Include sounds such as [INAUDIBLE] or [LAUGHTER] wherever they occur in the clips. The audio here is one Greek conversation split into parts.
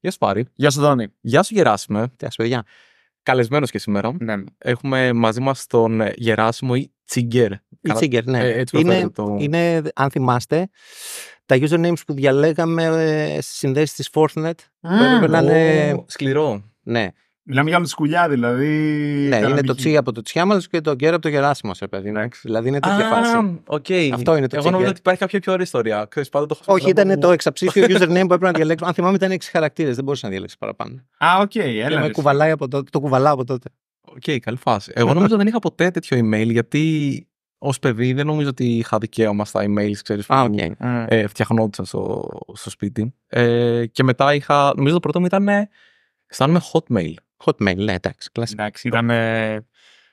Γεια σου Πάρη. Γεια σου, Δόνη. Γεια σου Γεράσιμε. Γεια σου, παιδιά. Καλεσμένος και σήμερα. Ναι. Έχουμε μαζί μας τον ε, Γεράσιμο ή Τσίγκερ. Η Τσίγκερ, ναι. Ε, έτσι είναι, προφέρεται το... είναι, αν θυμάστε, τα usernames που διαλέγαμε ε, στις συνδέσεις της Forthnet. Πρέπει να είναι... Ω, Σκληρό. Ναι, Μιλάμε για σκουλιά, δηλαδή. ναι είναι το κανονική. τσι από το Τσιάμαλος και το γκέρ από το Γεράσιμο, σε παιδί. Εντάξει. Δηλαδή είναι τέτοια φάση. Α, οκ. Αυτό είναι το Εγώ νομίζω Τσίγκερ. ότι υπάρχει κάποια πιο ωραία ιστορία. Ξέρεις, πάντα το έχω Όχι, σκεφτεί ήταν από- το εξαψήφιο username που έπρεπε να διαλέξω. Αν θυμάμαι, ήταν 6 χαρακτήρες. Δεν μπορούσα να διαλέξει παραπάνω. Α, οκ, Και έλα. με ρε, κουβαλάει από τότε, το κουβαλάω από τότε. Οκ, καλή φάση. Εγώ νομίζω δεν είχα ποτέ τέτοιο email γιατί ως παιδί δεν νομίζω ότι είχα δικαίωμα στα emails, ξέρεις, Α, που οκ. εσύ. Α, ε, φτιαχνόντουσαν στο, στο σπίτι. Ε, και μετά είχα, νομίζω το πρώτο μου ήταν, ε, αισθάνομαι hotmail. Hotmail, ναι, εντάξει, κλασικά. Εντάξει, ήταν. ε,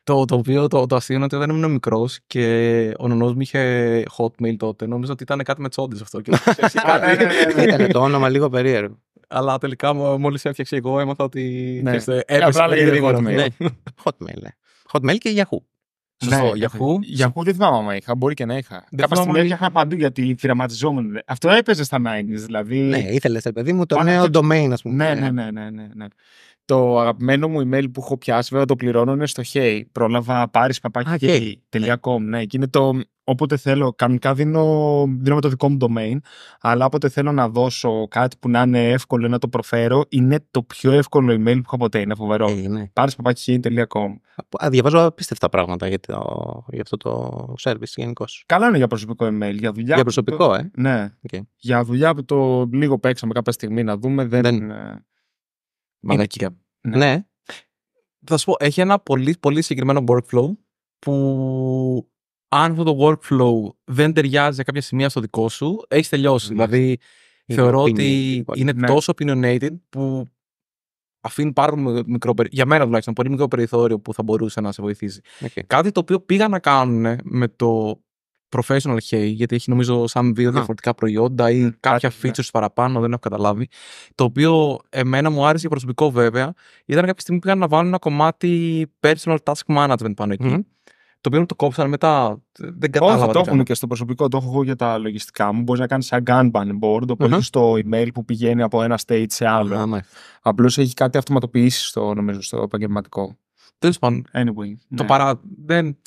Το, το οποίο το, το αστείο είναι ότι όταν ήμουν μικρός και ο νονός μου είχε hotmail τότε, νόμιζα ότι ήταν κάτι με τσόντες αυτό. Και έφτιαξε κάτι. ναι, ναι, ναι. Ήταν το όνομα λίγο περίεργο. Αλλά τελικά μόλις έφτιαξε εγώ έμαθα ότι. Ναι. ξέρεις, ε, Και έπεσε απλά πολύ λέγεται γρήγορα. hotmail. Ναι. Hotmail, ναι. Hotmail και Yahoo. Σωστό, Ναι, Yahoo. Yahoo δεν θυμάμαι άμα είχα. Μπορεί και να είχα. Δεν Κάποια στιγμή θυμάμαι. έφτιαχνα παντού γιατί πειραματιζόμουν. Αυτό έπαιζε στα 90s, δηλαδή. Ναι, ήθελες, παιδί μου, το Πάνε νέο και- domain, ας πούμε. Ναι, ναι, ναι, ναι, ναι, ναι. Το αγαπημένο μου email που έχω πιάσει, βέβαια το πληρώνω, είναι στο Hey. Πρόλαβα πάρεις Α, παπάκι.com. Ναι, και είναι το. Όποτε θέλω, κανονικά δίνω, δίνω με το δικό μου domain, αλλά όποτε θέλω να δώσω κάτι που να είναι εύκολο να το προφέρω, είναι το πιο εύκολο email που έχω ποτέ. Είναι φοβερό. Ε, ναι. Πάρης παπάκι .com. Α, Διαβάζω απίστευτα πράγματα για, το, για αυτό το service γενικώς. Καλά είναι για προσωπικό email. Για δουλειά. Για προσωπικό, ε. Ναι. Οκ. Για δουλειά που το λίγο παίξαμε κάποια στιγμή να δούμε, δεν. Δεν- ε, Μαλακία. Ναι. Ναι. Θα σου πω, έχει ένα πολύ, πολύ συγκεκριμένο workflow που αν αυτό το workflow δεν ταιριάζει σε κάποια σημεία στο δικό σου, έχεις τελειώσει. Ναι. Δηλαδή, Είναι θεωρώ opinionated ότι πολύ. είναι Ναι. τόσο opinionated που αφήνει πάρα πολύ μικρό, περι- για μένα τουλάχιστον, πολύ μικρό περιθώριο που θα μπορούσε να σε βοηθήσει. Οκ. Κάτι το οποίο πήγαν να κάνουν με το professional Hey, γιατί έχει νομίζω σαν δύο Α. διαφορετικά προϊόντα ή κάποια κάτι, ναι. features παραπάνω, δεν έχω καταλάβει. Το οποίο εμένα μου άρεσε για προσωπικό βέβαια, ήταν κάποια στιγμή που πήγαν να βάλουν ένα κομμάτι personal task management πάνω εκεί. Μμμ. Το οποίο το κόψαν μετά. Δεν κατάλαβα. Όχι, τι το έχουν κάνανε. και στο προσωπικό. Το έχω εγώ για τα λογιστικά μου. Μπορείς να κάνεις σαν Kanban board, οπότε Μμμ. στο email που πηγαίνει από ένα stage σε άλλο. Α, μάλιστα. Απλώς έχει κάτι αυτοματοποιήσεις στο, νομίζω, στο επαγγελματικό. Τέλος πάντων, Anyway. το ναι. παρά. Δεν...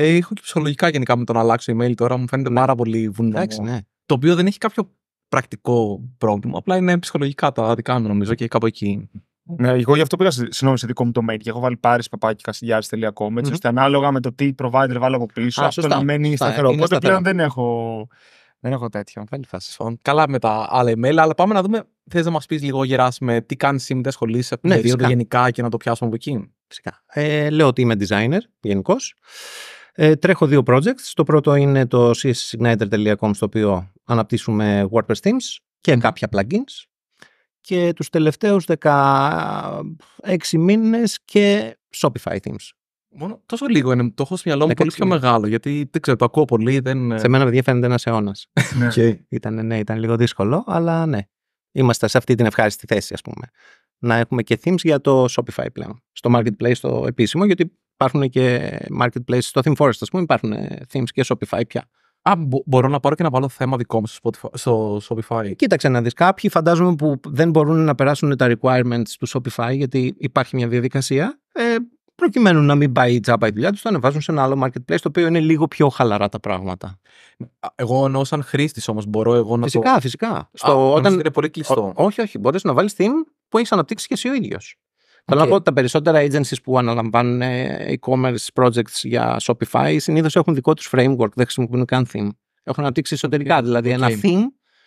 Ε, έχω και ψυχολογικά γενικά με το να αλλάξω email τώρα. Μου φαίνεται πάρα πολύ βουνό. Εντάξει, ναι. Το οποίο δεν έχει κάποιο πρακτικό πρόβλημα. Απλά είναι ψυχολογικά τα δικά μου νομίζω και κάπου εκεί. Ναι, εγώ γι' αυτό πήγα σε, συγγνώμη, σε δικό μου domain και έχω βάλει πάρεις παπάκι κασιλιάρη.com έτσι Μμμ. ώστε ανάλογα με το τι provider βάλω από πίσω, Α, αυτό σωστά. να μένει Σωστά, σταθερό. είναι Οπότε σταθερό. πλέον δεν έχω, δεν έχω τέτοιο. Καλή φάση. Λοιπόν, Καλά με τα άλλα email, αλλά πάμε να δούμε. Θες να μας πεις λίγο, Γεράσιμε, τι κάνεις σήμερα, τι ασχολείσαι από την Ναι, περίοδο φυσικά. γενικά και να το πιάσουμε από εκεί. Φυσικά. Ε, λέω ότι είμαι designer γενικώς. Ε, τρέχω δύο projects. Το πρώτο είναι το cssigniter.com στο οποίο αναπτύσσουμε WordPress themes και Μμμ. κάποια plugins. Και τους τελευταίους 16 μήνες και Shopify themes. Μόνο τόσο λίγο είναι. Το έχω στο μυαλό μου πολύ 16 πιο είναι. μεγάλο. Γιατί δεν ξέρω, το ακούω πολύ. Δεν... Σε μένα, παιδιά, φαίνεται ένας αιώνας. ναι. [LAUGHS] Οκ. Ήταν, ναι, ήταν λίγο δύσκολο, αλλά ναι. Είμαστε σε αυτή την ευχάριστη θέση, ας πούμε. Να έχουμε και themes για το Shopify πλέον. Στο marketplace το επίσημο, γιατί υπάρχουν και marketplace στο ThemeForest, ας πούμε, υπάρχουν ε, themes και Shopify πια. Α, μπο- μπορώ να πάρω και να βάλω theme δικό μου στο, Spotify, στο Shopify. Κοίταξε να δεις, κάποιοι φαντάζομαι που δεν μπορούν να περάσουν τα requirements του Shopify, γιατί υπάρχει μια διαδικασία, ε, προκειμένου να μην πάει τζάμπα η δουλειά τους, το ανεβάζουν σε ένα άλλο marketplace, το οποίο είναι λίγο πιο χαλαρά τα πράγματα. Α, Εγώ εννοώ σαν χρήστης όμως μπορώ εγώ να φυσικά, το. φυσικά. Α, Στο, νόμιζα όταν, ότι είναι πολύ κλειστό. Ό, όχι, όχι. Μπορείς να βάλεις theme που έχεις αναπτύξει και εσύ ο ίδιος. Θέλω Οκ. να πω ότι τα περισσότερα agencies που αναλαμβάνουν ε, e-commerce projects για Shopify συνήθως έχουν δικό τους framework, δεν χρησιμοποιούν καν theme. Έχουν αναπτύξει εσωτερικά, δηλαδή ένα Οκ. theme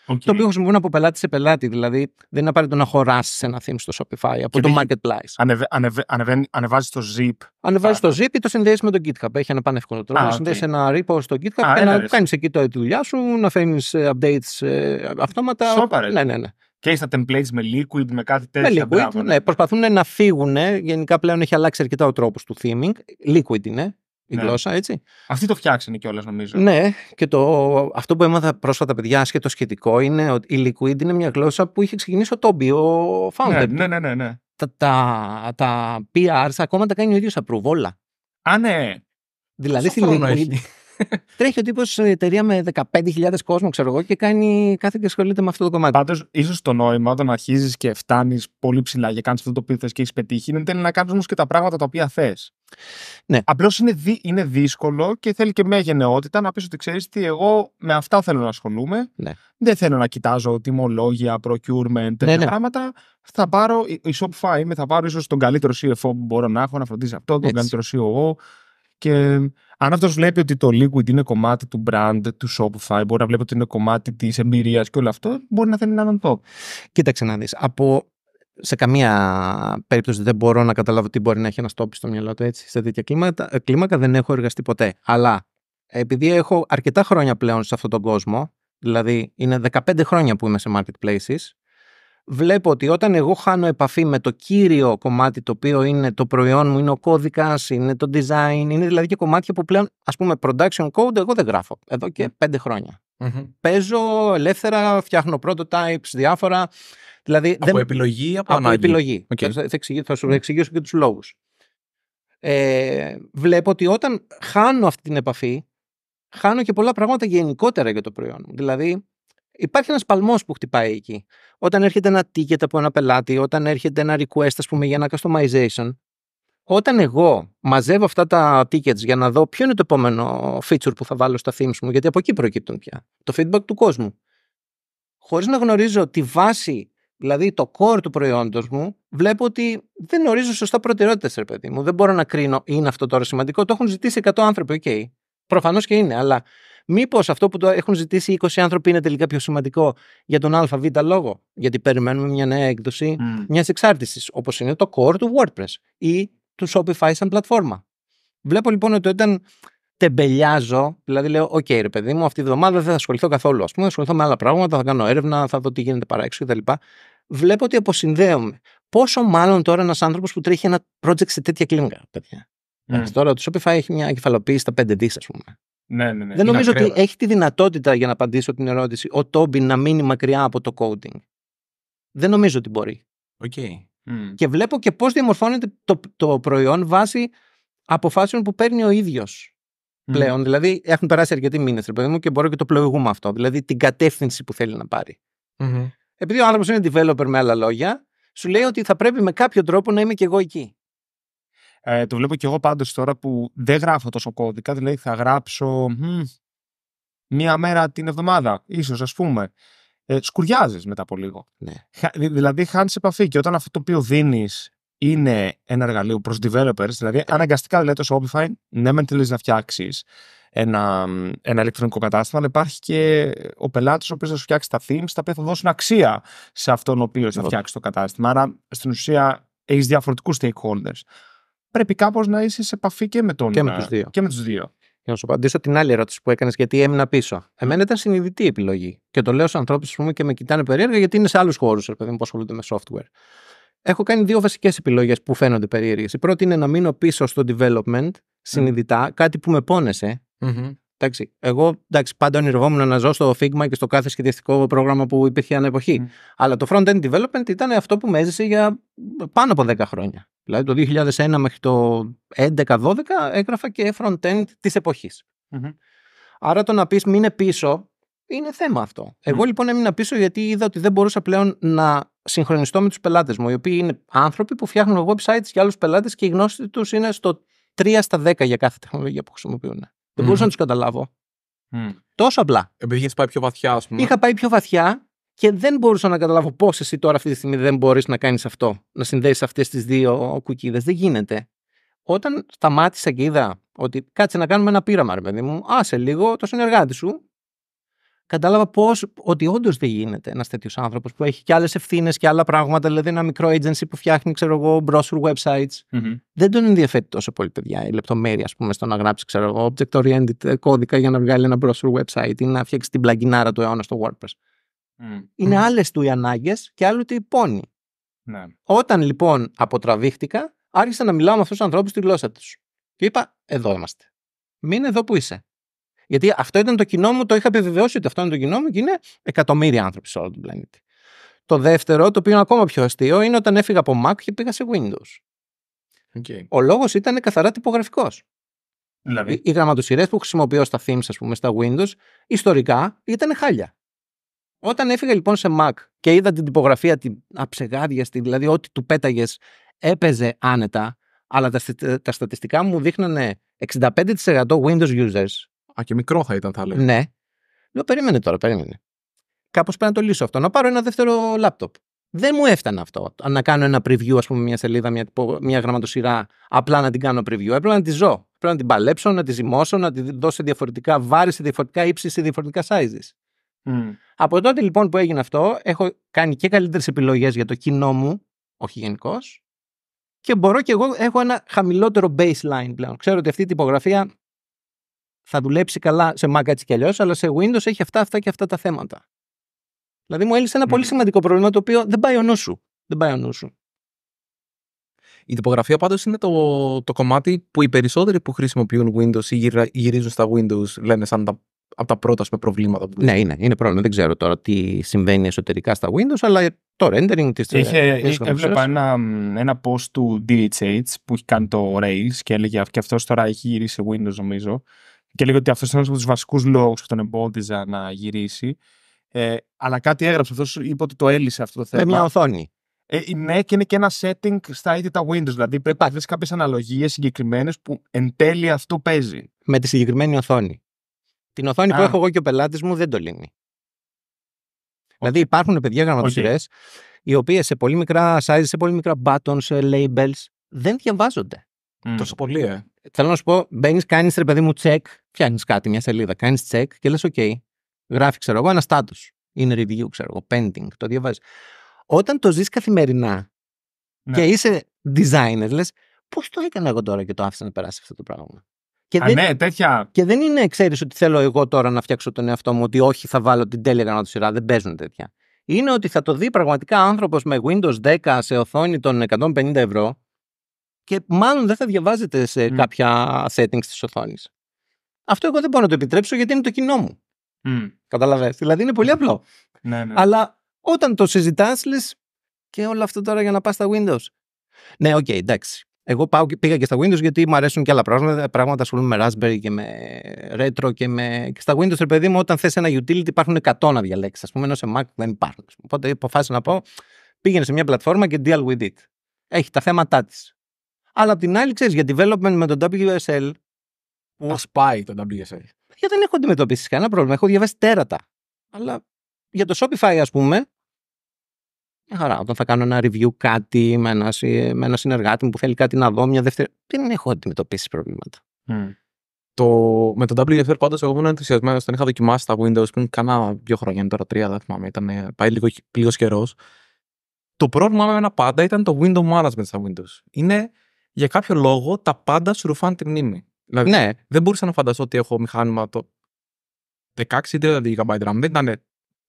Οκ. το οποίο χρησιμοποιούν από πελάτη σε πελάτη. Δηλαδή δεν είναι απαραίτητο να χωράσει ένα theme στο Shopify από Και το δεν- marketplace. Ανεβε, ανεβε, ανεβαίνει- ανεβάζεις το zip. Ανεβάζει Α, το zip ή το συνδέεις με το GitHub. Έχει ένα πανεύκολο τρόπο. Α, να οκ. συνδέσει ένα repo στο GitHub Α, και έλα, να ρε. κάνεις εκεί το, τη δουλειά σου, να φέρνεις updates ε, αυτόματα. Σόπα, ρε. Ναι, ναι, ναι. Και έχει τα templates με liquid, με κάτι Με τέτοια. liquid, Μπράβο, ναι. προσπαθούν να φύγουν. Γενικά πλέον έχει αλλάξει αρκετά ο τρόπος του theming. Liquid είναι η Ναι. γλώσσα, έτσι. Αυτοί το φτιάξανε κιόλας, νομίζω. Ναι, και το, αυτό που έμαθα πρόσφατα, παιδιά, άσχετο σχετικό, είναι ότι η Liquid είναι μια γλώσσα που είχε ξεκινήσει ο Toby, ο founder. ναι, ναι, ναι, ναι, ναι. Τα, τα, τα PRs ακόμα τα κάνει ο ίδιος approve όλα. Α, ναι. Δηλαδή Πόσο στη χρόνο Liquid. Έχει; Τρέχει ο τύπος σε εταιρεία με 15.000 κόσμο, ξέρω εγώ, και κάνει κάθε και ασχολείται με αυτό το κομμάτι. Πάντως, ίσως το νόημα όταν αρχίζεις και φτάνεις πολύ ψηλά και κάνεις αυτό το οποίο θε και έχεις πετύχει, είναι τέλει να κάνεις όμως και τα πράγματα τα οποία θες. Ναι. Απλώς είναι, δύ- είναι δύσκολο και θέλει και μια γενναιότητα να πεις ότι ξέρεις τι, εγώ με αυτά θέλω να ασχολούμαι. Ναι. Δεν θέλω να κοιτάζω τιμολόγια, procurement, τέτοια ναι. πράγματα. Θα πάρω, η η Shopify είμαι, θα πάρω ίσως τον καλύτερο CFO που μπορώ να έχω να φροντίζεις αυτό, τον Έτσι. καλύτερο COO. Και αν αυτός βλέπει ότι το Liquid είναι κομμάτι του brand του Shopify, μπορεί να βλέπει ότι είναι κομμάτι της εμπειρίας και όλο αυτό, μπορεί να θέλει να είναι top. Κοίταξε να δεις. Από σε καμία περίπτωση δεν μπορώ να καταλάβω τι μπορεί να έχει ένας στόπι στο μυαλό του έτσι. Σε τέτοια κλίμακα, κλίμακα δεν έχω εργαστεί ποτέ. Αλλά επειδή έχω αρκετά χρόνια πλέον σε αυτόν τον κόσμο, δηλαδή είναι 15 χρόνια που είμαι σε marketplaces, βλέπω ότι όταν εγώ χάνω επαφή με το κύριο κομμάτι το οποίο είναι το προϊόν μου, είναι ο κώδικας, είναι το design, είναι δηλαδή και κομμάτια που πλέον ας πούμε production code εγώ δεν γράφω εδώ και 5 χρόνια. Παίζω ελεύθερα, φτιάχνω prototypes, διάφορα. Δηλαδή Από δεν, επιλογή, από, από ανάγκη; επιλογή. Οκ. Θα, θα, εξηγήσω, θα σου εξηγήσω και τους λόγους. Ε, βλέπω ότι όταν χάνω αυτή την επαφή, χάνω και πολλά πράγματα γενικότερα για το προϊόν μου. Δηλαδή, υπάρχει ένας παλμός που χτυπάει εκεί. Όταν έρχεται ένα ticket από ένα πελάτη, όταν έρχεται ένα request, ας πούμε, για ένα customization, όταν εγώ μαζεύω αυτά τα tickets για να δω ποιο είναι το επόμενο feature που θα βάλω στα themes μου, γιατί από εκεί προκύπτουν πια, το feedback του κόσμου, χωρίς να γνωρίζω τη βάση, δηλαδή το core του προϊόντος μου, βλέπω ότι δεν γνωρίζω σωστά προτεραιότητες, ρε παιδί μου. Δεν μπορώ να κρίνω, είναι αυτό τώρα σημαντικό. Το έχουν ζητήσει 100 άνθρωποι, οκ. Προφανώς και είναι, αλλά μήπως αυτό που το έχουν ζητήσει 20 άνθρωποι είναι τελικά πιο σημαντικό για τον Α Β λόγο; Γιατί περιμένουμε μια νέα έκδοση μιας εξάρτησης, όπως είναι το core του WordPress ή του Shopify σαν πλατφόρμα. Βλέπω λοιπόν ότι όταν τεμπελιάζω, δηλαδή λέω: OK, ρε παιδί μου, αυτή τη βδομάδα δεν θα ασχοληθώ καθόλου. Ας πούμε, θα ασχοληθώ με άλλα πράγματα, θα κάνω έρευνα, θα δω τι γίνεται παραέξω κτλ. Βλέπω ότι αποσυνδέομαι. Πόσο μάλλον τώρα ένας άνθρωπος που τρέχει ένα project σε τέτοια κλίμακα, παιδιά. Εντάξει, Τώρα το Shopify έχει μια κεφαλαιοποίηση στα 5 δις, ας πούμε. Ναι, ναι, ναι. Δεν νομίζω ακραίο. ότι έχει τη δυνατότητα για να απαντήσω την ερώτηση ο Tobi να μείνει μακριά από το coding. Δεν νομίζω ότι μπορεί. Οκ. Μμ. Και βλέπω και πώς διαμορφώνεται το, το προϊόν βάσει αποφάσεων που παίρνει ο ίδιος πλέον. Δηλαδή έχουν περάσει αρκετοί μήνες, ρε παιδί μου, και μπορώ και το πλοηγούμαι αυτό. Δηλαδή την κατεύθυνση που θέλει να πάρει. Μμμ. Επειδή ο άνθρωπος είναι developer με άλλα λόγια, σου λέει ότι θα πρέπει με κάποιο τρόπο να είμαι και εγώ εκεί. Ε, το βλέπω και εγώ πάντως τώρα που δεν γράφω τόσο κώδικα, δηλαδή θα γράψω μμ, μία μέρα την εβδομάδα, ίσως ας πούμε. Ε, σκουριάζεις μετά από λίγο. Ναι. Χα- δη- δηλαδή χάνεις επαφή και όταν αυτό το οποίο δίνεις είναι ένα εργαλείο προς developers, δηλαδή αναγκαστικά δηλαδή το Shopify, ναι μεν θέλεις να φτιάξεις ένα, ένα ηλεκτρονικό κατάστημα, αλλά υπάρχει και ο πελάτης ο οποίος θα σου φτιάξει τα themes, τα οποία θα δώσουν αξία σε αυτόν ο οποίος θα Ακριβώς. φτιάξει το κατάστημα. Άρα στην ουσία έχεις διαφορετικούς stakeholders. Πρέπει κάπως να είσαι σε επαφή και με τον Και με ε, τους δύο. Και με τους δύο. Για να σου απαντήσω την άλλη ερώτηση που έκανες, γιατί έμεινα πίσω. Εμένα ήταν συνειδητή επιλογή. Και το λέω σε ανθρώπους και με κοιτάνε περίεργα, γιατί είναι σε άλλους χώρους, ρε παιδί μου, που ασχολούνται με software. Έχω κάνει δύο βασικές επιλογές που φαίνονται περίεργες. Η πρώτη είναι να μείνω πίσω στο development συνειδητά, κάτι που με πόνεσε. Μμμ. Εντάξει, εγώ εντάξει, πάντα ονειρευόμουν να ζω στο Figma και στο κάθε σχεδιαστικό πρόγραμμα που υπήρχε ανά εποχή. Μμ. Αλλά το front-end development ήταν αυτό που με έζησε για πάνω από 10 χρόνια. Δηλαδή το 2001 μέχρι το 11-12 έγραφα και front-end της εποχής. Μμμ. Άρα το να πεις μείνε πίσω είναι θέμα αυτό. Εγώ λοιπόν έμεινα πίσω γιατί είδα ότι δεν μπορούσα πλέον να συγχρονιστώ με τους πελάτες μου, οι οποίοι είναι άνθρωποι που φτιάχνουν websites για άλλους πελάτες και η γνώση τους είναι στο 3 στα 10 για κάθε τεχνολογία που χρησιμοποιούν. Δεν μπορούσα Μμμ. να τους καταλάβω. Μμ. Τόσο απλά. Επειδή έχει πάει πιο βαθιά, ας πούμε. Είχα πάει πιο βαθιά και δεν μπορούσα να καταλάβω πώς εσύ τώρα αυτή τη στιγμή δεν μπορείς να κάνεις αυτό. Να συνδέσεις αυτές τις δύο κουκίδες. Δεν γίνεται. Όταν σταμάτησα και είδα ότι κάτσε να κάνουμε ένα πείραμα, ρε παιδί μου, άσε λίγο το συνεργάτη σου. Κατάλαβα πώς, ότι όντως δεν γίνεται ένας τέτοιος άνθρωπος που έχει και άλλες ευθύνες και άλλα πράγματα. Δηλαδή, ένα μικρό agency που φτιάχνει, ξέρω εγώ, brochure websites. Μμμ. Δεν τον ενδιαφέρει τόσο πολύ, παιδιά, η λεπτομέρεια, ας πούμε, στο να γράψει, ξέρω εγώ, object-oriented κώδικα για να βγάλει ένα brochure website ή να φτιάξει την πλαγκινάρα του αιώνα στο WordPress. Μμ. Είναι Μμμ. άλλες του οι ανάγκες και άλλοι του οι πόνοι. Ναι. Όταν λοιπόν αποτραβήχτηκα, άρχισα να μιλάω με αυτούς τους ανθρώπους στη γλώσσα τους. Και είπα: Εδώ είμαστε. Μείνε εδώ που είσαι. Γιατί αυτό ήταν το κοινό μου, το είχα επιβεβαιώσει ότι αυτό είναι το κοινό μου και είναι εκατομμύρια άνθρωποι σε όλο τον πλανήτη. Το δεύτερο, το οποίο είναι ακόμα πιο αστείο, είναι όταν έφυγα από Mac και πήγα σε Windows. Οκ. Ο λόγος ήταν καθαρά τυπογραφικός. Δηλαδή; Οι, οι γραμματοσειρές που χρησιμοποιώ στα themes, ας πούμε, στα Windows, ιστορικά ήταν χάλια. Όταν έφυγα λοιπόν σε Mac και είδα την τυπογραφία την αψεγάδιαστη, δηλαδή ό,τι του πέταγες έπαιζε άνετα, αλλά τα, στε- τα στατιστικά μου δείχνανε 65% Windows users. Α, και μικρό θα ήταν, θα λέω. Ναι. Λέω, περίμενε τώρα, περίμενε. Κάπως πρέπει να το λύσω αυτό. Να πάρω ένα δεύτερο λάπτοπ. Δεν μου έφτανε αυτό. Να κάνω ένα preview, ας πούμε, μια σελίδα, μια, τυπο- μια γραμματοσυρά, απλά να την κάνω preview. Έπρεπε να τη ζω. Πρέπει να την παλέψω, να τη ζυμώσω, να τη δώσω σε διαφορετικά βάρη, σε διαφορετικά ύψη, σε διαφορετικά sizes. Μμ. Από τότε λοιπόν που έγινε αυτό, έχω κάνει και καλύτερες επιλογές για το κοινό μου, όχι γενικώς. Και μπορώ και εγώ έχω ένα χαμηλότερο baseline πλέον. Ξέρω ότι αυτή η τυπογραφία θα δουλέψει καλά σε Mac έτσι κι αλλιώς, αλλά σε Windows έχει αυτά, αυτά και αυτά τα θέματα. Δηλαδή μου έλυσε ένα πολύ Μμμ. σημαντικό πρόβλημα το οποίο δεν πάει ο νους σου. Δεν πάει ο νους σου. Η τυπογραφία πάντως είναι το, το κομμάτι που οι περισσότεροι που χρησιμοποιούν Windows ή γυρα- γυρίζουν στα Windows λένε σαν τα, από τα πρώτα ας πούμε, προβλήματα που Ναι, είναι, είναι πρόβλημα. Δεν ξέρω τώρα τι συμβαίνει εσωτερικά στα Windows, αλλά το rendering της. Είχε, έβλεπα ένα, μ, ένα post του DHH που έχει κάνει το Rails και έλεγε και αυτός τώρα έχει γυρίσει σε Windows νομίζω. Και έλεγε ότι αυτός ήταν ένας από τους βασικούς λόγους που τον εμπόδιζα να γυρίσει. Ε, αλλά κάτι έγραψε. Αυτός είπε ότι το έλυσε αυτό το θέμα. Με μια οθόνη. Ε, ναι, και είναι και ένα setting στα ίδια τα Windows. Δηλαδή πρέπει να βρεις κάποιες αναλογίες συγκεκριμένες που εν τέλει αυτό παίζει. με τη συγκεκριμένη οθόνη. Την οθόνη που Α. έχω εγώ και ο πελάτης μου δεν το λύνει. Δηλαδή υπάρχουν παιδιά γραμματοσυρέ, οι οποίες σε πολύ μικρά size, σε πολύ μικρά buttons, σε labels, δεν διαβάζονται. Μμ. τόσο πολύ, ε. Θέλω να σου πω, μπαίνεις, κάνεις ρε παιδί μου check, φτιάχνεις κάτι, μια σελίδα, κάνεις check και λες: OK, γράφει, ξέρω εγώ, ένα status. Είναι review, ξέρω εγώ, pending, το διαβάζεις. Όταν το ζεις καθημερινά Ναι. και είσαι designer, λες: Πώς το έκανα εγώ τώρα και το άφησα να περάσει αυτό το πράγμα. Και Α, δεν, ναι, τέτοια. και δεν είναι, ξέρεις, ότι θέλω εγώ τώρα να φτιάξω τον εαυτό μου, ότι όχι, θα βάλω την τέλεια γραμματοσυρά. Δεν παίζουν τέτοια. Είναι ότι θα το δει πραγματικά άνθρωπος με Windows 10 σε οθόνη των 150 ευρώ και μάλλον δεν θα διαβάζεται σε Μμ. κάποια settings της οθόνης. Αυτό εγώ δεν μπορώ να το επιτρέψω γιατί είναι το κοινό μου. Μμ. Καταλαβαίνεις. Δηλαδή είναι πολύ απλό. Ναι, ναι. Αλλά όταν το συζητάς, λες και όλο αυτό τώρα για να πας στα Windows. Ναι, οκ, εντάξει. Εγώ πάω και πήγα και στα Windows γιατί μου αρέσουν και άλλα πράγματα. Πράγματα ασχολούμαι με Raspberry και με retro και με. Και στα Windows, ρε παιδί μου, όταν θες ένα utility υπάρχουν 100 να διαλέξεις. Ας πούμε, ενώ σε Mac δεν υπάρχουν. ας πούμε. Οπότε αποφάσισα να πω, πήγαινε σε μια πλατφόρμα και deal with it. Έχει τα θέματα της. Αλλά απ' την άλλη, ξέρεις, για development με τον WSL, Θα σπάει το WSL. γιατί δεν έχω αντιμετωπίσει κανένα πρόβλημα. Έχω διαβάσει τέρατα. Αλλά για το Shopify, ας πούμε, μια χαρά. Όταν θα κάνω ένα review κάτι με ένα, συ- με ένα συνεργάτη μου που θέλει κάτι να δω, μια δεύτερη. Δεν έχω αντιμετωπίσει προβλήματα. Μμ. Το, με το WSL πάντως, εγώ ήμουν ενθουσιασμένος. Τον είχα δοκιμάσει στα Windows πριν κάνα δύο χρόνια, είναι τώρα τρία, δεν θυμάμαι. Ήταν, ε, πάει λίγο λίγος καιρός. Το πρόβλημα με ένα πάντα ήταν το window management στα Windows. Είναι για κάποιο λόγο τα πάντα σου ρουφάνε τη μνήμη. Δηλαδή, Ναι, δεν μπορούσα να φανταστώ ότι έχω μηχάνημα το 16 ή 30 GB RAM. Δεν ήταν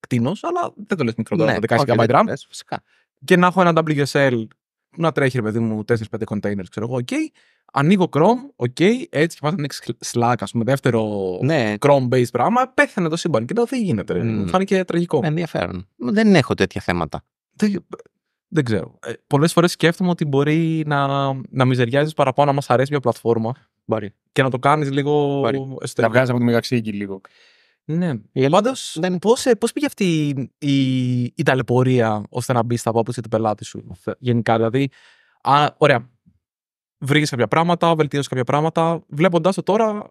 κτίνος, αλλά δεν το λες μικρό τώρα, ναι. το 16 Όχι, GB δεν το RAM. λες, Φυσικά. Και να έχω ένα WSL που να τρέχει, ρε παιδί μου, 4-5 containers, ξέρω εγώ, OK. Ανοίγω Chrome, OK, έτσι και πάω να ανοίξει Slack, ας πούμε, δεύτερο Ναι, Chrome-based πράγμα, πέθανε το σύμπαν. Και λέω, δεν γίνεται. ρε. Μμ. Μου φάνηκε τραγικό. ενδιαφέρον. Δεν έχω τέτοια θέματα. Δεν, δεν ξέρω. Ε, Πολλές φορές σκέφτομαι ότι μπορεί να, να μιζεριάζεις παραπάνω να μα αρέσει μια πλατφόρμα Μπορεί. και να το κάνεις λίγο Μπορεί. Τα εσωτερικά. βγάζεις από τη μεγαξίγκη λίγο. Ναι. Η αλήθεια Πάντως, δεν- πώς, ε, πώς πήγε αυτή η, η, η ταλαιπωρία ώστε να μπει στα πάπουτσια του πελάτη σου, θε- γενικά. Δηλαδή, α, ωραία. Βρήκες κάποια πράγματα, βελτίωσες κάποια πράγματα. Βλέποντα το τώρα,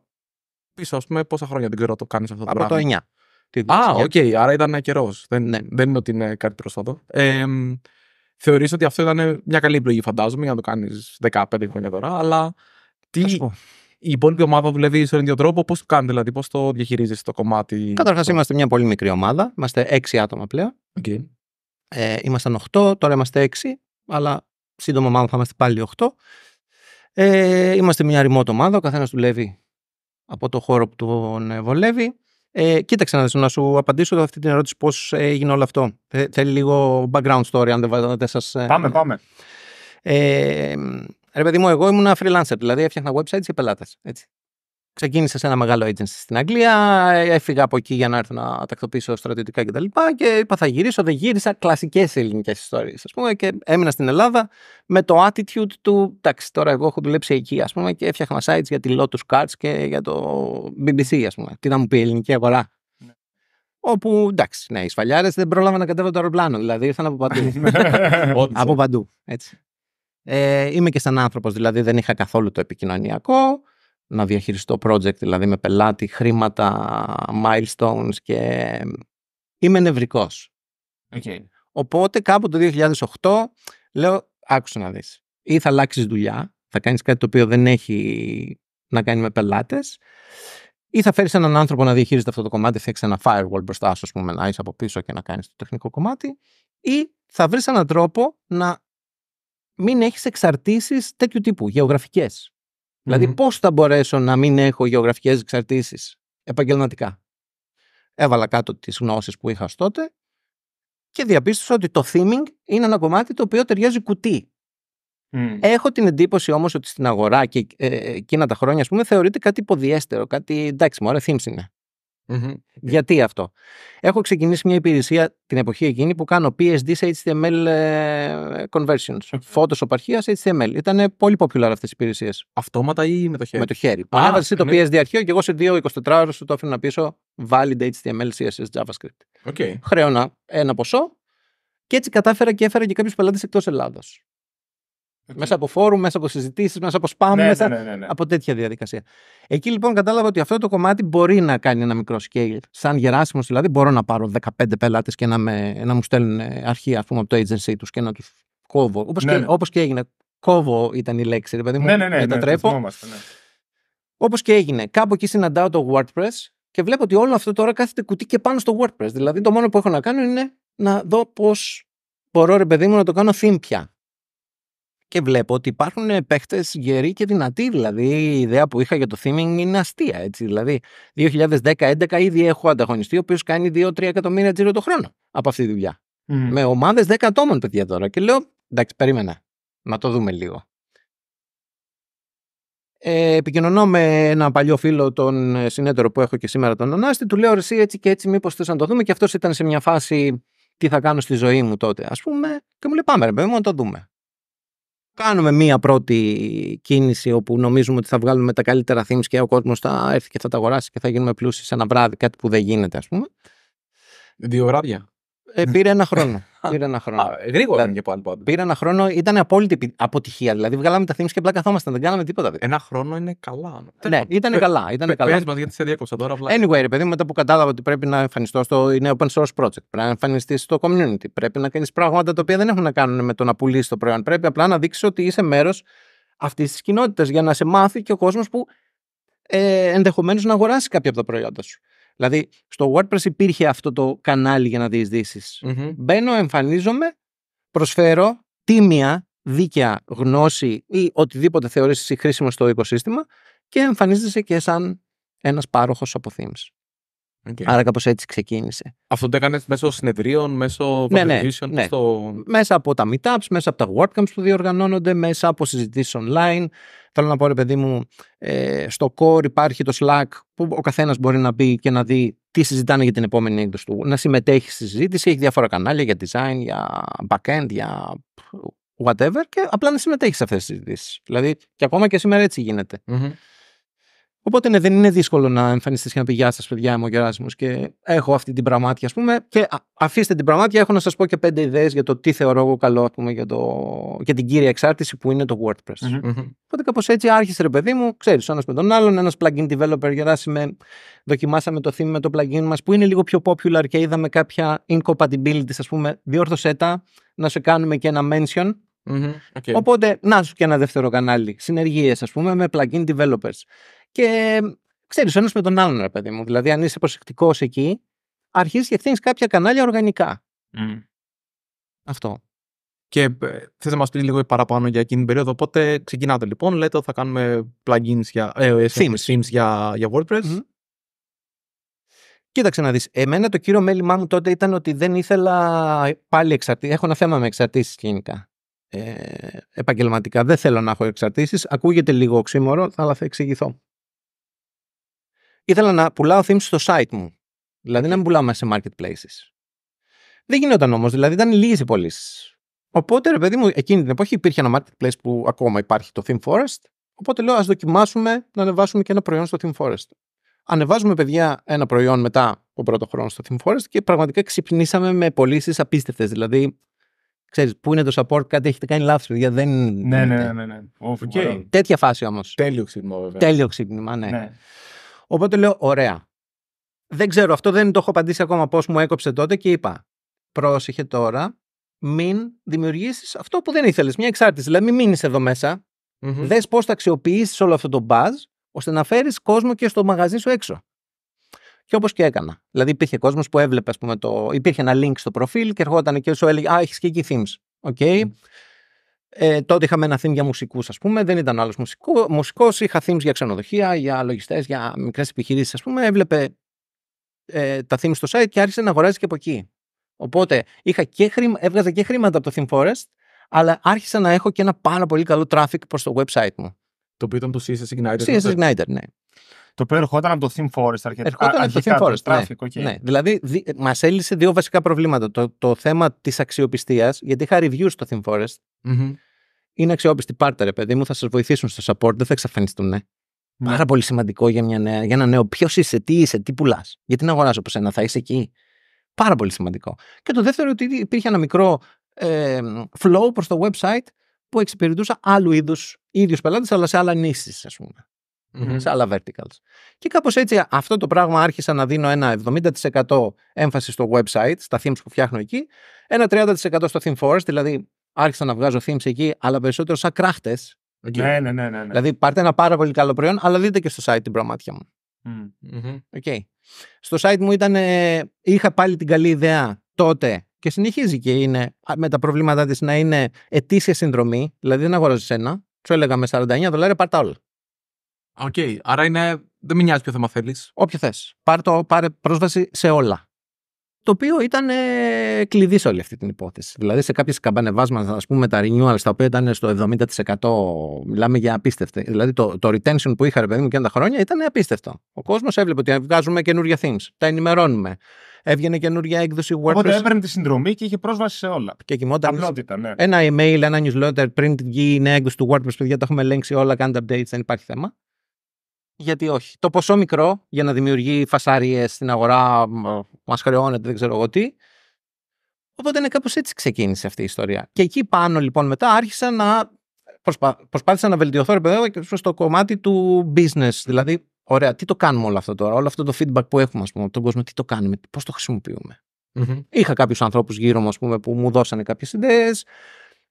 πίσω, ας πούμε, πόσα χρόνια δεν ξέρω το κάνεις αυτό το Από το πράγμα. 9. Τι Α, δουλειές, οκ, άρα ήταν καιρός. Δεν, Ναι. δεν είναι ότι είναι κάτι πρόσφατο. Ε, θεωρείς ότι αυτό ήταν μια καλή επιλογή, φαντάζομαι, για να το κάνεις 15 χρόνια τώρα. Αλλά τι, Θα σου πω. Η υπόλοιπη ομάδα δουλεύει σε ίδιο τρόπο, πώς το κάνετε, δηλαδή, πώς το διαχειρίζεσαι το κομμάτι; Καταρχάς είμαστε μια πολύ μικρή ομάδα. Είμαστε 6 άτομα πλέον. Οκ. Ε, ήμασταν 8, τώρα είμαστε 6, αλλά σύντομα μάλλον θα είμαστε πάλι 8. Ε, είμαστε μια remote ομάδα, ο καθένας δουλεύει από το χώρο που τον ε, βολεύει. Ε, κοίταξε να, δεις, να σου απαντήσω αυτή την ερώτηση πώς έγινε όλο αυτό. Θε- θέλει λίγο background story αν δεν, βα- δεν σας... ε, Πάμε, πάμε. Ε, ρε παιδί μου, εγώ ήμουν freelancer, δηλαδή έφτιαχνα websites για πελάτες. Έτσι. Ξεκίνησα σε ένα μεγάλο agency στην Αγγλία, έφυγα από εκεί για να έρθω να τακτοποιήσω στρατιωτικά κτλ. Και, και είπα θα γυρίσω, δεν γύρισα. Κλασικές ελληνικές ιστορίε, ας πούμε. Και έμεινα στην Ελλάδα με το attitude του εντάξει, τώρα εγώ έχω δουλέψει εκεί, ας πούμε, και έφτιαχνα sites για τη Lotus Cards και για το BBC, ας πούμε. Τι να μου πει η ελληνική αγορά. Ναι. Όπου εντάξει, ναι, οι σφαλιάρες δεν πρόλαβαν να κατέβουν το αεροπλάνο, δηλαδή ήρθαν από παντού. [LAUGHS] από παντού, έτσι. Ε, είμαι και σαν άνθρωπος, δηλαδή δεν είχα καθόλου το επικοινωνιακό να διαχειριστώ project, δηλαδή με πελάτη, χρήματα, milestones και είμαι νευρικός. Okay. Οπότε κάπου το 2008 λέω, άκουσα να δεις. Ή θα αλλάξεις δουλειά, θα κάνεις κάτι το οποίο δεν έχει να κάνει με πελάτες, ή θα φέρεις έναν άνθρωπο να διαχειρίζεται αυτό το κομμάτι, θα έχεις ένα firewall μπροστά σου, πούμε, να είσαι από πίσω και να κάνεις το τεχνικό κομμάτι, ή θα βρεις έναν τρόπο να μην έχεις εξαρτήσεις τέτοιου τύπου, γεωγραφικές. Δηλαδή, πώς θα μπορέσω να μην έχω γεωγραφικές εξαρτήσεις επαγγελματικά; Έβαλα κάτω τις γνώσεις που είχα τότε και διαπίστωσα ότι το theming είναι ένα κομμάτι το οποίο ταιριάζει κουτί. Έχω την εντύπωση όμως ότι στην αγορά και ε, εκείνα τα χρόνια, ας πούμε, θεωρείται κάτι υποδιέστερο, κάτι εντάξει, μωρέ, themes είναι. Mm-hmm. Γιατί αυτό; Έχω ξεκινήσει μια υπηρεσία την εποχή εκείνη που κάνω PSD σε HTML ε, conversions. Photoshop αρχεία σε HTML. Ήταν πολύ popular αυτές οι υπηρεσίες. Αυτόματα ή με το χέρι; Με το χέρι. Ανέβασε το ναι. PSD αρχείο και εγώ σε 2-24 ώρε σου το έφερνα πίσω valid HTML, CSS, JavaScript. Okay. Χρέωνα ένα ποσό και έτσι κατάφερα και έφερα και κάποιους πελάτες εκτός Ελλάδος. Μέσα από φόρουμ, μέσα από συζητήσεις, μέσα από spam, ναι, μέσα ναι, ναι, ναι, από τέτοια διαδικασία. Εκεί λοιπόν κατάλαβα ότι αυτό το κομμάτι μπορεί να κάνει ένα μικρό scale. Σαν γεράσιμος δηλαδή, μπορώ να πάρω 15 πελάτες και να, με, να μου στέλνουν αρχεία ας πούμε, από το agency τους και να τους κόβω. Όπως και, ναι. όπως και έγινε. Κόβω ήταν η λέξη, ρε παιδί μου. Ναι, ναι, ναι. Μετατρέπω. Ναι, Όπως και έγινε. Κάπου εκεί συναντάω το WordPress και βλέπω ότι όλο αυτό τώρα κάθεται κουτί και πάνω στο WordPress. Δηλαδή το μόνο που έχω να κάνω είναι να δω πώς μπορώ, ρε παιδί μου, να το κάνω theme πια και βλέπω ότι υπάρχουν ε, παίχτες γεροί και δυνατοί. Δηλαδή, η ιδέα που είχα για το theming είναι αστεία. Έτσι. Δηλαδή, 2010-2011 ήδη έχω ανταγωνιστή, ο οποίος κάνει 2-3 εκατομμύρια τζίρο το χρόνο από αυτή τη δουλειά. Με ομάδες 10 ατόμων, παιδιά τώρα. Και λέω, εντάξει, περίμενα. Να το δούμε λίγο. Ε, επικοινωνώ με ένα παλιό φίλο, τον ε, συνέτερο που έχω και σήμερα, τον Ανάστη. Του λέω εσύ έτσι και έτσι, μήπως θες να το δούμε. Και αυτός ήταν σε μια φάση τι θα κάνω στη ζωή μου τότε, ας πούμε. Και μου λέει, πάμε, ρε παιδί μου, να το δούμε κάνουμε μία πρώτη κίνηση όπου νομίζουμε ότι θα βγάλουμε τα καλύτερα themes και ο κόσμος θα έρθει και θα τα αγοράσει και θα γίνουμε πλούσιοι σε ένα βράδυ, κάτι που δεν γίνεται ας πούμε. Δύο βράδια. Ε, πήρε ένα χρόνο. Πήρε ένα χρόνο. Α, γρήγορα είναι και πάλι πάντα. Πήρε ένα χρόνο, ήταν απόλυτη αποτυχία. Δηλαδή, βγάλαμε τα themes και απλά καθόμασταν, δεν κάναμε τίποτα. Ένα χρόνο είναι καλά. Ναι, ήταν καλά. Ήταν καλά. Πες μας γιατί σε διέκοψα τώρα. Anyway, ρε παιδί, μετά που κατάλαβα ότι πρέπει να εμφανιστώ στο είναι open source project, πρέπει να εμφανιστεί στο community, πρέπει να κάνεις πράγματα τα οποία δεν έχουν να κάνουν με το να πουλήσει το προϊόν. Πρέπει απλά να δείξεις ότι είσαι μέρος αυτής της κοινότητας για να σε μάθει και ο κόσμος που ε, ενδεχομένως να αγοράσει κάποια από τα προϊόντα σου. Δηλαδή, στο WordPress υπήρχε αυτό το κανάλι για να διεισδυσεις Μπαίνω, εμφανίζομαι, προσφέρω τίμια, δίκαια γνώση ή οτιδήποτε θεωρείς εσύ χρήσιμο στο οικοσύστημα και εμφανίζεσαι και σαν ένας πάροχος από themes. Okay. Άρα κάπως έτσι ξεκίνησε. Αυτό το έκανες μέσω συνεδρίων, μέσω ναι, ναι, ναι. Στο... Μέσα από τα meetups, μέσα από τα WordCamps που διοργανώνονται, μέσα από συζητήσεις online. Θέλω να πω ρε παιδί μου, ε, στο core υπάρχει το Slack που ο καθένας μπορεί να μπει και να δει τι συζητάνε για την επόμενη έκδοση του. Να συμμετέχει στη συζήτηση, έχει διάφορα κανάλια για design, για backend, για whatever και απλά να συμμετέχει σε αυτές τις συζητήσεις. Δηλαδή και ακόμα και σήμερα έτσι γίνεται. Οπότε ναι, δεν είναι δύσκολο να εμφανιστείς και να πει Γεια σας, παιδιά, είμαι ο Γεράσιμο και έχω αυτή την πραγμάτια, ας πούμε. Και αφήστε την πραγμάτια, έχω να σας πω και πέντε ιδέες για το τι θεωρώ εγώ καλό, ας πούμε, για, το... για την κύρια εξάρτηση που είναι το WordPress. Mm-hmm. Οπότε κάπως έτσι άρχισε, ρε παιδί μου, ξέρεις, ο ένας με τον άλλον, ένας plugin developer, Γεράσιμε, δοκιμάσαμε το theme με το plugin μας που είναι λίγο πιο popular και είδαμε κάποια incompatibilities, ας πούμε, διόρθωσέ τα, να σε κάνουμε και ένα mention. Mm-hmm. Okay. Οπότε, να σου και ένα δεύτερο κανάλι. Συνεργίες, ας πούμε, με plugin developers. Και ξέρεις, ο ένας με τον άλλον, ρε παιδί μου. Δηλαδή, αν είσαι προσεκτικός εκεί, αρχίζεις και φτιάχνει κάποια κανάλια οργανικά. Αυτό. Και ε, θες να μας πει λίγο παραπάνω για εκείνη την περίοδο. Οπότε ξεκινάτε λοιπόν, λέτε ότι θα κάνουμε plugins για, ε, ε themes. themes για, για WordPress. Mm-hmm. Κοίταξε να δεις, εμένα το κύριο μέλημά μου τότε ήταν ότι δεν ήθελα πάλι εξαρτήσεις, έχω ένα θέμα με εξαρτήσεις γενικά ε, επαγγελματικά, δεν θέλω να έχω εξαρτήσεις, ακούγεται λίγο οξύμορο, αλλά θα εξηγηθώ. Ήθελα να πουλάω themes στο site μου. Δηλαδή να μην πουλάω μέσα σε marketplaces. Δεν γινόταν όμως, δηλαδή ήταν λίγες οι πωλήσεις. Οπότε, ρε παιδί μου, εκείνη την εποχή υπήρχε ένα marketplace που ακόμα υπάρχει, το Theme Forest. Οπότε λέω, ας δοκιμάσουμε να ανεβάσουμε και ένα προϊόν στο Theme Forest. Ανεβάζουμε, παιδιά, ένα προϊόν μετά τον πρώτο χρόνο στο Theme Forest και πραγματικά ξυπνήσαμε με πωλήσεις απίστευτες. Δηλαδή, ξέρεις, πού είναι το support, κάτι έχετε κάνει λάθος, παιδιά. Δεν... Ναι, ναι, ναι. ναι, ναι. Ω, φοβερό. Τέτοια φάση όμως. Τέλειο ξύπνημα, βέβαια. Τέλειο ξύπνημα, ναι. Ναι. Οπότε λέω, ωραία. Δεν ξέρω, αυτό δεν το έχω απαντήσει ακόμα πώς μου έκοψε τότε και είπα, πρόσεχε τώρα, μην δημιουργήσεις αυτό που δεν ήθελες. Μια εξάρτηση. Δηλαδή, μην μείνεις εδώ μέσα. Μμμ. Δες πώς θα αξιοποιήσεις όλο αυτό το buzz, ώστε να φέρεις κόσμο και στο μαγαζί σου έξω. Και όπως και έκανα. Δηλαδή, υπήρχε κόσμος που έβλεπε, ας πούμε, το... υπήρχε ένα link στο προφίλ και ερχόταν και σου έλεγε Α, έχεις και εκεί themes. Οκ. Ε, τότε είχαμε ένα theme για μουσικούς, ας πούμε. Δεν ήταν άλλο στο μουσικό. Είχα themes για ξενοδοχεία, για λογιστές, για μικρές επιχειρήσεις, ας πούμε. Έβλεπε ε, τα themes στο site και άρχισε να αγοράζει και από εκεί. Οπότε είχα και χρήμα, έβγαζα και χρήματα από το ThemeForest, αλλά άρχισα να έχω και ένα πάρα πολύ καλό traffic προς το website μου. Το οποίο ήταν το CSS Igniter. CSS Igniter, ναι. Το οποίο ερχόταν από το ThemeForest αρκετά. Ερχόταν από το αρχικά, ThemeForest, ναι. traffic, οκ. ναι. Δηλαδή, δι, μας έλυσε δύο βασικά προβλήματα. Το, το θέμα της αξιοπιστίας, γιατί είχα reviews στο ThemeForest, Μμμ. είναι αξιόπιστη πάρτε ρε παιδί μου, θα σας βοηθήσουν στο support, δεν θα εξαφανιστούν. Ναι. Ναι. Πάρα πολύ σημαντικό για, μια νέα, για ένα νέο. Ποιος είσαι, τι είσαι, τι πουλάς. Γιατί να αγοράσω από σένα, θα είσαι εκεί. Πάρα πολύ σημαντικό. Και το δεύτερο, ότι υπήρχε ένα μικρό ε, flow προς το website που εξυπηρετούσα άλλου είδους ίδιους πελάτες, αλλά σε άλλα niches, ας πούμε. Μμμ. Σε άλλα verticals. Και κάπως έτσι αυτό το πράγμα άρχισα να δίνω ένα 70% έμφαση στο website, στα themes που φτιάχνω εκεί, ένα 30% στο ThemeForest, δηλαδή άρχισα να βγάζω themes εκεί, αλλά περισσότερο σαν κράχτες. Οκ. Ναι, ναι, ναι, ναι. ναι. Δηλαδή, πάρτε ένα πάρα πολύ καλό προϊόν, αλλά δείτε και στο site την πραμάτεια μου. Μμ. Μμμ. Okay. Στο site μου ήταν, ε, είχα πάλι την καλή ιδέα τότε και συνεχίζει και είναι α, με τα προβλήματά της να είναι ετήσια συνδρομή, δηλαδή δεν αγοράζεις ένα, σου έλεγα με 49 δολάρια πάρ' τα όλα. Οκ. Άρα είναι... δεν με νοιάζει ποιο theme θέλεις. Όποιο θες. Πάρε, το, πάρε πρόσβαση σε όλα. Το οποίο ήταν ε, κλειδί σε όλη αυτή την υπόθεση. Δηλαδή σε κάποιες καμπανεβάσματα, ας πούμε, τα renewals, τα οποία ήταν στο 70%, μιλάμε για απίστευτα. Δηλαδή το, το retention που είχα, ρε παιδί μου, και τα χρόνια ήταν απίστευτο. Ο κόσμος έβλεπε ότι βγάζουμε καινούργια themes, τα ενημερώνουμε. Έβγαινε καινούργια έκδοση WordPress Οπότε έπαιρνε τη συνδρομή και είχε πρόσβαση σε όλα. και κοιμόταν Απλότητα, ναι. ένα email, ένα newsletter πριν την βγει η νέα έκδοση του WordPress, παιδιά, τα έχουμε ελέγξει όλα, κάντε updates, δεν υπάρχει θέμα. Γιατί όχι. Το ποσό μικρό για να δημιουργεί φασαρίε στην αγορά, μα χρεώνεται, δεν ξέρω εγώ τι. Οπότε είναι κάπως έτσι ξεκίνησε αυτή η ιστορία. Και εκεί πάνω λοιπόν μετά άρχισα να. Προσπα... Προσπάθησα να βελτιωθώ, ρε παιδεύω, και στο κομμάτι του business. Δηλαδή, ωραία, τι το κάνουμε όλο αυτό τώρα, όλο αυτό το feedback που έχουμε, ας πούμε, από τον κόσμο, τι το κάνουμε, πώς το χρησιμοποιούμε; Μμμ. Είχα κάποιους ανθρώπους γύρω μου, ας πούμε, που μου δώσανε κάποιες ιδέες.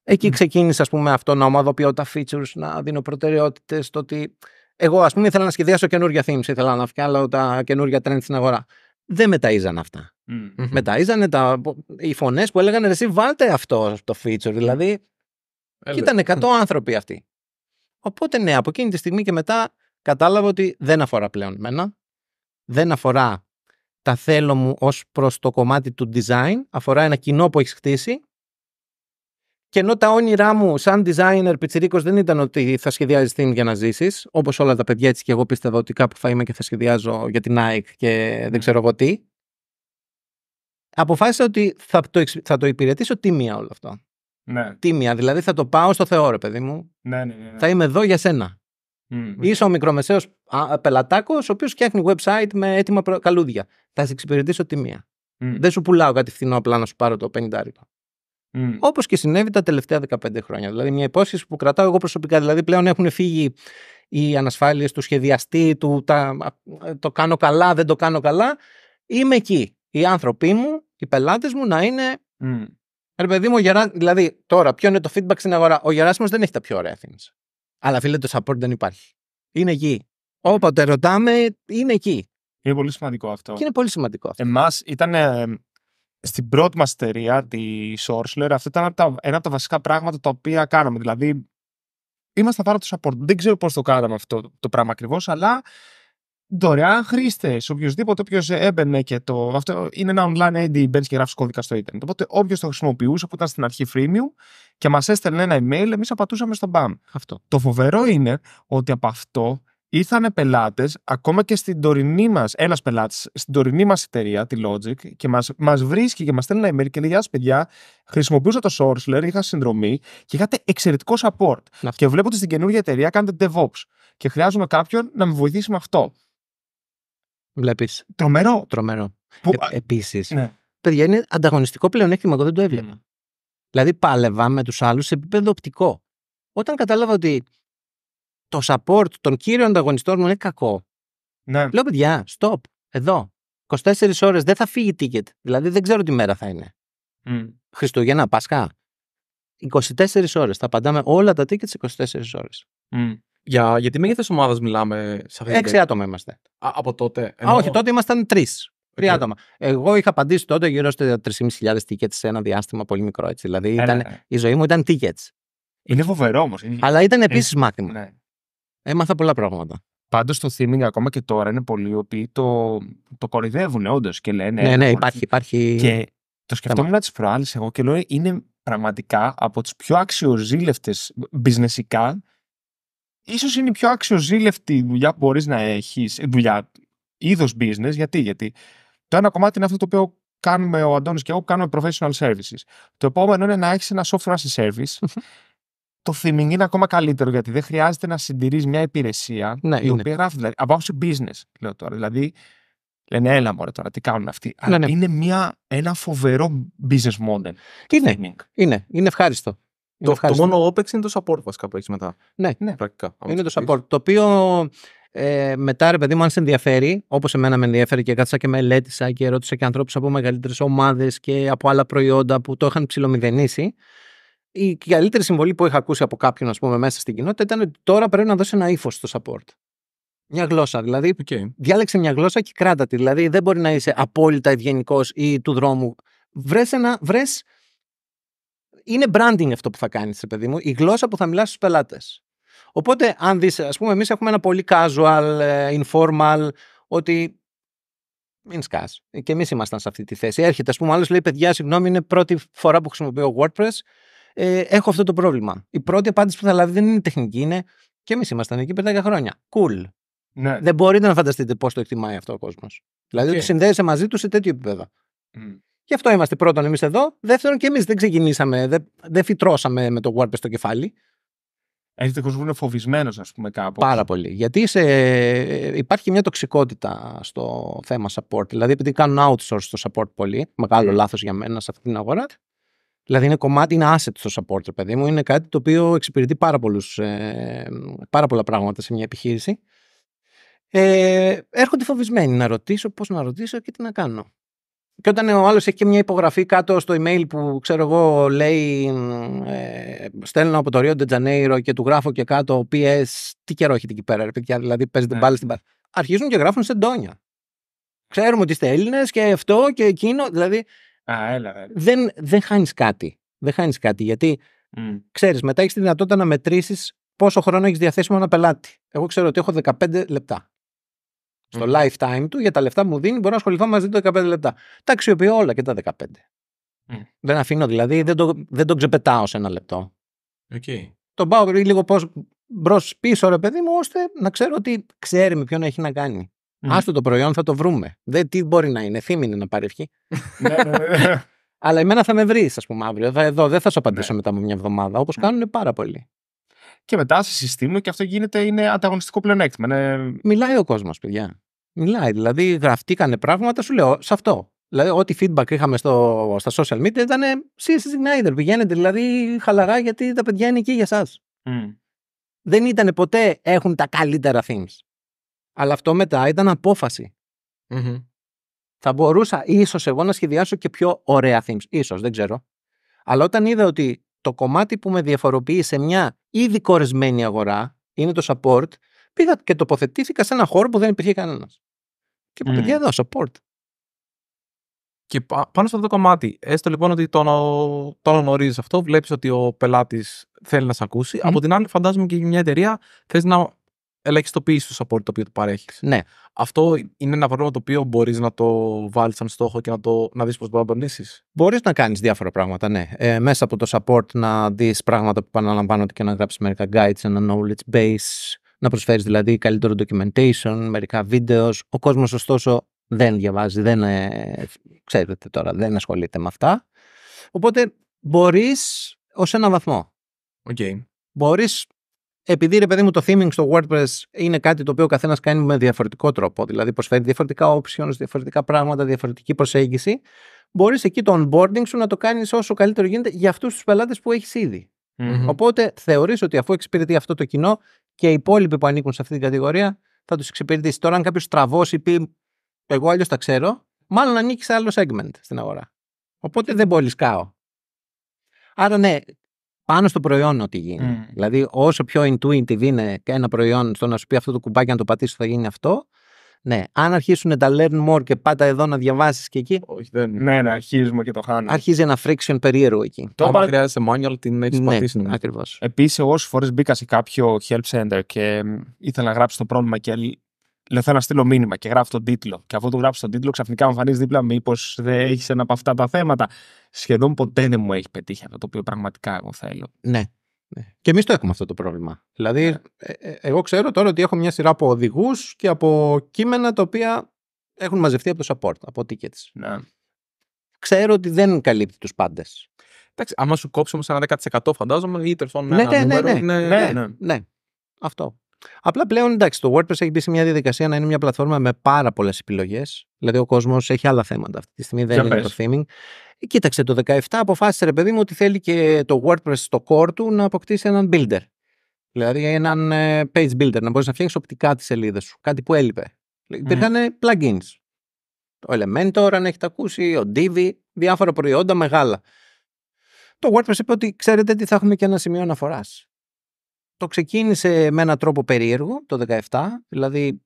Εκεί ξεκίνησε, ας πούμε, αυτό να ομαδοποιώ τα features, να δίνω προτεραιότητες στο ότι. Εγώ, ας πούμε, ήθελα να σχεδιάσω καινούργια themes, ήθελα να βγάλω τα καινούργια trends στην αγορά. Δεν μεταΐζαν αυτά. Μμ. Μμμ. Μεταΐζανε τα, οι φωνές που έλεγαν εσύ βάλτε αυτό το feature. Δηλαδή, Έλε. και ήταν 100 άνθρωποι αυτοί. Οπότε ναι, από εκείνη τη στιγμή και μετά κατάλαβα ότι δεν αφορά πλέον εμένα. Δεν αφορά τα θέλω μου ως προς το κομμάτι του design. Αφορά ένα κοινό που έχεις χτίσει. Και ενώ τα όνειρά μου σαν designer πιτσιρίκος δεν ήταν ότι θα σχεδιάζεις theme για να ζήσεις, όπως όλα τα παιδιά έτσι και εγώ πίστευα ότι κάπου θα είμαι και θα σχεδιάζω για την Nike και δεν ξέρω εγώ τι. Αποφάσισα ότι θα το, εξ- θα το υπηρετήσω τίμια όλο αυτό. Ναι, Τίμια, δηλαδή θα το πάω στο Θεό, ρε παιδί μου. ναι, ναι. ναι. Θα είμαι εδώ για σένα. Μμ. Είσαι ο μικρομεσαίος πελατάκος, ο οποίος φτιάχνει website με έτοιμα προ- καλούδια. Θα σε εξυπηρετήσω τιμία. Μμ. Δεν σου πουλάω κάτι φθηνό απλά να σου πάρω το 50 Μμ. Όπως και συνέβη τα τελευταία 15 χρόνια. Δηλαδή, μια υπόσχεση που κρατάω εγώ προσωπικά. Δηλαδή, πλέον έχουν φύγει οι ανασφάλειες του σχεδιαστή, του τα, το κάνω καλά, δεν το κάνω καλά. Είμαι εκεί. Οι άνθρωποι μου, οι πελάτες μου να είναι. Μμ. Ρε παιδί μου, ο Γερά... δηλαδή τώρα, ποιο είναι το feedback στην αγορά. Ο Γεράσιμος δεν έχει τα πιο ωραία things. Αλλά φίλε, το support δεν υπάρχει. Είναι εκεί. Όποτε ρωτάμε, είναι εκεί. Είναι πολύ σημαντικό αυτό. Και είναι πολύ σημαντικό αυτό. Εμάς ήταν ε, στην πρώτη μας εταιρεία, τη Sourceler, αυτό ήταν από τα, ένα από τα βασικά πράγματα τα οποία κάναμε. Δηλαδή, ήμασταν πάρα το support. Δεν ξέρω πώς το κάναμε αυτό το πράγμα ακριβώς, αλλά δωρεάν χρήστε. Οποιοδήποτε όποιος έμπαινε και το. Αυτό είναι ένα online ID, μπαίνεις και γράφεις κώδικα στο Ιντερνετ. Οπότε όποιος το χρησιμοποιούσε που ήταν στην αρχή freemium και μας έστελνε ένα email, εμείς απαντούσαμε στο BAM. Αυτό. Το φοβερό είναι ότι από αυτό ήρθαν πελάτες, ακόμα και στην τωρινή μας, ένας πελάτης, στην τωρινή μας εταιρεία, τη Logic, και μας μας βρίσκει και μας στέλνει ένα email και λέει: Γεια σας, παιδιά, χρησιμοποιούσα το Sourceler, είχα συνδρομή και είχατε εξαιρετικό support. Να- Και βλέπω ότι στην καινούργια εταιρεία κάνετε DevOps. Και χρειάζομαι κάποιον να με βοηθήσει με αυτό. Βλέπεις. Τρομερό. Τρομερό. Που... Ε, Επίσης, ναι. παιδιά, είναι ανταγωνιστικό πλεονέκτημα. Εγώ δεν το έβλεπα. Δηλαδή, πάλευα με τους άλλους σε επίπεδο οπτικό. Όταν κατάλαβα ότι το support των κύριων ανταγωνιστών μου είναι κακό, ναι. λέω παιδιά, stop. Εδώ. 24 ώρες δεν θα φύγει ticket. Δηλαδή, δεν ξέρω τι μέρα θα είναι. Μμ. Χριστούγεννα, Πάσχα. 24 ώρες. Θα απαντάμε όλα τα tickets σε 24 ώρες. Μμ. Για, για τι μέγεθος ομάδα μιλάμε σε αυτή την Έξι περίπτωση; άτομα είμαστε. Α, από τότε. Α, εννοώ. όχι, τότε ήμασταν τρεις. Τρία Οκ. άτομα. Εγώ είχα απαντήσει τότε γύρω στα 3.500 tickets σε ένα διάστημα πολύ μικρό. Έτσι. Δηλαδή, Έλα, ήταν, ναι. η ζωή μου ήταν tickets. Είναι φοβερό όμως. Αλλά ήταν επίσης μάθημα. Ναι. Έμαθα πολλά πράγματα. Πάντως το theming ακόμα και τώρα είναι πολλοί οι οποίοι το, το κορυδεύουν όντως και λένε. Ναι, ναι, «Έλα, υπάρχει. υπάρχει... Και το σκεφτόμουν τις προάλλε εγώ και λέω είναι πραγματικά από τις πιο αξιοζήλευτες businessικά. ίσως είναι η πιο αξιοζήλευτη δουλειά που μπορείς να έχεις. Δουλειά, είδος business. Γιατί, γιατί το ένα κομμάτι είναι αυτό το οποίο κάνουμε ο Αντώνης και εγώ που κάνουμε professional services. Το επόμενο είναι να έχεις ένα software as a service. Το theming είναι ακόμα καλύτερο γιατί δεν χρειάζεται να συντηρείς μια υπηρεσία Ναι, η είναι. οποία γράφει δηλαδή, about the business λέω τώρα. Δηλαδή λένε έλα μωρέ τώρα τι κάνουν αυτοί. Ναι, Αλλά ναι. είναι μια, ένα φοβερό business model. Είναι, theming. είναι, είναι ευχάριστο. Είναι Το, το ευχάριστο. μόνο OPEX είναι το support βασικά που έχει μετά. Ναι. Ναι. Πρακτικά. άμα Είναι το σκεφτείς. support. Το οποίο ε, μετά, ρε παιδί μου, αν σε ενδιαφέρει, όπως εμένα με ενδιαφέρει και κάτσα και μελέτησα και ρώτησα και ανθρώπους από μεγαλύτερες ομάδες και από άλλα προϊόντα που το είχαν ψηλομηδενήσει. Η καλύτερη συμβουλή που είχα ακούσει από κάποιον, ας πούμε, μέσα στην κοινότητα ήταν ότι τώρα πρέπει να δώσει ένα ύφος στο support. Μια γλώσσα. Δηλαδή, Οκ. διάλεξε μια γλώσσα και κράτα τη. Δηλαδή, δεν μπορεί να είσαι απόλυτα ευγενικός ή του δρόμου. Βρες ένα. Βρες... Είναι branding αυτό που θα κάνεις, ρε παιδί μου, η γλώσσα που θα μιλάς στους πελάτες. Οπότε, αν δεις, ας πούμε, εμείς έχουμε ένα πολύ casual, ε, informal, ότι μην σκάς. Και εμείς ήμασταν σε αυτή τη θέση. Έρχεται, ας πούμε, άλλος λέει, παιδιά, συγγνώμη, είναι πρώτη φορά που χρησιμοποιώ WordPress, ε, έχω αυτό το πρόβλημα. Η πρώτη απάντηση που θα λάβει δεν είναι τεχνική, είναι και εμείς ήμασταν εκεί πριν 10 χρόνια. Cool. Ναι. Δεν μπορείτε να φανταστείτε πώς το εκτιμάει αυτό ο κόσμος. Δηλαδή, Οκ. ότι συνδέεσαι μαζί τους σε τέτοιο επίπεδο. Μμ. Γι' αυτό είμαστε πρώτον εμείς εδώ. Δεύτερον, και εμείς δεν ξεκινήσαμε, δεν, δεν φυτρώσαμε με το WordPress στο κεφάλι. Έχετε κόσμος που είναι φοβισμένος, ας πούμε, κάπου. Πάρα πολύ. Γιατί σε, υπάρχει μια τοξικότητα στο θέμα support. Δηλαδή, επειδή κάνουν outsource το support πολύ, μεγάλο Mm. λάθος για μένα σε αυτή την αγορά. Δηλαδή, είναι κομμάτι, είναι asset το support, ρε παιδί μου. Είναι κάτι το οποίο εξυπηρετεί πάρα, πολλούς, ε, πάρα πολλά πράγματα σε μια επιχείρηση. Ε, έρχονται φοβισμένοι να ρωτήσω πώς να ρωτήσω και τι να κάνω. Και όταν ο άλλος έχει και μια υπογραφή κάτω στο email που ξέρω εγώ λέει ε, στέλνω από το Rio de Janeiro και του γράφω και κάτω PS τι καιρό έχετε εκεί πέρα ρε παιδιά δηλαδή παίζετε Ναι. μπάλα στην μπάλα. Αρχίζουν και γράφουν σε ντόνια. Ξέρουμε ότι είστε Έλληνες και αυτό και εκείνο δηλαδή Α, έλα, ρε. δεν, δεν χάνεις κάτι. Δεν χάνεις κάτι γιατί Μμ. ξέρεις μετά έχεις τη δυνατότητα να μετρήσεις πόσο χρόνο έχεις διαθέσιμο ένα πελάτη. Εγώ ξέρω ότι έχω 15 λεπτά. Στο Μμμ. lifetime του για τα λεφτά που μου δίνει μπορώ να ασχοληθώ μαζί του 15 λεπτά. Τα αξιοποιώ όλα και τα 15. Μμ. Δεν αφήνω δηλαδή, δεν το, δεν το ξεπετάω σε ένα λεπτό. Οκ. Τον πάω λίγο πώς μπρος πίσω ρε παιδί μου, ώστε να ξέρω ότι ξέρει με ποιον έχει να κάνει. Μμ. Άστο το προϊόν θα το βρούμε. Δεν, τι μπορεί να είναι, θύμη είναι να πάρει ευχή. ναι, ναι, ναι. [LAUGHS] Αλλά εμένα θα με βρεις, ας πούμε, αύριο. Θα, εδώ δεν θα σου απαντήσω Ναι. μετά από μια εβδομάδα, όπως κάνουν πάρα πολλοί. και μετά σε συστήνουν και αυτό γίνεται, είναι ανταγωνιστικό πλεονέκτημα. Είναι... Μιλάει ο κόσμος, παιδιά. Μιλάει. Δηλαδή, γραφτήκανε πράγματα, σου λέω, σε αυτό. Δηλαδή, ό,τι feedback είχαμε στο, στα social media ήταν CSS Igniter. Πηγαίνετε δηλαδή χαλαρά γιατί τα παιδιά είναι εκεί για εσά. Μμ. Δεν ήταν ποτέ έχουν τα καλύτερα themes. Αλλά αυτό μετά ήταν απόφαση. Μμμ. Θα μπορούσα ίσως εγώ να σχεδιάσω και πιο ωραία themes. Ίσως, δεν ξέρω. Αλλά όταν είδα ότι το κομμάτι που με διαφοροποιεί σε μια ήδη κορεσμένη αγορά είναι το support, πήγα και τοποθετήθηκα σε ένα χώρο που δεν υπήρχε κανένας. Και είπα, Μμ. παιδιά, εδώ, support. Και πα- πάνω σε αυτό το κομμάτι, έστω λοιπόν ότι το, το αναγνωρίζει αυτό, βλέπεις ότι ο πελάτης θέλει να σε ακούσει. Μμ. Από την άλλη, φαντάζομαι και μια εταιρεία θες να ελαχιστοποιήσεις το support το οποίο του παρέχεις. Ναι. Αυτό είναι ένα πρόβλημα το οποίο μπορείς να το βάλεις σαν στόχο και να, το, να δεις πώς μπορείς να το λύσει. Μπορείς να κάνεις διάφορα πράγματα, ναι. Ε, μέσα από το support να δεις πράγματα που επαναλαμβάνονται και να γράψεις μερικά guides, ένα knowledge base, να προσφέρεις δηλαδή καλύτερο documentation, μερικά βίντεο. Ο κόσμος ωστόσο δεν διαβάζει, δεν, ε, ξέρετε τώρα, δεν ασχολείται με αυτά. Οπότε μπορείς ως ένα βαθμό. Οκ. Μπορείς, επειδή ρε παιδί μου το theming στο WordPress είναι κάτι το οποίο ο καθένας κάνει με διαφορετικό τρόπο, δηλαδή προσφέρει διαφορετικά options, διαφορετικά πράγματα, διαφορετική προσέγγιση, μπορείς εκεί το onboarding σου να το κάνεις όσο καλύτερο γίνεται για αυτούς τους πελάτες που έχεις ήδη. Μμμ. Οπότε θεωρείς ότι αφού εξυπηρετεί αυτό το κοινό και οι υπόλοιποι που ανήκουν σε αυτή την κατηγορία θα τους εξυπηρετήσει. Τώρα αν κάποιος τραβώσει πει εγώ αλλιώς τα ξέρω, μάλλον ανήκει σε άλλο segment στην αγορά. Οπότε δεν μπορεί σκάω. Άρα ναι, πάνω στο προϊόν ό,τι γίνει. Μμ. Δηλαδή όσο πιο intuitive είναι και ένα προϊόν στο να σου πει αυτό το κουμπάκι να το πατήσεις θα γίνει αυτό. Ναι, αν αρχίσουν τα learn more και πάτα εδώ να διαβάσεις και εκεί, Όχι, δεν. Ναι, ναι, αρχίζουμε και το χάνουμε. αρχίζει ένα friction περίεργο εκεί. Το Άμα είπα- χρειάζεσαι manual, την έχεις ναι, πατήσει. ναι. ακριβώς. Επίσης, εγώ όσες φορές μπήκα σε κάποιο help center και μ, ήθελα να γράψω το πρόβλημα και λ- λέω θέλω να στείλω μήνυμα και γράφω τον τίτλο. Και αφού του γράψω τον τίτλο, ξαφνικά μου εμφανίζει δίπλα μήπως δεν έχεις ένα από αυτά τα θέματα. Σχεδόν ποτέ δεν μου έχει πετύχει αυτό το οποίο πραγματικά εγώ θέλω. Ναι. ναι. Και εμείς το έχουμε αυτό το πρόβλημα. Δηλαδή, ε, ε, εγώ ξέρω τώρα ότι έχω μια σειρά από οδηγούς και από κείμενα τα οποία έχουν μαζευτεί από το support, από tickets. Ναι. Ξέρω ότι δεν καλύπτει τους πάντες. Εντάξει, άμα σου κόψει όμως ένα 10% φαντάζομαι ή τέλο πάντων Ναι, ένα ναι, ναι, νούμερο ναι. είναι- Ναι, ναι. Ναι, αυτό. Απλά πλέον εντάξει, το WordPress έχει μπει σε μια διαδικασία να είναι μια πλατφόρμα με πάρα πολλές επιλογές. Δηλαδή, ο κόσμος έχει άλλα θέματα αυτή τη στιγμή, δεν Για είναι πες. το theming. Ε, Κοίταξε, το 17 αποφάσισε ρε παιδί μου ότι θέλει και το WordPress στο core του να αποκτήσει έναν builder. Δηλαδή έναν ε, page builder, να μπορείς να φτιάξεις οπτικά τις σελίδες σου. Κάτι που έλειπε. Υπήρχαν plugins. Το Elementor, αν έχετε ακούσει, ο Divi, διάφορα προϊόντα μεγάλα. Το WordPress είπε ότι ξέρετε τι θα έχουμε και ένα σημείο αναφοράς. Το ξεκίνησε με έναν τρόπο περίεργο το 17, δηλαδή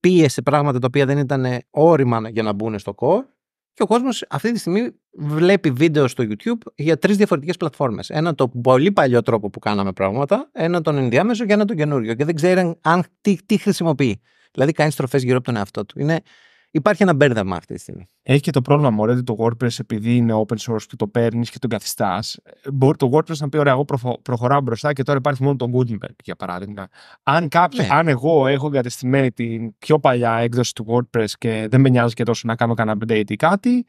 πίεσε πράγματα τα οποία δεν ήταν όρημα για να μπουν στο core και ο κόσμος αυτή τη στιγμή βλέπει βίντεο στο YouTube για τρεις διαφορετικές πλατφόρμες. Ένα το πολύ παλιό τρόπο που κάναμε πράγματα, ένα τον ενδιάμεσο και ένα τον καινούριο και δεν ξέρει αν, αν τι, τι χρησιμοποιεί. Δηλαδή κάνει στροφές γύρω από τον εαυτό του. Είναι, υπάρχει ένα μπέρδεμα αυτή τη στιγμή. Έχει και το πρόβλημα μου, ότι το WordPress επειδή είναι open source και το παίρνεις και τον καθιστάς, μπορεί το WordPress να πει: Ωραία, εγώ προφο- προχωράω μπροστά και τώρα υπάρχει μόνο το Gutenberg, για παράδειγμα. Αν, κάποιος, Ναι. αν εγώ έχω εγκατεστημένη την πιο παλιά έκδοση του WordPress και δεν με νοιάζει και τόσο να κάνω κανένα update ή κάτι,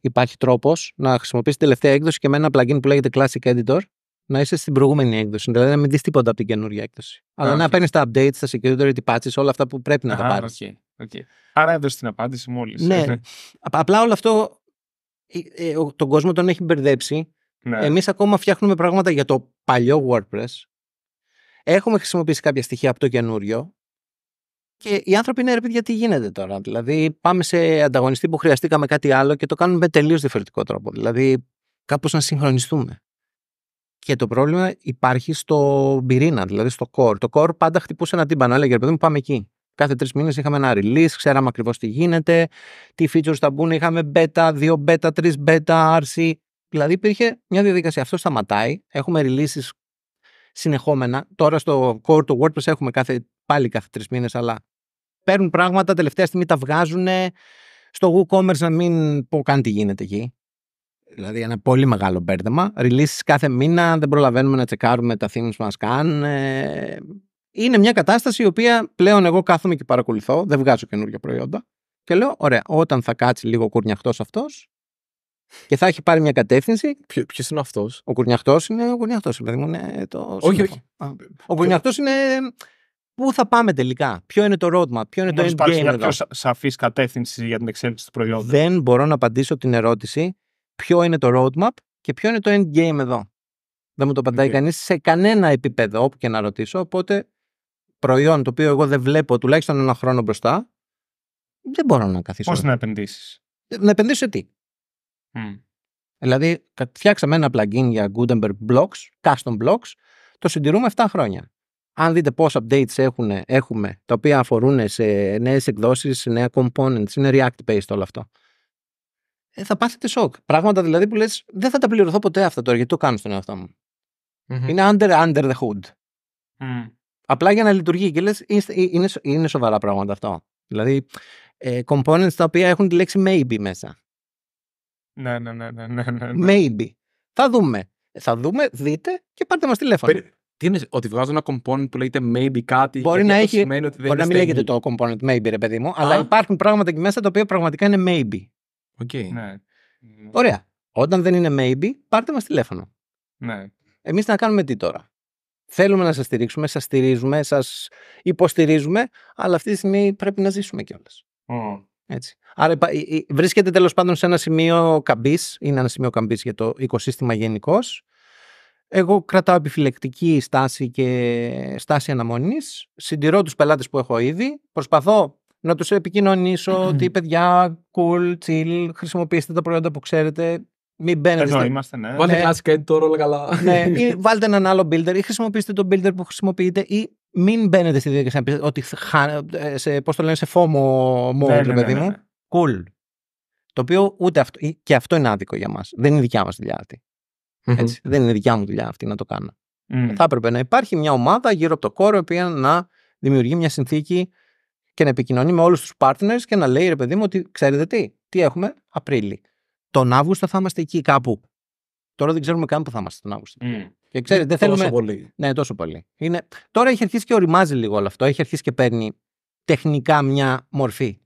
Υπάρχει τρόπος να χρησιμοποιήσεις την τελευταία έκδοση και με ένα plugin που λέγεται Classic Editor να είσαι στην προηγούμενη έκδοση. Δηλαδή να μην δεις τίποτα από την καινούργια έκδοση. Αλλά οκ. να παίρνεις τα updates, τα security patches, όλα αυτά που πρέπει να τα Α, πάρεις. οκ, οκ. Άρα έδωσε την απάντηση μόλις. Ναι. [LAUGHS] Απ- Απλά όλο αυτό ε, ε, ο- τον κόσμο τον έχει μπερδέψει. ναι. Εμείς ακόμα φτιάχνουμε πράγματα για το παλιό WordPress. Έχουμε χρησιμοποιήσει κάποια στοιχεία από το καινούριο. Και οι άνθρωποι είναι ρε παιδιά τι γίνεται τώρα. Δηλαδή πάμε σε ανταγωνιστή που χρειαστήκαμε κάτι άλλο και το κάνουμε με τελείως διαφορετικό τρόπο. Δηλαδή κάπως να συγχρονιστούμε. Και το πρόβλημα υπάρχει στο πυρήνα, δηλαδή στο core. Το core πάντα χτυπούσε ένα τύμπανο, έλεγε ρε παιδί μου πάμε εκεί. Κάθε τρεις μήνες είχαμε ένα release, ξέραμε ακριβώς τι γίνεται, τι features θα μπουν. Είχαμε beta, δύο beta, τρεις beta, RC. Δηλαδή υπήρχε μια διαδικασία. Αυτό σταματάει. Έχουμε releases συνεχόμενα. Τώρα στο core του WordPress έχουμε κάθε, πάλι κάθε τρεις μήνες, αλλά παίρνουν πράγματα, τελευταία στιγμή τα βγάζουν. Στο WooCommerce να μην πω καν τι γίνεται εκεί. Δηλαδή ένα πολύ μεγάλο μπέρδεμα. Releases κάθε μήνα, δεν προλαβαίνουμε να τσεκάρουμε τα themes που μας κάνουν. Ε, Είναι μια κατάσταση η οποία πλέον εγώ κάθομαι και παρακολουθώ, δεν βγάζω καινούργια προϊόντα και λέω, ωραία, όταν θα κάτσει λίγο ο κουρνιαχτός αυτός και θα έχει πάρει μια κατεύθυνση, Ποιο είναι αυτός; ο κουρνιαχτός είναι ο κουρνιαχτός, παιδί μου, είναι το Όχι, σύννεφο. όχι. Α, Ο κουρνιαχτός είναι πού θα πάμε τελικά, ποιο είναι το roadmap, ποιο είναι το Μόλις υπάρξει endgame μια εδώ; πιο σα- σαφής κατεύθυνση για την εξέλιξη του προϊόντος. Δεν μπορώ να απαντήσω την ερώτηση ποιο είναι το roadmap και ποιο είναι το endgame εδώ. Δεν μου το απαντάει Οκ. κανείς σε κανένα επίπεδο όπου και να ρωτήσω. Οπότε προϊόν το οποίο εγώ δεν βλέπω τουλάχιστον ένα χρόνο μπροστά, δεν μπορώ να καθίσω. Πώς να επενδύσεις; Να επενδύσω σε τι. Δηλαδή, κα- φτιάξαμε ένα plugin για Gutenberg blocks, custom blocks, το συντηρούμε 7 χρόνια. Αν δείτε πόσα updates έχουν, έχουμε, τα οποία αφορούν σε νέες εκδόσεις, σε νέα components, είναι React-based όλο αυτό. Ε, θα πάθετε σοκ. Πράγματα δηλαδή που λες, δεν θα τα πληρωθώ ποτέ αυτά τώρα, γιατί το κάνω στον εαυτό μου. Είναι under, under the hood. Απλά για να λειτουργεί και λες, είναι, είναι, είναι σοβαρά πράγματα αυτό. Δηλαδή, ε, components τα οποία έχουν τη λέξη maybe μέσα. Ναι, ναι, ναι, ναι, ναι, ναι, ναι. Maybe. Θα δούμε. Θα δούμε, δείτε και πάρτε μας τηλέφωνο. Περι- Τι είναι, ότι βγάζω ένα component που λέγεται maybe κάτι. Μπορεί γιατί να αυτό έχει- Σημαίνει ότι δεν Μπορεί να μην είναι λέγεται στεγνή. το component maybe, ρε παιδί μου, αλλά υπάρχουν πράγματα εκεί μέσα τα οποία πραγματικά είναι maybe. OK. Ναι. Ωραία. Όταν δεν είναι maybe, πάρτε μας τηλέφωνο. ναι. Εμείς να κάνουμε τι τώρα; Θέλουμε να σας στηρίξουμε, σας στηρίζουμε, σας υποστηρίζουμε, αλλά αυτή τη στιγμή πρέπει να ζήσουμε κιόλας. Ω. Έτσι. Άρα υπά- η- η- βρίσκεται τέλος πάντων σε ένα σημείο καμπής, είναι ένα σημείο καμπής για το οικοσύστημα γενικώς. Εγώ κρατάω επιφυλακτική στάση και στάση αναμονής. Συντηρώ τους πελάτες που έχω ήδη. Προσπαθώ να τους επικοινωνήσω ότι παιδιά, cool, chill, χρησιμοποιήστε τα προϊόντα που ξέρετε. Μην μπαίνετε Εδώ στα- είμαστε, ναι. Βάλε Ναι. classic editor, όλα καλά. ναι, [LAUGHS] ή βάλτε έναν άλλο builder ή χρησιμοποιήστε τον builder που χρησιμοποιείτε ή μην μπαίνετε στη διαδικασία να πείτε ότι χα- ε, σε, πώς το λένε, σε FOMO mode, Ναι, ρε ναι, παιδί ναι, μου. ναι. Cool. Το οποίο ούτε αυτό, ή- και αυτό είναι άδικο για μας. Δεν είναι δικιά μας δουλειά αυτή. Μμμ. Έτσι. Δεν είναι δικιά μου δουλειά αυτή να το κάνω. Μμ. Θα έπρεπε να υπάρχει μια ομάδα γύρω από το κόρο, η οποία να δημιουργεί μια συνθήκη και να επικοινωνεί με όλους τους partners και να λέει ρε παιδί μου ότι ξέρετε τι, τι έχουμε, Απρίλη. Τον Αύγουστο θα είμαστε εκεί κάπου. Τώρα δεν ξέρουμε καν που θα είμαστε τον Αύγουστο. Μμ. Και ξέρετε, δεν Τόσο θέλουμε. πολύ. Ναι, τόσο πολύ. Είναι... Τώρα έχει αρχίσει και οριμάζει λίγο όλο αυτό. Έχει αρχίσει και παίρνει τεχνικά μια μορφή.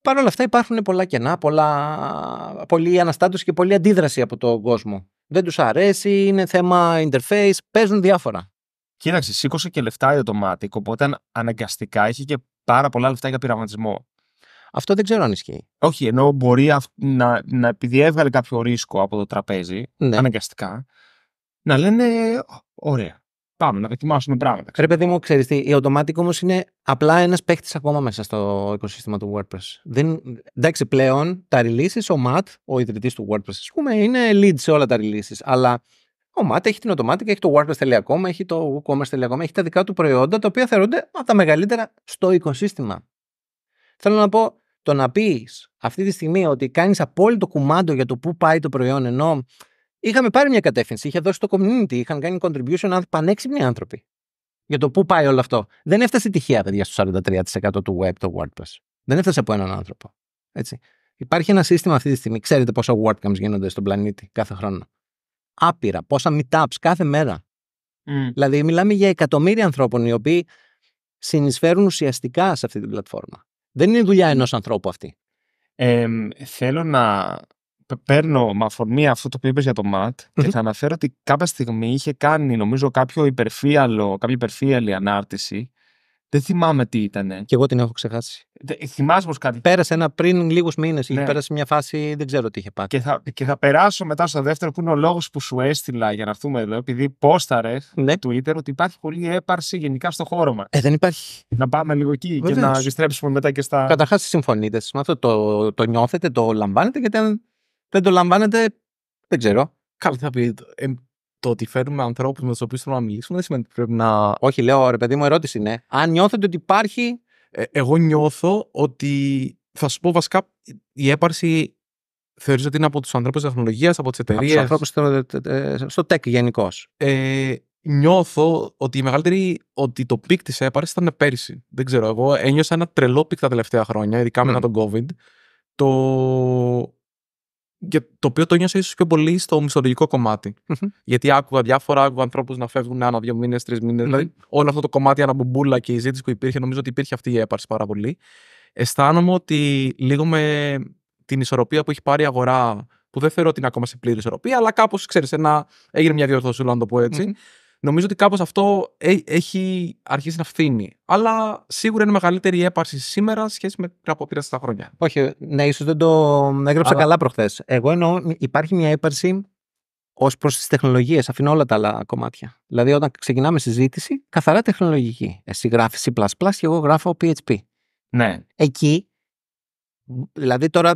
Παρ' όλα αυτά υπάρχουν πολλά κενά, πολλά... πολλή αναστάτωση και πολλή αντίδραση από τον κόσμο. Δεν τους αρέσει, είναι θέμα interface, παίζουν διάφορα. Κοίταξε, σήκωσε και λεφτά η Automatic, οπότε αν- αναγκαστικά έχει και πάρα πολλά λεφτά για πειραματισμό. Αυτό δεν ξέρω αν ισχύει. Όχι, ενώ μπορεί αυ- να, να επειδή έβγαλε κάποιο ρίσκο από το τραπέζι, Ναι. αναγκαστικά, να λένε «Ω, ωραία, πάμε να δοκιμάσουμε πράγματα. Ρε παιδί μου, ξέρεις τι, η Automatic όμως είναι απλά ένας παίχτης ακόμα μέσα στο οικοσύστημα του WordPress. Δεν, εντάξει, πλέον τα releases, ο Matt, ο ιδρυτής του WordPress, ας πούμε, είναι lead σε όλα τα releases, αλλά ο Matt έχει την Automatic, έχει το WordPress.com, έχει το WooCommerce.com, έχει τα δικά του προϊόντα, τα οποία θεωρούνται από τα μεγαλύτερα στο οικοσύστημα. Θέλω να πω, το να πεις αυτή τη στιγμή ότι κάνεις απόλυτο κουμάντο για το πού πάει το προϊόν, ενώ είχαμε πάρει μια κατεύθυνση, είχε δώσει το community, είχαν κάνει contribution άνθρωποι, πανέξυπνοι άνθρωποι για το πού πάει όλο αυτό. Δεν έφτασε τυχαία, παιδιά, στο 43% του web το WordPress. Δεν έφτασε από έναν άνθρωπο. Έτσι. Υπάρχει ένα σύστημα αυτή τη στιγμή. Ξέρετε πόσα WordCamps γίνονται στον πλανήτη κάθε χρόνο. Άπειρα. Πόσα meetups κάθε μέρα. Μμ. Δηλαδή, μιλάμε για εκατομμύρια ανθρώπων οι οποίοι συνεισφέρουν ουσιαστικά σε αυτή την πλατφόρμα. Δεν είναι δουλειά ενός ανθρώπου αυτή. Ε, θέλω να π- παίρνω με αφορμή αυτό το οποίο είπες για το ΜΑΤ και Μμμ. θα αναφέρω ότι κάποια στιγμή είχε κάνει νομίζω κάποιο υπερφύαλο, κάποια υπερφύαλη ανάρτηση. Δεν θυμάμαι τι ήταν. Και εγώ την έχω ξεχάσει. Θυμάσαι πως κάτι Πέρασε ένα πριν λίγους μήνες. Είχε Ναι. πέρασει μια φάση, δεν ξέρω τι είχε πάθει. Και θα, και θα περάσω μετά στο δεύτερο που είναι ο λόγος που σου έστειλα για να έρθουμε εδώ, επειδή πόσταρες Ναι. Twitter ότι υπάρχει πολλή έπαρση γενικά στο χώρο μας. Ε, δεν υπάρχει. Να πάμε λίγο εκεί και Βεβαίως. να επιστρέψουμε μετά και στα. Καταρχάς, συμφωνείτε με αυτό. Το, το νιώθετε, το λαμβάνετε, γιατί αν δεν το λαμβάνετε, δεν ξέρω. Καλά, τι θα πει. Ε, το ότι φέρνουμε ανθρώπους με τους οποίους θέλουμε να μιλήσουμε δεν σημαίνει ότι πρέπει να. Όχι, λέω ρε παιδί μου, ερώτηση είναι. Αν νιώθετε ότι υπάρχει. Ε, εγώ νιώθω ότι. Θα σου πω βασικά, η έπαρση θεωρείς ότι είναι από τους ανθρώπους τεχνολογίας, από τις Από τους εταιρείες. ανθρώπους στο, στο tech γενικώς. Ε, νιώθω ότι η μεγαλύτερη. ότι το peak της έπαρσης ήταν πέρυσι. Δεν ξέρω. Εγώ ένιωσα ένα τρελό peak τα τελευταία χρόνια, ειδικά μετά Μμ. τον COVID. Το. Και το οποίο το νιώσα ίσως πιο πολύ στο μισθολογικό κομμάτι. Μμμ. Γιατί άκουγα διάφορα, άκουγα ανθρώπους να φεύγουν ανά δύο μήνες, τρεις μήνες. Μμμ. Δηλαδή, όλο αυτό το κομμάτι αναμπομπούλα και η ζήτηση που υπήρχε, νομίζω ότι υπήρχε αυτή η έπαρση πάρα πολύ. Αισθάνομαι ότι λίγο με την ισορροπία που έχει πάρει η αγορά, που δεν θεωρώ ότι είναι ακόμα σε πλήρη ισορροπία, αλλά κάπως ξέρεις, ένα... έγινε μια διορθωσούλα, να το πω έτσι. Μμμ. Νομίζω ότι κάπως αυτό ε- έχει αρχίσει να φθήνει. Αλλά σίγουρα είναι μεγαλύτερη η έπαρση σήμερα σε σχέση με πριν από πήρα στα χρόνια. Όχι, ναι, ίσως δεν το έγραψα Αλλά- καλά προχθές. Εγώ εννοώ υπάρχει μια ύπαρση ως προς τις τεχνολογίες. Αφήνω όλα τα άλλα κομμάτια. Δηλαδή, όταν ξεκινάμε συζήτηση, καθαρά τεχνολογική. Εσύ γράφεις C και εγώ γράφω PHP. Ναι. Εκεί, δηλαδή τώρα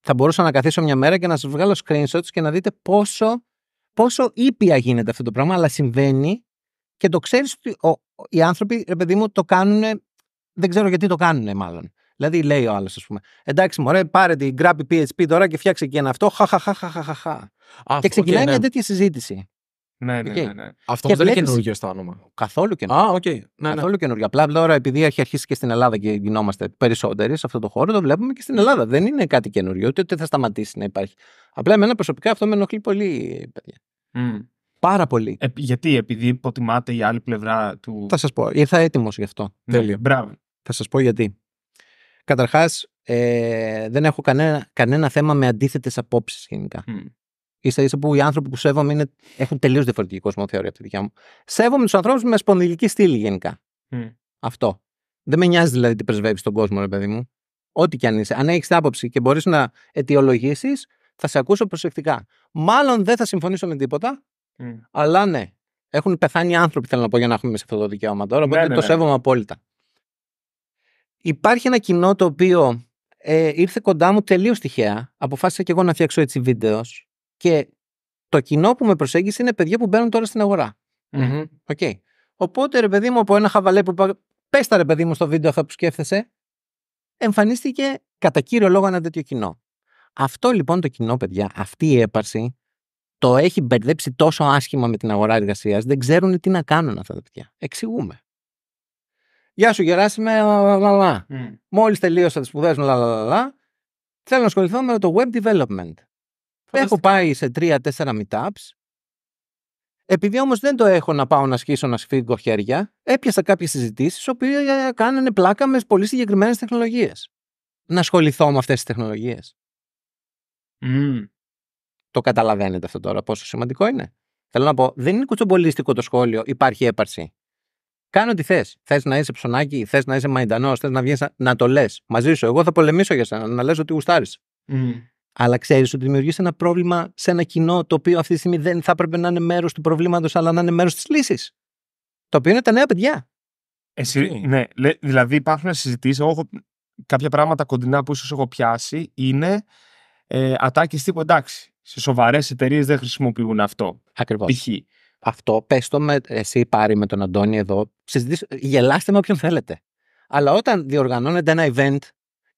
θα μπορούσα να καθίσω μια μέρα και να σας βγάλω screenshots και να δείτε πόσο, πόσο ήπια γίνεται αυτό το πράγμα, αλλά συμβαίνει και το ξέρεις ότι ο, ο- οι άνθρωποι, ρε παιδί μου, το κάνουν, δεν ξέρω γιατί το κάνουν μάλλον. Δηλαδή λέει ο άλλος, ας πούμε, εντάξει μωρέ, πάρε την crappy PHP τώρα και φτιάξε και ένα αυτό, χαχαχαχαχαχα. Α, Και ξεκινάει οκ, ναι. μια τέτοια συζήτηση. Ναι, ναι, Οκ. ναι, ναι. Αυτό και όμως δεν είναι βλέπεις- καινούργιο αισθάνομαι. Καθόλου καινούργιο. Α, οκ. Ναι, ναι. Καθόλου καινούργιο. Απλά τώρα, επειδή έχει αρχίσει και στην Ελλάδα και γινόμαστε περισσότεροι σε αυτό το χώρο, το βλέπουμε και στην Ελλάδα. Δεν είναι κάτι καινούριο, ούτε ότι θα σταματήσει να υπάρχει. Απλά εμένα προσωπικά αυτό με ενοχλεί πολύ, παιδιά. Μμ. Πάρα πολύ. Ε, γιατί, επειδή υποτιμάται η άλλη πλευρά του. Θα σας πω. Ήρθα έτοιμος γι' αυτό. Ναι, Τέλεια. Μπράβο. Θα σας πω γιατί. Καταρχάς, ε, δεν έχω κανένα, κανένα θέμα με αντίθετες απόψεις γενικά. Μμ. Σα ίσα που οι άνθρωποι που σέβομαι είναι, έχουν τελείως διαφορετική κοσμοθεωρία από τη δικιά μου. Σέβομαι τους ανθρώπους με σπονδυλική στήλη γενικά. Μμ. Αυτό. Δεν με νοιάζει δηλαδή τι πρεσβεύεις τον κόσμο, ρε παιδί μου. Ό,τι κι αν είσαι. Αν έχεις άποψη και μπορείς να αιτιολογήσεις, θα σε ακούσω προσεκτικά. Μάλλον δεν θα συμφωνήσω με τίποτα, Μμ. αλλά ναι. Έχουν πεθάνει άνθρωποι, θέλω να πω, για να έχουμε σε αυτό το δικαίωμα τώρα. Οπότε Ναι, ναι, το ναι. σέβομαι απόλυτα. Υπάρχει ένα κοινό το οποίο ε, ήρθε κοντά μου τελείως τυχαία. Αποφάσισα και εγώ να φτιάξω έτσι βίντεος. Και το κοινό που με προσέγγισε είναι παιδιά που μπαίνουν τώρα στην αγορά. Μμμ. Οκ. Οπότε ρε παιδί μου, από ένα χαβαλέ που είπα, πες τα ρε παιδί μου στο βίντεο αυτά που σκέφτεσαι, εμφανίστηκε κατά κύριο λόγο ένα τέτοιο κοινό. Αυτό λοιπόν το κοινό, παιδιά, αυτή η έπαρση, το έχει μπερδέψει τόσο άσχημα με την αγορά εργασίας, δεν ξέρουν τι να κάνουν αυτά τα παιδιά. Εξηγούμε. Γεια σου, Γεράσιμε. λα, λα, λα. Μμ. Μόλις τελείωσα τις σπουδές μου, λα, λα, λα, λα, θέλω να ασχοληθώ με το web development. Έχω πάει σε τρία-τέσσερα meetups. Επειδή όμως δεν το έχω να πάω να σκίσω να σφίγγω χέρια, έπιασα κάποιες συζητήσεις, οι οποίες κάνανε πλάκα με πολύ συγκεκριμένες τεχνολογίες. Να ασχοληθώ με αυτές τις τεχνολογίες. Μμ. Το καταλαβαίνετε αυτό τώρα πόσο σημαντικό είναι. Θέλω να πω, δεν είναι κουτσομπολίστικο το σχόλιο, υπάρχει έπαρση. Κάνε ό,τι θες. Θες να είσαι ψωνάκι, θες να είσαι μαϊντανός, θες να βγεις να το λες. Μαζί σου. Εγώ θα πολεμήσω για σένα, να λες ότι γουστάρεις. Μμ. Αλλά ξέρεις ότι δημιουργείς ένα πρόβλημα σε ένα κοινό το οποίο αυτή τη στιγμή δεν θα έπρεπε να είναι μέρος του προβλήματος, αλλά να είναι μέρος της λύσης. Το οποίο είναι τα νέα παιδιά. Εσύ, Οκ. ναι, λέ- δηλαδή υπάρχουν συζητήσεις. Εγώ έχω κάποια πράγματα κοντινά που ίσως έχω πιάσει είναι ε, ατάκες τύπου εντάξει. Σε σοβαρές εταιρείες δεν χρησιμοποιούν αυτό. Ακριβώς. Π.χ. Αυτό πες το με εσύ πάρει με τον Αντώνη εδώ. Συζητήσ- γελάστε με όποιον θέλετε. Αλλά όταν διοργανώνεται ένα event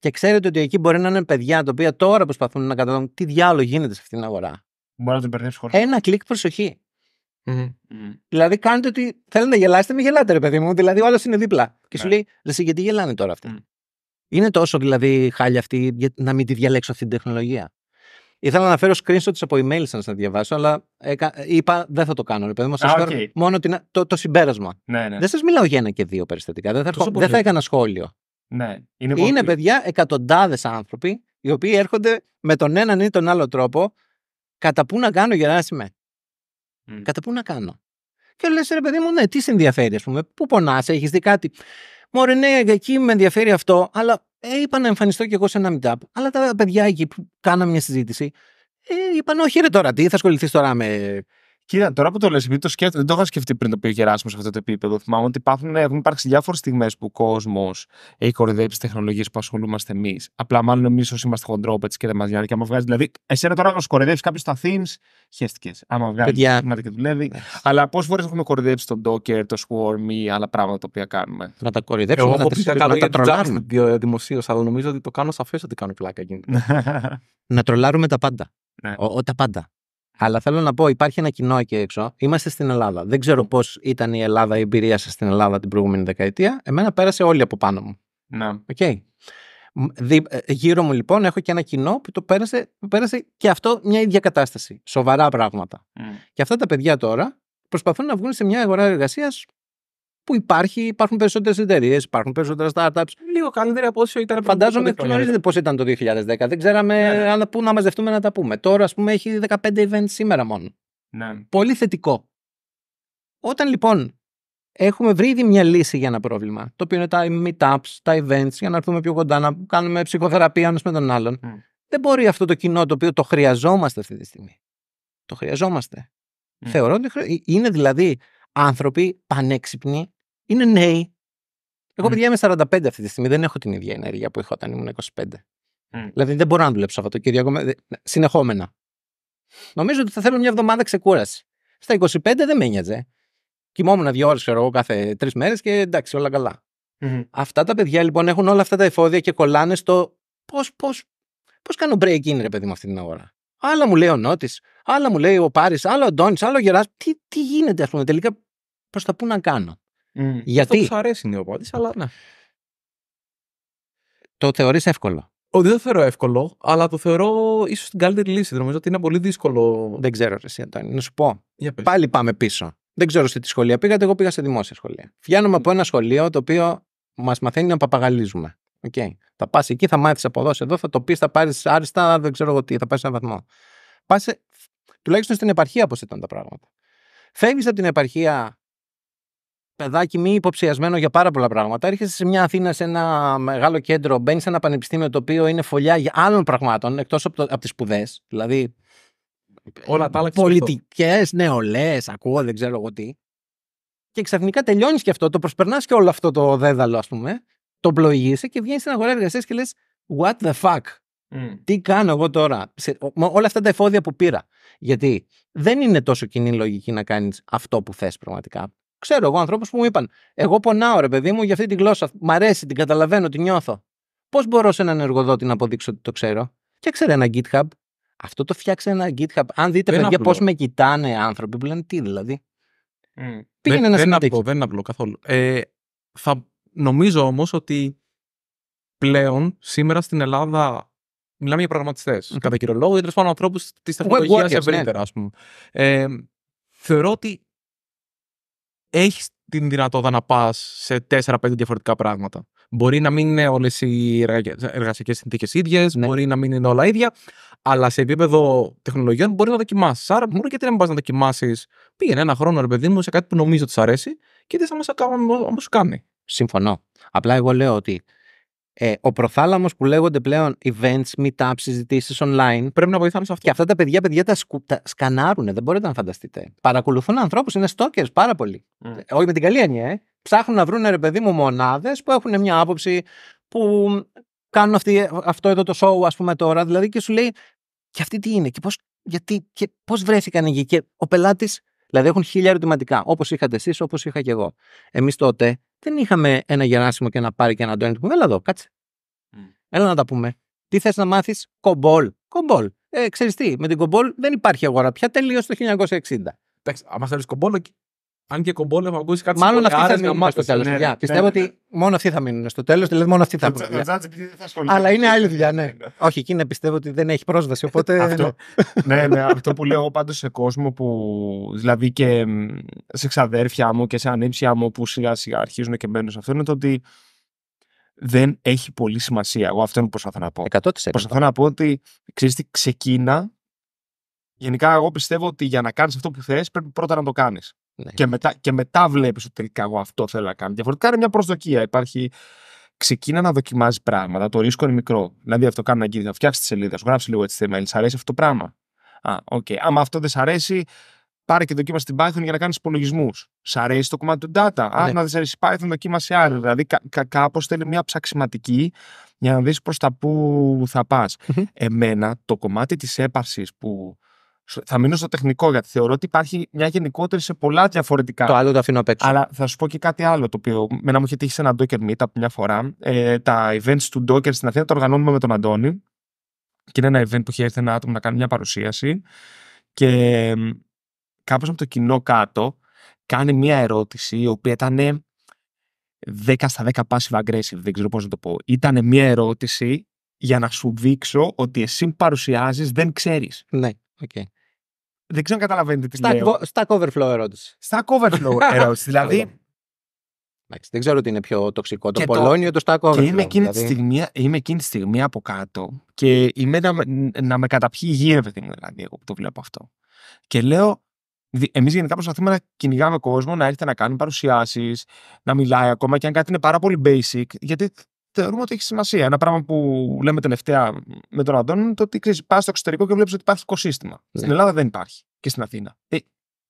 και ξέρετε ότι εκεί μπορεί να είναι παιδιά τα οποία τώρα προσπαθούν να καταλάβουν τι διάλογο γίνεται σε αυτήν την αγορά. Μπορεί να τον μπερδέψει χωρίς. Ένα κλικ προσοχή. Μμμ. Δηλαδή κάνετε ότι θέλετε να γελάσετε, μην γελάτε, ρε παιδί μου. Δηλαδή όλο είναι δίπλα. Και σου Ναι. λέει, ρε, εσύ, γιατί γελάνε τώρα αυτοί; Μμ. Είναι τόσο δηλαδή χάλια αυτή για να μην τη διαλέξω αυτή την τεχνολογία. Ήθελα να φέρω screenshots από email σας να διαβάσω, αλλά έκα- είπα δεν θα το κάνω. Ρε παιδί μου, σας Α, φέρω οκ. μόνο την, το, το συμπέρασμα. Ναι, ναι. Δεν σας μιλάω για ένα και δύο περιστατικά. Δεν θα, Τόσο έρχω- δεν θα πολύ. έκανα σχόλιο. Ναι. Είναι, Είναι, πολύ- παιδιά, εκατοντάδες άνθρωποι οι οποίοι έρχονται με τον έναν ή τον άλλο τρόπο. Κατά πού να κάνω, Γεράσιμε. Μμ. Κατά πού να κάνω; Και λες, ρε παιδί μου, ναι, τι σε ενδιαφέρει, ας πούμε. Πού πονάς, έχεις δει κάτι; Μωρέ, ναι, εκεί με ενδιαφέρει αυτό, αλλά ε, είπα να εμφανιστώ κι εγώ σε ένα meetup. Αλλά τα παιδιά εκεί που κάναμε μια συζήτηση, ε, είπαν, όχι, ρε τώρα, τι θα ασχοληθείς τώρα με. Κοίτα, τώρα που το λες, επειδή το σκέφτομαι, δεν το είχα σκεφτεί πριν το πει ο Γεράσιμος σε αυτό το επίπεδο. Θυμάμαι ότι υπάρχουν, έχουν υπάρξει διάφορες στιγμές που ο κόσμος έχει κοροϊδέψει τεχνολογίες που ασχολούμαστε εμείς. Απλά, μάλλον εμείς όσοι είμαστε χοντρόπετς και δεν μας νοιάζει. Και άμα βγάζει, δηλαδή, εσένα τώρα να σου κοροϊδέψει κάποιος στα themes, χέστηκες. Άμα βγάζει Παιδιά. πράγματα και δουλεύει. Ναι. Αλλά πόσες φορές έχουμε κοροϊδέψει τον Docker, το Swarm ή άλλα πράγματα τα οποία κάνουμε; Να τα κοροϊδέψουμε, Εγώ να, έχω τα- πει να καλό τα για την τρολάρουμε. Just δημοσίως, αλλά νομίζω ότι το κάνω σαφές ότι κάνω πλάκα εκείνη. [LAUGHS] Να τρολάρουμε τα πάντα. Ναι. Ο, ο- τα πάντα. Αλλά θέλω να πω, υπάρχει ένα κοινό εκεί έξω. Είμαστε στην Ελλάδα. Δεν ξέρω πώς ήταν η Ελλάδα, η εμπειρία σας στην Ελλάδα την προηγούμενη δεκαετία. Εμένα πέρασε όλη από πάνω μου. Να. Οκ. Μ, δι- ε, γύρω μου λοιπόν έχω και ένα κοινό που το πέρασε, που πέρασε και αυτό μια ίδια κατάσταση. Σοβαρά πράγματα. Μμ. Και αυτά τα παιδιά τώρα προσπαθούν να βγουν σε μια αγορά εργασίας που υπάρχει, υπάρχουν περισσότερες εταιρείες, υπάρχουν περισσότερα startups. Λίγο καλύτερη από όσο ήταν πριν Φαντάζομαι από πέντε χρόνια. γνωρίζετε πώς ήταν το 2010. Δεν ξέραμε Ναι, ναι. αν- πού να μαζευτούμε να τα πούμε. Τώρα, ας πούμε, έχει 15 events σήμερα μόνο. Ναι. Πολύ θετικό. Όταν λοιπόν έχουμε βρει ήδη μια λύση για ένα πρόβλημα, το οποίο είναι τα meetups, τα events, για να έρθουμε πιο κοντά, να κάνουμε ψυχοθεραπεία ένας με τον άλλον, Μμ. δεν μπορεί αυτό το κοινό το οποίο το χρειαζόμαστε αυτή τη στιγμή. Το χρειαζόμαστε. Μμ. Θεωρώ ότι χρεια- είναι δηλαδή άνθρωποι πανέξυπνοι, είναι νέοι. Εγώ, Μμ. παιδιά, είμαι 45 αυτή τη στιγμή, δεν έχω την ίδια ενέργεια που είχα όταν ήμουν 25. Μμ. Δηλαδή δεν μπορώ να δουλέψω Σαββατοκύριακο με- δε- συνεχόμενα. Νομίζω ότι θα θέλω μια εβδομάδα ξεκούραση. Στα 25 δεν με ένοιαζε. Κοιμόμουν δύο ώρες, ξέρω εγώ, κάθε τρεις μέρες και εντάξει, όλα καλά. Μμ. Αυτά τα παιδιά λοιπόν έχουν όλα αυτά τα εφόδια και κολλάνε στο πώ πώς, πώς κάνω break-in, ρε παιδί μου, αυτή την αγορά. Άλλα μου λέει ο Νότης, άλλα μου λέει ο Πάρης, άλλο ο Αντώνη, άλλο ο Γεράς. Τι, τι γίνεται, ας πούμε, τελικά προς τα πού να κάνω; Μμ. Αυτό Γιατί που σου αρέσει είναι ο απάντηση, αλλά ναι. το θεωρείς εύκολο; δεν το θεωρώ εύκολο, αλλά το θεωρώ ίσως την καλύτερη λύση. Νομίζω ότι είναι πολύ δύσκολο. Δεν ξέρω, εσύ, Αντώνη. Να σου πω. Για πες. Πάλι πάμε πίσω. Δεν ξέρω σε τι σχολεία πήγατε, εγώ πήγα σε δημόσια σχολεία. Βγαίνουμε από ένα σχολείο το οποίο μας μαθαίνει να παπαγαλίζουμε. Okay. Θα πας εκεί, θα μάθεις από εδώ σε εδώ, θα το πεις, θα πάρεις άριστα, δεν ξέρω εγώ τι, θα πάρεις ένα βαθμό. Πας σε... Τουλάχιστον στην επαρχία πώς ήταν τα πράγματα. Φεύγεις από την επαρχία, παιδάκι μη υποψιασμένο για πάρα πολλά πράγματα. Έρχεσαι σε μια Αθήνα, σε ένα μεγάλο κέντρο, μπαίνεις σε ένα πανεπιστήμιο το οποίο είναι φωλιά για άλλων πραγμάτων εκτός από, το- από τις σπουδές. Δηλαδή Όλα τα άλλα ξεχωριστό. πολιτικές, νεολαίες, ακούω, δεν ξέρω εγώ τι. Και ξαφνικά τελειώνεις και αυτό, το προσπερνάς και όλο αυτό το δέδαλο, ας πούμε, το πλοηγείσαι και βγαίνεις στην αγορά εργασίας και λες, What the fuck, τι κάνω εγώ τώρα; Σε, με όλα αυτά τα εφόδια που πήρα. Γιατί δεν είναι τόσο κοινή λογική να κάνεις αυτό που θες πραγματικά. Ξέρω εγώ ανθρώπους που μου είπαν, Εγώ πονάω, ρε παιδί μου, για αυτή τη γλώσσα. Μ' αρέσει, την καταλαβαίνω, την νιώθω. Πώς μπορώ σε έναν εργοδότη να αποδείξω ότι το ξέρω; Φτιάξε ένα GitHub. Αυτό το φτιάξε ένα GitHub. Αν δείτε, Δεν παιδιά, απλό. πώς με κοιτάνε άνθρωποι που λένε τι δηλαδή. Δεν, Πήγαινε να δεν, είναι απλό, συμμετέχει. δεν είναι απλό καθόλου. Ε, θα νομίζω όμως ότι πλέον σήμερα στην Ελλάδα μιλάμε για προγραμματιστές. Μμμ. Κατά κύριο λόγο, ή τέλος πάντων ανθρώπους της τεχνολογίας workers, ναι. ευρύτερα, ας πούμε. Ε, θεωρώ ότι έχεις την δυνατότητα να πας σε 4-5 διαφορετικά πράγματα. Μπορεί να μην είναι όλες οι εργασιακές συνθήκες ίδιες, Ναι. μπορεί να μην είναι όλα ίδια, αλλά σε επίπεδο τεχνολογιών μπορεί να δοκιμάσεις. Άρα, μπορεί και τι να μην πας να δοκιμάσεις. Πήγαινε ένα χρόνο, ρε παιδί μου, σε κάτι που νομίζω ότι σου αρέσει και τι θα μα κάνει όμω σου κάνει. Συμφωνώ. Απλά εγώ λέω ότι ε, ο προθάλαμος που λέγονται πλέον events, meetups, συζητήσεις online Πρέπει να βοηθάνε σε αυτό. και αυτά τα παιδιά, παιδιά τα, σκου, τα σκανάρουν, δεν μπορείτε να φανταστείτε. Παρακολουθούν ανθρώπους, είναι stalkers πάρα πολύ. Μμ. Ε, Όχι με την καλή έννοια, ε. Ψάχνουν να βρουν ρε παιδί μου μονάδες που έχουν μια άποψη που κάνουν αυτή, αυτό εδώ το show, ας πούμε τώρα. Δηλαδή και σου λέει, και αυτή τι είναι, και πώς γιατί, και πώς βρέθηκαν εκεί. Και ο πελάτης, δηλαδή έχουν χίλια ερωτηματικά, όπως είχατε εσείς, όπως είχα και εγώ. Εμείς τότε δεν είχαμε ένα Γεράσιμο και ένα πάρει και ένα Αντώνη. Του πούμε, Έλα εδώ, κάτσε. Μμ. Έλα να τα πούμε. Τι θες να μάθεις, κομπόλ. Κομπόλ. Ε, ξέρεις τι, με την κομπόλ δεν υπάρχει αγορά πια, τελείωσε το 1960. Εντάξει, άμα θέλεις κομπόλο, αν και κομπόλο, έχω ακούσεις κάτι Μάλλον αυτοί θα άρες μείνουν γαμάτες. στο τέλος. ναι, ναι, Πιστεύω ναι, ότι μόνο αυτοί θα μείνουν στο τέλος, δηλαδή μόνο αυτοί θα Το έχουν. Τζάτζ επειδή δεν θα ασχολείται. Αλλά είναι άλλη δουλειά, ναι. Όχι, εκείνη πιστεύω ότι δεν έχει πρόσβαση, οπότε. Αυτό, ναι, ναι, αυτό που λέω πάντως σε κόσμο που. δηλαδή και μ, σε ξαδέρφια μου και σε ανήψια μου που σιγά σιγά αρχίζουν και μπαίνουν σε αυτό είναι το ότι δεν έχει πολύ σημασία. Εγώ αυτό είναι που προσπαθώ να πω. 100%. Προσπαθώ να πω ότι ξέρεις τι, ξεκίνα. Γενικά, εγώ πιστεύω ότι για να κάνεις αυτό που θες πρέπει πρώτα να το κάνεις. Ναι. Και μετά, και μετά βλέπεις ότι τελικά εγώ αυτό θέλω να κάνω. Διαφορετικά είναι μια προσδοκία. Υπάρχει. Ξεκίνα να δοκιμάζει πράγματα. Το ρίσκο είναι μικρό. Δηλαδή, αυτό κάνω εκεί. Θα φτιάξεις τη σελίδα σου, γράψει λίγο HTML. Σ' αρέσει αυτό το πράγμα; Α, οκ. Άμα αυτό δεν σ' αρέσει, πάρε και δοκίμασε την Python για να κάνεις υπολογισμούς. Σ' αρέσει το κομμάτι του data; Αν Ναι. δεν σ' αρέσει Python, δοκίμασε άλλο. Δηλαδή, κα, κα, κάπως θέλει μια ψαξιματική για να δεις προς τα πού θα πας. Μμμ. Εμένα, το κομμάτι της έπαρσης που. Θα μείνω στο τεχνικό γιατί θεωρώ ότι υπάρχει μια γενικότερη σε πολλά διαφορετικά. Το άλλο το αφήνω απ' έξω. Αλλά θα σου πω και κάτι άλλο το οποίο μένα μου είχε τύχει σε ένα Docker Meetup μια φορά. Ε, τα events του Docker στην Αθήνα τα οργανώνουμε με τον Αντώνη. Και είναι ένα event που είχε έρθει ένα άτομο να κάνει μια παρουσίαση. Και κάπως από το κοινό κάτω κάνει μια ερώτηση η οποία ήταν 10 στα 10 passive aggressive, δεν ξέρω πώς να το πω. Ήταν μια ερώτηση για να σου δείξω ότι εσύ που παρουσιάζεις δεν ξέρεις. Ναι, οκ. Δεν ξέρω αν καταλαβαίνετε τι Stack, λέω. Stack Overflow ερώτηση. Stack Overflow [LAUGHS] ερώτηση. δηλαδή, Εντάξει, δεν ξέρω τι είναι πιο τοξικό, το Και το- Πολώνιο ή το Stack Overflow. Και είμαι εκείνη, δηλαδή. τη στιγμή, είμαι εκείνη τη στιγμή από κάτω και είμαι να, με- να με καταπιεί η γη, ρε παιδί μου, δηλαδή, εγώ που το βλέπω αυτό. Και λέω, εμείς γενικά προσπαθούμε να κυνηγάμε κόσμο να έρθει να κάνει παρουσιάσεις, να μιλάει ακόμα και αν κάτι είναι πάρα πολύ basic, γιατί θεωρούμε ότι έχει σημασία. Ένα πράγμα που λέμε τελευταία με τον Αντώνη είναι το ότι πας στο εξωτερικό και βλέπεις ότι υπάρχει οικοσύστημα. Στην Ναι. Ελλάδα δεν υπάρχει και στην Αθήνα. Ε,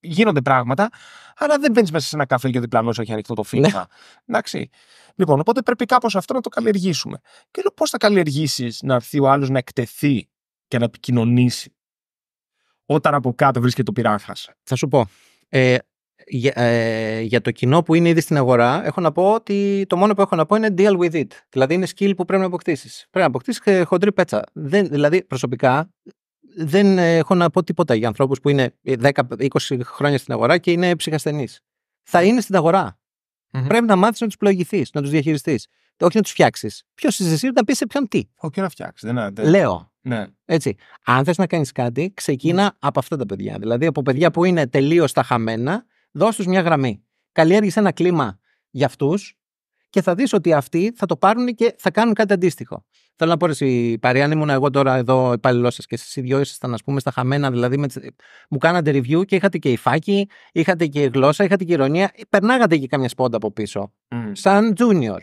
γίνονται πράγματα, αλλά δεν μπαίνεις μέσα σε ένα καφέ και διπλανός έχει ανοιχτό το φύγμα. Εντάξει. Λοιπόν, οπότε πρέπει κάπως αυτό να το καλλιεργήσουμε. Και λέω πώς θα καλλιεργήσεις να έρθει ο άλλος να εκτεθεί και να επικοινωνήσει όταν από κάτω βρίσκεται το πειράχας; Θα σου πω. Ε, για, ε, για το κοινό που είναι ήδη στην αγορά, έχω να πω ότι το μόνο που έχω να πω είναι deal with it. Δηλαδή είναι skill που πρέπει να αποκτήσεις. Πρέπει να αποκτήσεις χοντρή πέτσα. Δεν, δηλαδή προσωπικά δεν έχω να πω τίποτα για ανθρώπους που είναι 10-20 χρόνια στην αγορά και είναι ψυχασθενείς. Θα είναι στην αγορά. Μμμ. Πρέπει να μάθεις να τους πλοηγηθείς, να τους διαχειριστείς. Όχι να τους φτιάξεις. Ποιος είσαι εσύ να πεις σε ποιον τι. Όχι να φτιάξεις. Δεν, δεν... Λέω. Ναι. Έτσι. Αν θες να κάνεις κάτι, ξεκίνα από αυτά τα παιδιά. Δηλαδή από παιδιά που είναι τελείως στα χαμένα, δώσ' τους μια γραμμή. Καλλιέργησες ένα κλίμα για αυτούς και θα δεις ότι αυτοί θα το πάρουν και θα κάνουν κάτι αντίστοιχο. Θέλω να πω εσύ, Παρή, αν ήμουν εγώ τώρα εδώ υπάλληλό σας και εσείς οι δυο ήσασταν, ας πούμε, στα χαμένα, δηλαδή με... μου κάνατε review και είχατε και υφάκι, είχατε και γλώσσα, είχατε και ηρωνία, περνάγατε και καμιά σπόντα από πίσω. Mm. Σαν junior.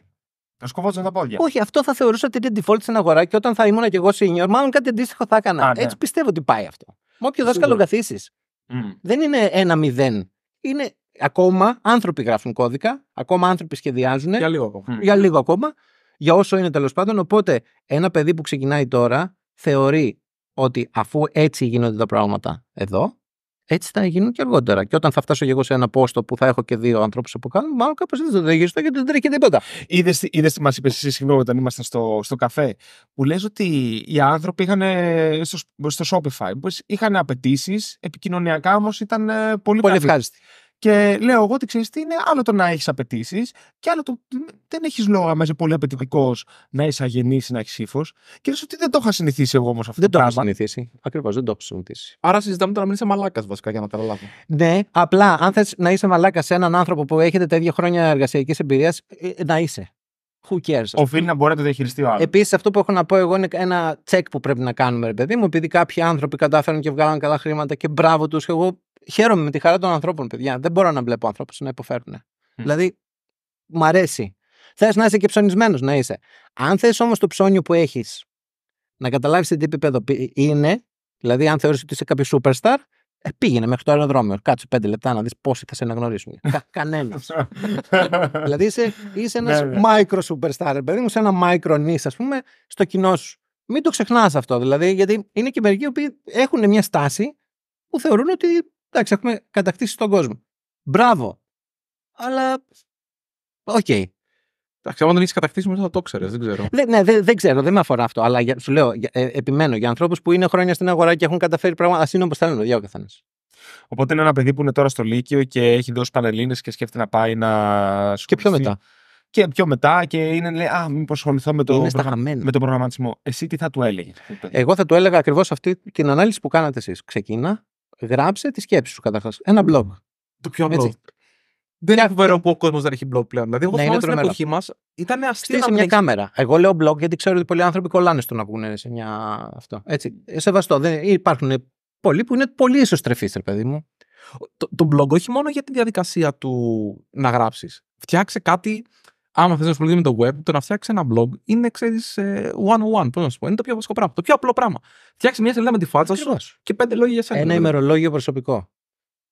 Θα σκοβόταν τα πόδια. Όχι, αυτό θα θεωρούσα ότι είναι default στην αγορά και όταν θα ήμουν και εγώ senior, μάλλον κάτι αντίστοιχο θα έκανα. Α, ναι. Έτσι πιστεύω ότι πάει αυτό. Με όποιο Σίγουρα. δάσκαλο καθίσεις. Mm. Δεν είναι ένα μηδέν. Είναι ακόμα άνθρωποι γράφουν κώδικα, ακόμα άνθρωποι σχεδιάζουν Για λίγο ακόμα. Mm. για λίγο ακόμα, για όσο είναι τέλος πάντων. Οπότε, ένα παιδί που ξεκινάει τώρα θεωρεί ότι αφού έτσι γίνονται τα πράγματα εδώ, έτσι θα γίνουν και αργότερα. Και όταν θα φτάσω και εγώ σε ένα πόστο που θα έχω και δύο ανθρώπους από κάτω, μάλλον κάπως έτσι θα το διαχειριστώ γιατί δεν τρέχει τίποτα. Είδες, τι- είδες τι μας είπες εσύ, συγγνώμη, όταν ήμασταν στο, στο καφέ, που λες ότι οι άνθρωποι είχαν ε, στο, στο Shopify, που είχαν απαιτήσεις, επικοινωνιακά όμως ήταν ε, πολύ, Πολύ καλοί. ευχάριστη. Και λέω εγώ ότι ξέρεις τι είναι, άλλο το να έχεις απαιτήσεις και άλλο το. Δεν έχεις λόγο, άμα είσαι πολύ απαιτητικός, να είσαι αγενής ή να έχεις ύφος. Και λες ότι δεν το είχα συνηθίσει εγώ όμως αυτό Δεν το έχω πράγμα. συνηθίσει. Ακριβώς, δεν το έχω συνηθίσει. Άρα συζητάμε τώρα να μην είσαι μαλάκας βασικά για να τα λάβω. Ναι, απλά αν θες να είσαι μαλάκας σε έναν άνθρωπο που έχετε τέτοια χρόνια εργασιακής εμπειρίας, να είσαι. Who cares. ας Οφείλει να μπορεί να το διαχειριστεί ο άλλος. Επίσης, αυτό που έχω να πω εγώ είναι ένα τσεκ που πρέπει να κάνουμε, ρε παιδί μου, επειδή κάποιοι άνθρωποι κατάφεραν και βγάλαν καλά χρήματα και μπράβο τους. Εγώ χαίρομαι με τη χαρά των ανθρώπων, παιδιά. Δεν μπορώ να βλέπω ανθρώπους να υποφέρουν. Δηλαδή, μ' αρέσει. Θες να είσαι και ψωνισμένος να είσαι. Αν θες όμως το ψώνιο που έχεις να καταλάβεις σε τι επίπεδο πι- είναι, δηλαδή αν θεωρείς ότι είσαι κάποιος superstar, ε, πήγαινε μέχρι το αεροδρόμιο. Κάτσε πέντε λεπτά να δεις πόσοι θα σε αναγνωρίσουν. Κα, Κανένας. [LAUGHS] δηλαδή είσαι, είσαι ένας Ναι, ναι. micro superstar, ρε παιδί μου, σε ένα micro niche, ας πούμε, στο κοινό σου. Μην το ξεχνάς αυτό. Δηλαδή, γιατί είναι και μερικοί που έχουν μια στάση που θεωρούν ότι εντάξει, έχουμε κατακτήσει τον κόσμο. Μπράβο. Αλλά. Οκ. Εντάξει, άμα τον έχεις κατακτήσει, μέσα θα το ξέρεις, δεν ξέρω. Δεν, ναι, δεν, δεν ξέρω, δεν με αφορά αυτό. Αλλά για, σου λέω, για- ε, επιμένω για ανθρώπους που είναι χρόνια στην αγορά και έχουν καταφέρει πράγματα. Α είναι όπως θέλουν, ο καθένας. Οπότε είναι ένα παιδί που είναι τώρα στο Λύκειο και έχει δώσει πανελλήνιες και σκέφτεται να πάει να Και πιο ασχοληθεί. μετά. Και πιο μετά και είναι, λέει, Α, μήπως ασχοληθώ με, το είναι στα προγρα- χαμένα. με τον προγραμματισμό. Εσύ τι θα του έλεγες; Εγώ θα του έλεγα ακριβώς αυτή την ανάλυση που κάνατε εσείς. Ξεκίνα, γράψε τη σκέψη σου καταρχάς. Ένα blog. Το πιο Έτσι. απλό. Δεν είναι φοβερό που ο κόσμος δεν έχει blog πλέον. Δηλαδή, εγώ Ναι, θυμάμαι είναι στην τρομερό. εποχή μας ήταν αστείο Στείλ να σε μην μια έχεις- κάμερα. Εγώ λέω blog γιατί ξέρω ότι πολλοί άνθρωποι κολλάνε στο να βγουν σε μια. Αυτό. Έτσι. Ε, Σεβαστό. Δεν... Υπάρχουν πολλοί που είναι πολύ ισοστρεφείς, ρε παιδί μου. Το, το blog όχι μόνο για τη διαδικασία του να γράψεις. Φτιάξε κάτι. Άμα θες να ασχοληθεί με το web, το να φτιάξεις ένα blog είναι, ξέρεις, one-on-one. Πώς να σου πω, είναι το πιο βασικό πράγμα. Το πιο απλό πράγμα. Φτιάξε μια σελίδα με τη φάτσα σου Ακριβώς. και πέντε λόγια για σένα. Ένα δηλαδή. ημερολόγιο προσωπικό.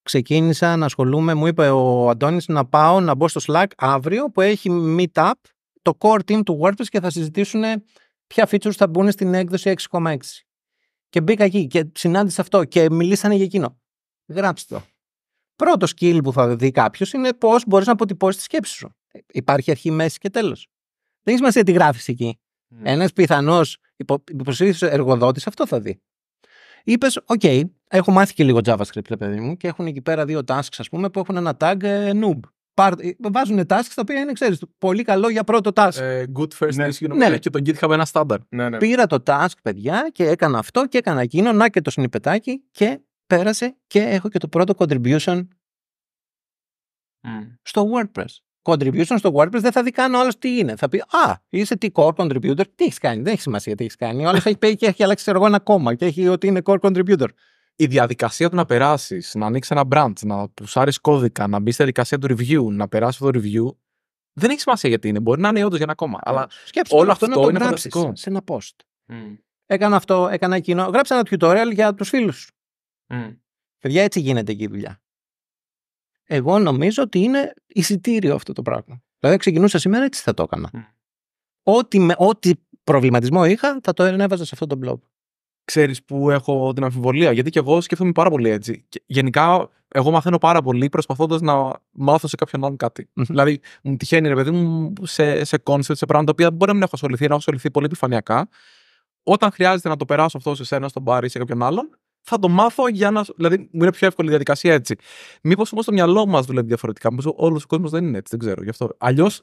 Ξεκίνησα να ασχολούμαι, μου είπε ο Αντώνης να πάω να μπω στο Slack αύριο που έχει meetup το core team του WordPress και θα συζητήσουν ποια features θα μπουν στην έκδοση 6,6. Και μπήκα εκεί και συνάντησα αυτό και μιλήσανε για εκείνο. Γράψτε το. Πρώτο skill που θα δει κάποιος είναι πώς μπορείς να αποτυπώσεις τη σκέψη σου. Υπάρχει αρχή, μέση και τέλος. Δεν έχει σημασία τι γράφεις εκεί. Ναι. Ένας πιθανός υποψήφιος εργοδότης αυτό θα δει. Είπες, OK, έχω μάθει και λίγο JavaScript, ρε παιδί μου, και έχουν εκεί πέρα δύο tasks, ας πούμε, που έχουν ένα tag ε, noob. Πάρ, ε, βάζουν tasks τα οποία είναι, ξέρεις, πολύ καλό για πρώτο task. Ε, good first Ναι. issue, Ναι, νομίζω, ναι. και το GitHub ένα στάνταρ. Ναι, ναι. Πήρα το task, παιδιά, και έκανα αυτό και έκανα εκείνο. Να και το σνιπετάκι και πέρασε και έχω και το πρώτο contribution Μμ. στο WordPress. Contribution στο WordPress δεν θα δει καν ο άλλο τι είναι. Θα πει Α, είσαι τι core contributor. Τι έχεις κάνει, δεν έχει σημασία τι έχεις κάνει. Ο άλλο έχει πει και έχει αλλάξει ξέρω εγώ, ένα κόμμα και έχει ότι είναι core contributor. η διαδικασία του να περάσεις, να ανοίξεις ένα branch, να πουσάρεις κώδικα, να μπεις στη διαδικασία του review, να περάσεις αυτό το review, δεν έχει σημασία γιατί είναι. Μπορεί να είναι όντως για ένα κόμμα. Αλλά Σκέψτε όλο όλο αυτό, αυτό να το είναι γράψεις φανταστικό. σε ένα post. Μμ. Έκανα αυτό, έκανα εκείνο. Γράψα ένα tutorial για τους φίλους. Μμ. Παιδιά, έτσι γίνεται εκεί η δουλειά. Εγώ νομίζω ότι είναι εισιτήριο αυτό το πράγμα. Δηλαδή, ξεκινούσα σήμερα, έτσι θα το έκανα. Μμ. Ό,τι, με- ό,τι προβληματισμό είχα, θα το έβαζα σε αυτό το blog. ξέρεις που έχω την αμφιβολία. Γιατί και εγώ σκέφτομαι πάρα πολύ έτσι. Και γενικά, εγώ μαθαίνω πάρα πολύ προσπαθώντας να μάθω σε κάποιον άλλον κάτι. Μμμ. δηλαδή, μου τυχαίνει ρε παιδί μου σε, σε concept, σε πράγματα τα οποία μπορεί να μην έχω ασχοληθεί, να έχω ασχοληθεί πολύ επιφανειακά. Όταν χρειάζεται να το περάσω αυτό σε σένα, στον μπαρ ή σε κάποιον άλλον, θα το μάθω για να. Δηλαδή, μου είναι πιο εύκολη η διαδικασία έτσι. Μήπως όμως το μυαλό μας δουλεύει διαφορετικά. Μήπως όλος ο κόσμος δεν είναι έτσι, δεν ξέρω γι' αυτό. Αλλιώς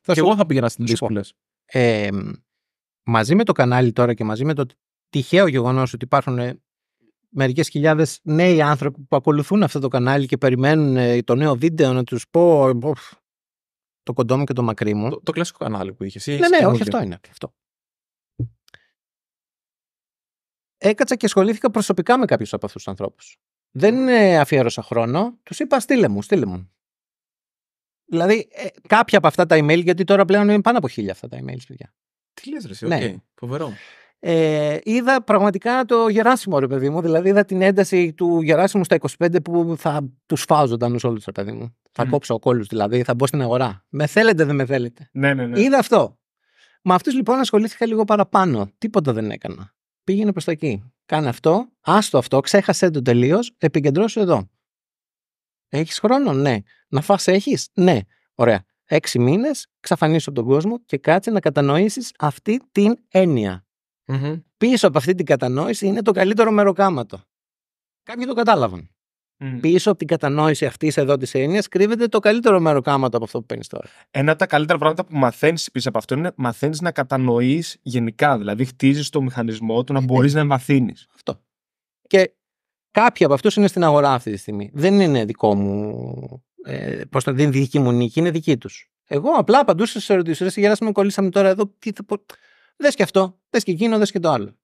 Θα Και σου- εγώ θα πήγαινα στην σου λύση πω. που λες. ε, μαζί με το κανάλι τώρα και μαζί με το τυχαίο γεγονός ότι υπάρχουν μερικές χιλιάδες νέοι άνθρωποι που ακολουθούν αυτό το κανάλι και περιμένουν ε, το νέο βίντεο να τους πω ε, «Οφ, το κοντό μου και το μακρύ μου. Το, το κλασικό κανάλι που είχες. Ναι, ναι, όχι αυτό είναι. Αυτό. Έκατσα και ασχολήθηκα προσωπικά με κάποιους από αυτούς τους ανθρώπους. Δεν ε, αφιέρωσα χρόνο. Τους είπα, στείλε μου, στείλε μου. Δηλαδή, ε, κάποια από αυτά τα email, γιατί τώρα πλέον είναι πάνω από χίλια αυτά τα email, παιδιά. Τι λες ρε, εσύ, Ναι. οκ, φοβερό. Ε, είδα πραγματικά το Γεράσιμο, ρε παιδί μου. Δηλαδή, είδα την ένταση του Γεράσιμου στα 25 που θα τους φάω ζωντανούς όλους, ρε παιδί μου. Θα Μμ. κόψω κώλους, δηλαδή, θα μπω στην αγορά. Με θέλετε, δεν με θέλετε. Ναι, ναι, ναι. Είδα αυτό. Με αυτούς λοιπόν ασχολήθηκα λίγο παραπάνω. Τίποτα δεν έκανα. Πήγαινε προς τα εκεί. Κάνε αυτό, άστο αυτό, ξέχασε το τελείως, επικεντρώσου εδώ. Έχεις χρόνο, ναι. Να φας έχεις, ναι. Ωραία. Έξι μήνες, ξαφανίσου από τον κόσμο και κάτσε να κατανοήσεις αυτή την έννοια. Μμμ. Πίσω από αυτή την κατανόηση είναι το καλύτερο μεροκάματο. Κάποιοι το κατάλαβαν. Μμ. Πίσω από την κατανόηση αυτής εδώ της έννοιας κρύβεται το καλύτερο μεροκάματο από αυτό που παίρνεις τώρα. Ένα από τα καλύτερα πράγματα που μαθαίνεις πίσω από αυτό είναι μαθαίνεις να κατανοείς γενικά. Δηλαδή, χτίζεις το μηχανισμό του να μπορείς να εμβαθύνει. Αυτό. Και κάποιοι από αυτούς είναι στην αγορά αυτή τη στιγμή. Δεν είναι δικό μου. Ε, πώς το, δεν είναι δική μου νίκη, είναι δική τους. Εγώ απλά απαντούσα στις ερωτήσεις. Ρε, γεράσαμε, κολλήσαμε τώρα εδώ. Τι θα πω. Δες και αυτό, δες και εκείνο, δες και το άλλο.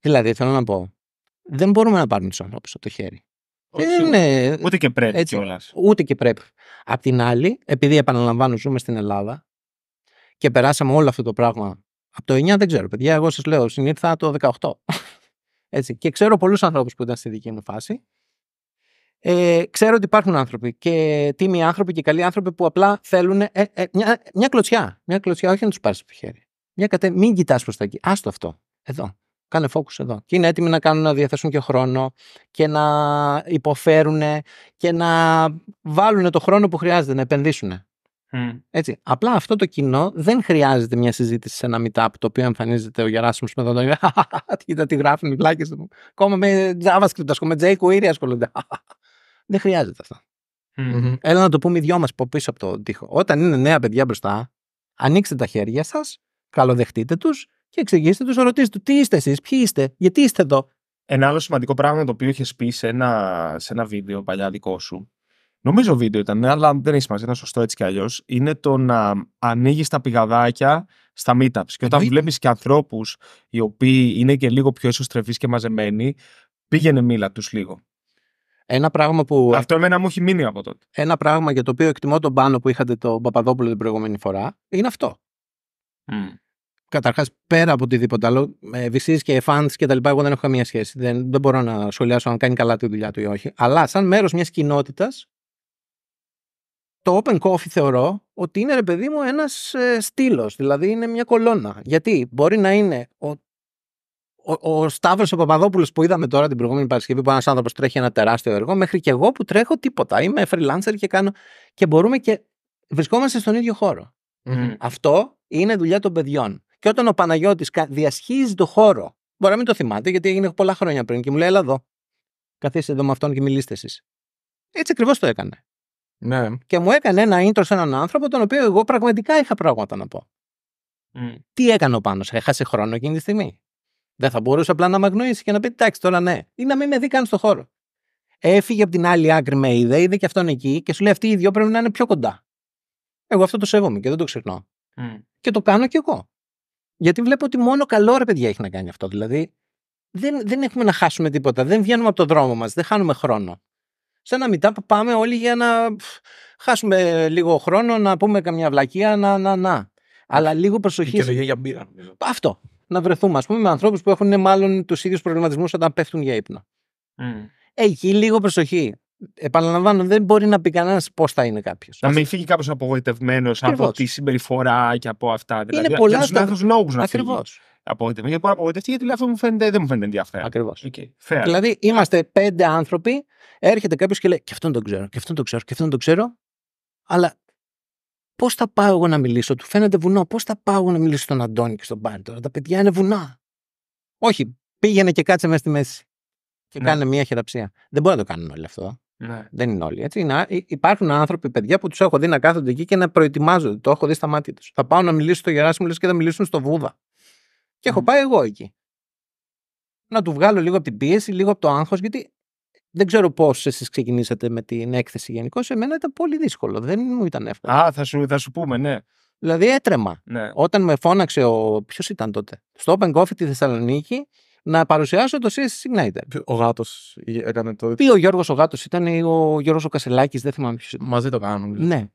Δηλαδή, θέλω να πω, δεν μπορούμε να πάρουμε τους ανθρώπους από το χέρι. Δεν είναι, Ούτε και πρέπει Έτσι. κιόλας. ούτε και πρέπει. Απ' την άλλη, επειδή επαναλαμβάνω, ζούμε στην Ελλάδα και περάσαμε όλο αυτό το πράγμα από το 9, δεν ξέρω, παιδιά. Εγώ σας λέω, συνήθα το 18. [LAUGHS] Έτσι. Και ξέρω πολλούς ανθρώπους που ήταν στη δική μου φάση. Ε, ξέρω ότι υπάρχουν άνθρωποι και τίμοι άνθρωποι και καλοί άνθρωποι που απλά θέλουν ε, ε, μια, μια κλωτσιά. Μια κλωτσιά, όχι να τους πάρεις από το χέρι. Μια κατε... Μην κοιτάς προς τα εκεί. Άστο αυτό. Εδώ. Κάνε focus εδώ. Και είναι έτοιμοι να κάνουν να διαθέσουν και χρόνο και να υποφέρουν και να βάλουν το χρόνο που χρειάζεται να επενδύσουν. Έτσι. Απλά αυτό το κοινό δεν χρειάζεται μια συζήτηση σε ένα meetup το οποίο εμφανίζεται ο Γεράσιμος με τον Κοίτα [LAUGHS] τι γράφουν οι πλάκες μου. Ακόμα με JavaScript, ασχολούνται, με jQuery ασχολούνται. [LAUGHS] δεν χρειάζεται αυτό. Μμμ. Έλα να το πούμε οι δυο μας από πίσω από το τοίχο. Όταν είναι νέα παιδιά μπροστά, ανοίξτε τα χέρια σας, καλοδεχτείτε τους και εξηγήστε τους, ρωτήστε τους τι είστε εσείς, ποιοι είστε, γιατί είστε εδώ. Ένα άλλο σημαντικό πράγμα το οποίο είχες πει σε ένα, σε ένα βίντεο παλιά δικό σου. Νομίζω βίντεο ήταν, αλλά δεν έχει σημασία, ήταν σωστό έτσι κι αλλιώς. Είναι το να ανοίγεις τα πηγαδάκια στα meetups. Και όταν Εννοείται. βλέπεις και ανθρώπους οι οποίοι είναι και λίγο πιο εσωστρεφείς και μαζεμένοι, πήγαινε μίλα τους λίγο. Ένα πράγμα, που, Αυτό εμένα μου έχει μείνει από τότε. ένα πράγμα για το οποίο εκτιμώ τον πάνω που είχατε τον Παπαδόπουλο την προηγούμενη φορά είναι αυτό. Καταρχάς, πέρα από οτιδήποτε άλλο, με VCs και fans και τα λοιπά, εγώ δεν έχω καμία σχέση. Δεν, δεν μπορώ να σχολιάσω αν κάνει καλά τη δουλειά του ή όχι. Αλλά, σαν μέρος μιας κοινότητας, το Open Coffee θεωρώ ότι είναι ρε παιδί μου ένας ε, στήλος. Δηλαδή είναι μια κολόνα. Γιατί μπορεί να είναι ο, ο, ο Σταύρος ο Παπαδόπουλος που είδαμε τώρα την προηγούμενη Παρασκευή που ένας άνθρωπος τρέχει ένα τεράστιο έργο, μέχρι και εγώ που τρέχω τίποτα. Είμαι freelancer και κάνω. και μπορούμε και βρισκόμαστε στον ίδιο χώρο. Μμμ. Αυτό είναι δουλειά των παιδιών. Και όταν ο Παναγιώτης κα- διασχίζει το χώρο, μπορεί να μην το θυμάται γιατί έγινε πολλά χρόνια πριν και μου λέει: Έλα εδώ. Καθίστε εδώ με αυτόν και μιλήστε εσείς. Έτσι ακριβώς το έκανε. Ναι. Και μου έκανε ένα intro σε έναν άνθρωπο, τον οποίο εγώ πραγματικά είχα πράγματα να πω. Τι έκανε ο Πάνος, έχασε χρόνο εκείνη τη στιγμή; Δεν θα μπορούσε απλά να με αγνοήσει και να πει: Εντάξει, τώρα ναι, ή να μην με δει καν στο χώρο. Έφυγε από την άλλη άκρη με είδε, είδε και αυτόν εκεί και σου λέει: Αυτοί οι δύο πρέπει να είναι πιο κοντά. Εγώ αυτό το σέβομαι και δεν το ξεχνάω. Και το κάνω κι εγώ. Γιατί βλέπω ότι μόνο καλό ρε παιδιά έχει να κάνει αυτό. Δηλαδή δεν, δεν έχουμε να χάσουμε τίποτα. Δεν βγαίνουμε από το δρόμο μας. Δεν χάνουμε χρόνο. Σε ένα meetup πάμε όλοι για να πφ, χάσουμε λίγο χρόνο, να πούμε καμιά βλακεία, να, να, να. Αλλά λίγο προσοχή. Δικαιολογία για μπύρα, νομίζω. Αυτό. Να βρεθούμε, ας πούμε, με ανθρώπους που έχουν μάλλον τους ίδιους προβληματισμούς όταν πέφτουν για ύπνο. Εκεί λίγο προσοχή. Επαναλαμβάνω, δεν μπορεί να πει κανένας πώς θα είναι κάποιος. Να μην φύγει κάποιος απογοητευμένος από Ακριβώς. τη συμπεριφορά και από αυτά. Δηλαδή, πολλά για τους τα- λάθο λόγους να φύγει. Ακριβώς. Απογοητευμένος. Γιατί μπορεί να απογοητευτεί, γιατί λέει, αυτό μου φαίνεται, δεν μου φαίνεται ενδιαφέρον. Ακριβώς. Okay. Fair. Δηλαδή, είμαστε πέντε άνθρωποι, έρχεται κάποιος και λέει: Και αυτόν τον ξέρω, και αυτόν τον ξέρω, και αυτόν τον ξέρω. Αλλά πώς θα πάω εγώ να μιλήσω, του; Φαίνεται βουνό. Πώς θα πάω εγώ να μιλήσω στον Αντώνη και στον Πάρη τώρα; Τα παιδιά είναι βουνά. Όχι, πήγαινε και κάτσε μέσα στη μέση. Και Ναι. κάνε μια χειραψία. Δεν μπορεί να το κάνουν όλοι αυτό. Ναι. Δεν είναι όλοι. Έτσι. Είναι, υ- υπάρχουν άνθρωποι, παιδιά, που τους έχω δει να κάθονται εκεί και να προετοιμάζονται. Το έχω δει στα μάτια τους. Θα πάω να μιλήσω στο Γεράσιμο λες και θα μιλήσουν στο Βούδα. Και έχω Μμ. πάει εγώ εκεί. Να του βγάλω λίγο από την πίεση, λίγο από το άγχος, γιατί δεν ξέρω πώς εσείς ξεκινήσατε με την έκθεση γενικώ. Εμένα ήταν πολύ δύσκολο. Δεν μου ήταν εύκολο. Α, θα σου, θα σου πούμε, ναι. Δηλαδή έτρεμα. ναι. Όταν με φώναξε ο. Ποιος ήταν τότε, στο Open Coffee τη Θεσσαλονίκη, να παρουσιάσω το CSS Igniter. Ο γάτος έκανε το. Πει ο Γιώργος ο Γάτος, ήταν ή ο Γιώργος ο Κασελάκης, δεν θυμάμαι ποιος ήταν. Μαζί το κάνουν. Ναι.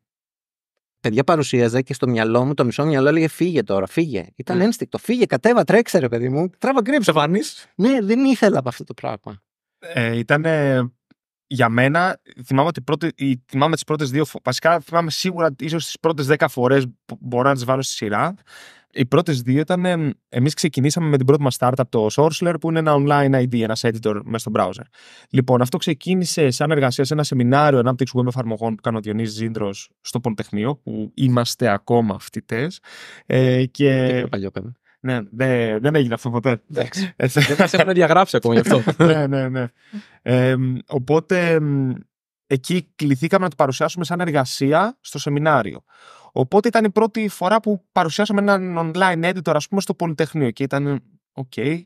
Παιδιά παρουσίαζα και στο μυαλό μου, το μισό μυαλό έλεγε φύγε τώρα, φύγε. Ήταν Ναι. ένστικτο. Φύγε, κατέβα, τρέξε ρε παιδί μου. Τράβα κρύψε. Ψεφανή. Ναι, δεν ήθελα από αυτό το πράγμα. Ε, ήταν για μένα, θυμάμαι, ότι πρώτη, η- θυμάμαι τις πρώτες δύο φο- βασικά θυμάμαι σίγουρα ίσως τις πρώτες δέκα φορές που μπορώ να τις βάλω στη σειρά. Οι πρώτες δύο ήταν, ε, εμείς ξεκινήσαμε με την πρώτη μας startup, το Sourceler, που είναι ένα online ID, ένας editor μέσα στο browser. Λοιπόν, αυτό ξεκίνησε σαν εργασία σε ένα σεμινάριο ανάπτυξης web εφαρμογών που κάνει ο Διονύσης Ζήντρος στο Πολυτεχνείο, που είμαστε ακόμα φοιτητές. Ε, και... Και παλιό παιδί. Ναι, δεν, δεν έγινε αυτό ποτέ. Εντάξει. Έτσι. Δεν μας έχουν διαγράψει ακόμα γι' αυτό. [LAUGHS] ναι, ναι, ναι. Ε, οπότε μ, εκεί κληθήκαμε να το παρουσιάσουμε σαν εργασία στο σεμινάριο. Οπότε ήταν η πρώτη φορά που παρουσιάσαμε έναν online editor, ας πούμε, στο Πολυτεχνείο και ήταν ok,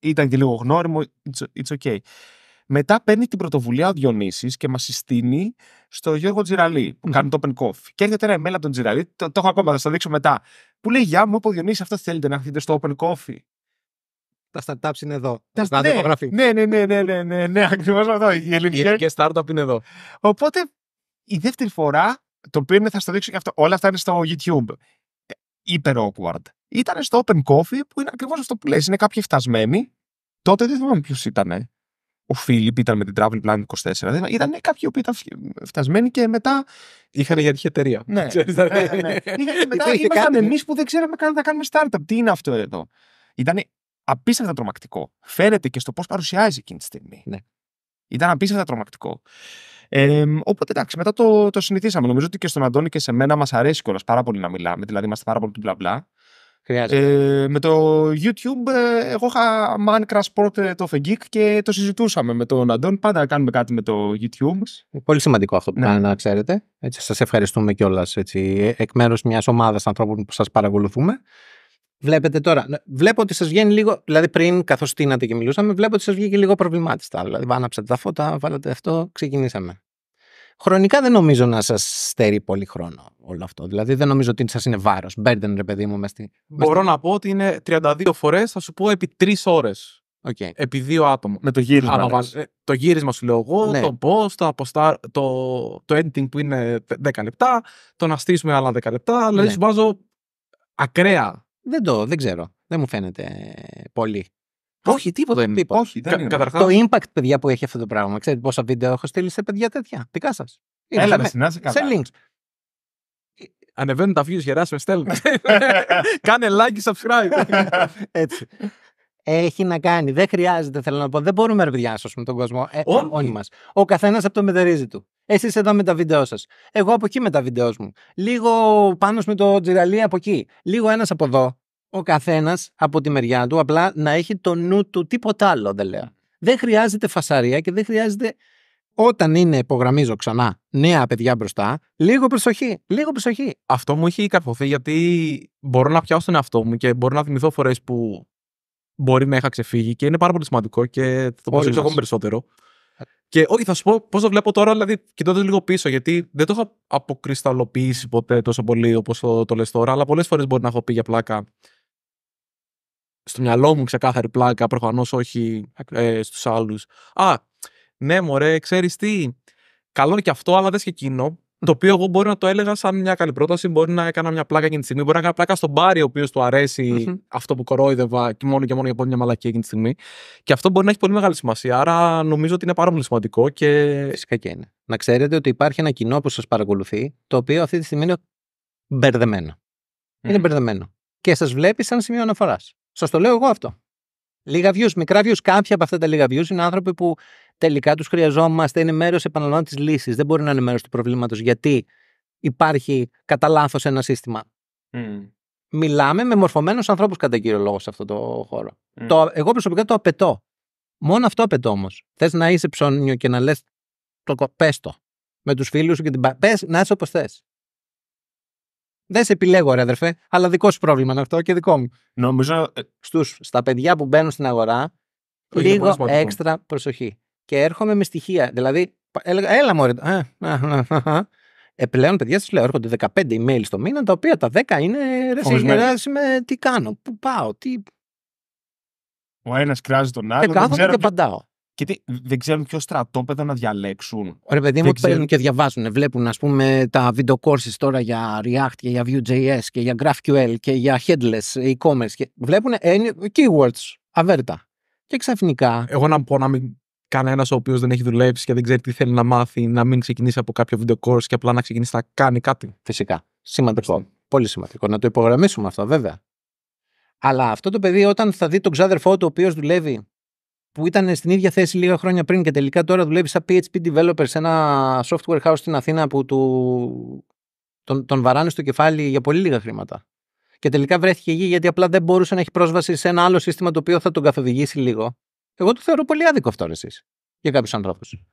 ήταν και λίγο γνώριμο, it's, it's ok. Μετά παίρνει την πρωτοβουλία ο Διονύσης και μας συστήνει στο Γιώργο Τζιραλή που Μμμ. κάνει το Open Coffee. Και έρχεται ένα email από τον Τζιραλή, το, το έχω ακόμα, θα σας το δείξω μετά. Που λέει: Γεια μου, είπε ο Διονύσης, αυτό θέλετε να έρθετε στο Open Coffee. Τα startups είναι εδώ. Τα- Να ναι, δικογραφεί. ναι, ναι, ναι, ναι, ναι, ναι, ναι, ακριβώς αυτό. Η Η ελληνική. ελληνική startup είναι εδώ. Οπότε η δεύτερη φορά, το οποίο είναι, θα στο δείξω και αυτό, όλα αυτά είναι στο YouTube. ε, Υπερ awkward. Ήταν στο Open Coffee που είναι ακριβώς αυτό που λες. Είναι κάποιοι φτασμένοι. Τότε δεν θυμάμαι ποιος ήταν. Ο Φίλιπ ήταν με την Travel Plan 24. Δεν- Ήταν κάποιοι που ήταν φ- φτασμένοι και μετά. Είχαν γιατί είχε εταιρεία. Ναι, [LAUGHS] Ξέρεις, ναι, δηλαδή. ναι. Είχα- και μετά Υπήρχε ήμασταν κάτι. εμείς που δεν ξέραμε καν να κάνουμε startup. Τι είναι αυτό εδώ; Ήταν απίστευτα τρομακτικό. Φαίνεται και στο πώς παρουσιάζει εκείνη τη στιγμή. Ναι. Ήταν απίστευτα τρομακτικό. Ε, οπότε εντάξει, μετά το, το συνηθίσαμε. Νομίζω ότι και στον Αντώνη και σε μένα μας αρέσει κιόλας πάρα πολύ να μιλάμε. Δηλαδή, είμαστε πάρα πολύ του μπλα μπλα. Χρειάζεται. Ε, με το YouTube, ε, εγώ είχα Minecraft Sport ε, το Geek και το συζητούσαμε με τον Αντώνη. Πάντα κάνουμε κάτι με το YouTube. Είναι Πολύ σημαντικό αυτό που Ναι. κάνετε να ξέρετε. Έτσι, σας ευχαριστούμε κιόλας εκ μέρους μιας ομάδας ανθρώπων που σας παρακολουθούμε. Βλέπετε τώρα, ναι, βλέπω ότι σας βγαίνει λίγο, δηλαδή πριν καθώς στήνατε και μιλούσαμε, βλέπω ότι σας βγήκε λίγο απροβλημάτιστα. Δηλαδή άναψατε τα φώτα, βάλατε αυτό, ξεκινήσαμε. Χρονικά δεν νομίζω να σας στερεί πολύ χρόνο όλο αυτό. Δηλαδή δεν νομίζω ότι σας είναι βάρος. Burden ρε παιδί μου μες στη... Μπορώ να πω ότι είναι 32 φορές, θα σου πω επί 3 ώρες. Οκ. Επί δύο άτομα. Με το γύρισμα. Άμα λες. βάλεις, ε, το γύρισμα σου λέω εγώ, Ναι. το post, το, αποστά, το, το editing που είναι 10 λεπτά, το να στήσουμε άλλα 10 λεπτά. Δηλαδή Ναι. σου βάζω ακραία. Δεν το, δεν ξέρω. Δεν μου φαίνεται ε, πολύ. Όχι, τίποτα δεν είναι. τίποτα. Όχι, δεν Κα- είναι. καταρχάς, Το impact, παιδιά, που έχει αυτό το πράγμα. Ξέρετε πόσα βίντεο έχω στείλει σε παιδιά τέτοια. Δικά σας. Έλα, ρε, να είσαι καλά. σε links. ανεβαίνουν τα views γερά, με στέλνουν. [LAUGHS] Κάνε like και subscribe. [LAUGHS] Έτσι. Έχει να κάνει. Δεν χρειάζεται, θέλω να πω. Δεν μπορούμε, ρε παιδιά, να σώσουμε τον κόσμο. Ε, Όχι. μόνοι μας. Ο καθένας από το μετερίζει του. Εσεί εδώ με τα βίντεο σας. Εγώ από εκεί με τα βίντεο μου. Λίγο πάνω με το τζιραλί από εκεί. Λίγο ένας από εδώ. Ο καθένας από τη μεριά του απλά να έχει το νου του τίποτα άλλο, δεν λέω. Δεν χρειάζεται φασαρία και δεν χρειάζεται όταν είναι, υπογραμμίζω ξανά, νέα παιδιά μπροστά, λίγο προσοχή. Λίγο προσοχή. Αυτό μου έχει καρφωθεί γιατί μπορώ να πιάσω τον εαυτό μου και μπορώ να θυμηθώ φορές που μπορεί να είχα ξεφύγει και είναι πάρα πολύ σημαντικό και θα το προσέξω μας. ακόμα περισσότερο. Και όχι, θα σου πω πώς το βλέπω τώρα, δηλαδή κοιτώντας λίγο πίσω, γιατί δεν το είχα αποκρισταλοποιήσει ποτέ τόσο πολύ όπως το, το λες τώρα, αλλά πολλές φορές μπορεί να έχω πει για πλάκα. Στο μυαλό μου ξεκάθαρη πλάκα, προφανώς όχι ε, στους άλλους. Α, ναι, μωρέ, ξέρεις τι. Καλό είναι και αυτό, αλλά δες και εκείνο. Το οποίο εγώ μπορεί να το έλεγα σαν μια καλή πρόταση. Μπορεί να έκανα μια πλάκα εκείνη τη στιγμή. Μπορεί να έκανα πλάκα στον Μπάρι, ο οποίος του αρέσει Μμμ. αυτό που κορόιδευα και μόνο και μόνο για πω μια μαλακία εκείνη τη στιγμή. Και αυτό μπορεί να έχει πολύ μεγάλη σημασία. Άρα νομίζω ότι είναι πάρα πολύ σημαντικό και. Φυσικά και είναι. Να ξέρετε ότι υπάρχει ένα κοινό που σας παρακολουθεί, το οποίο αυτή τη στιγμή είναι μπερδεμένο. Είναι μπερδεμένο. Και σας βλέπει σαν σημείο αναφοράς. Σας το λέω εγώ αυτό. Λίγα views, μικρά views. Κάποια από αυτά τα λίγα views είναι άνθρωποι που τελικά τους χρειαζόμαστε. Είναι μέρος, επαναλαμβάνω, της λύσης. Δεν μπορεί να είναι μέρος του προβλήματος. Γιατί υπάρχει κατά λάθος ένα σύστημα. Μμ. Μιλάμε με μορφωμένους ανθρώπους κατά κύριο λόγο σε αυτό το χώρο. Μμ. Το, εγώ προσωπικά το απαιτώ. Μόνο αυτό απαιτώ όμως. Θες να είσαι ψώνιο και να λες το, κο- πες το. Με τους φίλους σου και την πα- Πες να είσαι όπως θες. Δεν σε επιλέγω, ρε αδερφέ, αλλά δικό σου πρόβλημα είναι αυτό και δικό μου. Νομίζω ε, Στους, στα παιδιά που μπαίνουν στην αγορά, Το είναι πολύ λίγο σημαντικό. έξτρα προσοχή. Και έρχομαι με στοιχεία. Δηλαδή, πα- έλεγα, έλα μωρέ. ε, α, α, α, α. Ε, πλέον, παιδιά, σας λέω, έρχονται 15 email στο μήνα, τα οποία τα 10 είναι ρε, Φοβισμένα. σε με τι κάνω, πού πάω, τι. ο ένας κράζει τον Και άλλο. δεν κάθομαι ξέρουν και ποιο- απαντάω. και τι- δεν ξέρουν ποιο στρατόπεδο να διαλέξουν. Ρε παιδί μου, Δεν παίρνουν ξέρω. και διαβάζουν. Βλέπουν, ας πούμε, τα video courses τώρα για React και για Vue.js και για GraphQL και για headless e-commerce. Και βλέπουν ε, είναι keywords, αβέρτα. Και ξαφνικά, Εγώ να πω να μην κανένας ο οποίος δεν έχει δουλέψει και δεν ξέρει τι θέλει να μάθει, να μην ξεκινήσει από κάποιο video course και απλά να ξεκινήσει να κάνει κάτι. φυσικά, σημαντικό. Πολύ σημαντικό. Να το υπογραμμίσουμε αυτό, βέβαια. Αλλά αυτό το παιδί, όταν θα δει τον ξάδερφό του, ο οποίος δουλεύει, που ήταν στην ίδια θέση λίγα χρόνια πριν και τελικά τώρα δουλεύει σαν PHP developer σε ένα software house στην Αθήνα που του... τον, τον βαράνε στο κεφάλι για πολύ λίγα χρήματα. Και τελικά βρέθηκε εκεί γιατί απλά δεν μπορούσε να έχει πρόσβαση σε ένα άλλο σύστημα το οποίο θα τον καθοδηγήσει λίγο. Εγώ το θεωρώ πολύ άδικο αυτό, ρε, εσείς, για κάποιους ανθρώπους.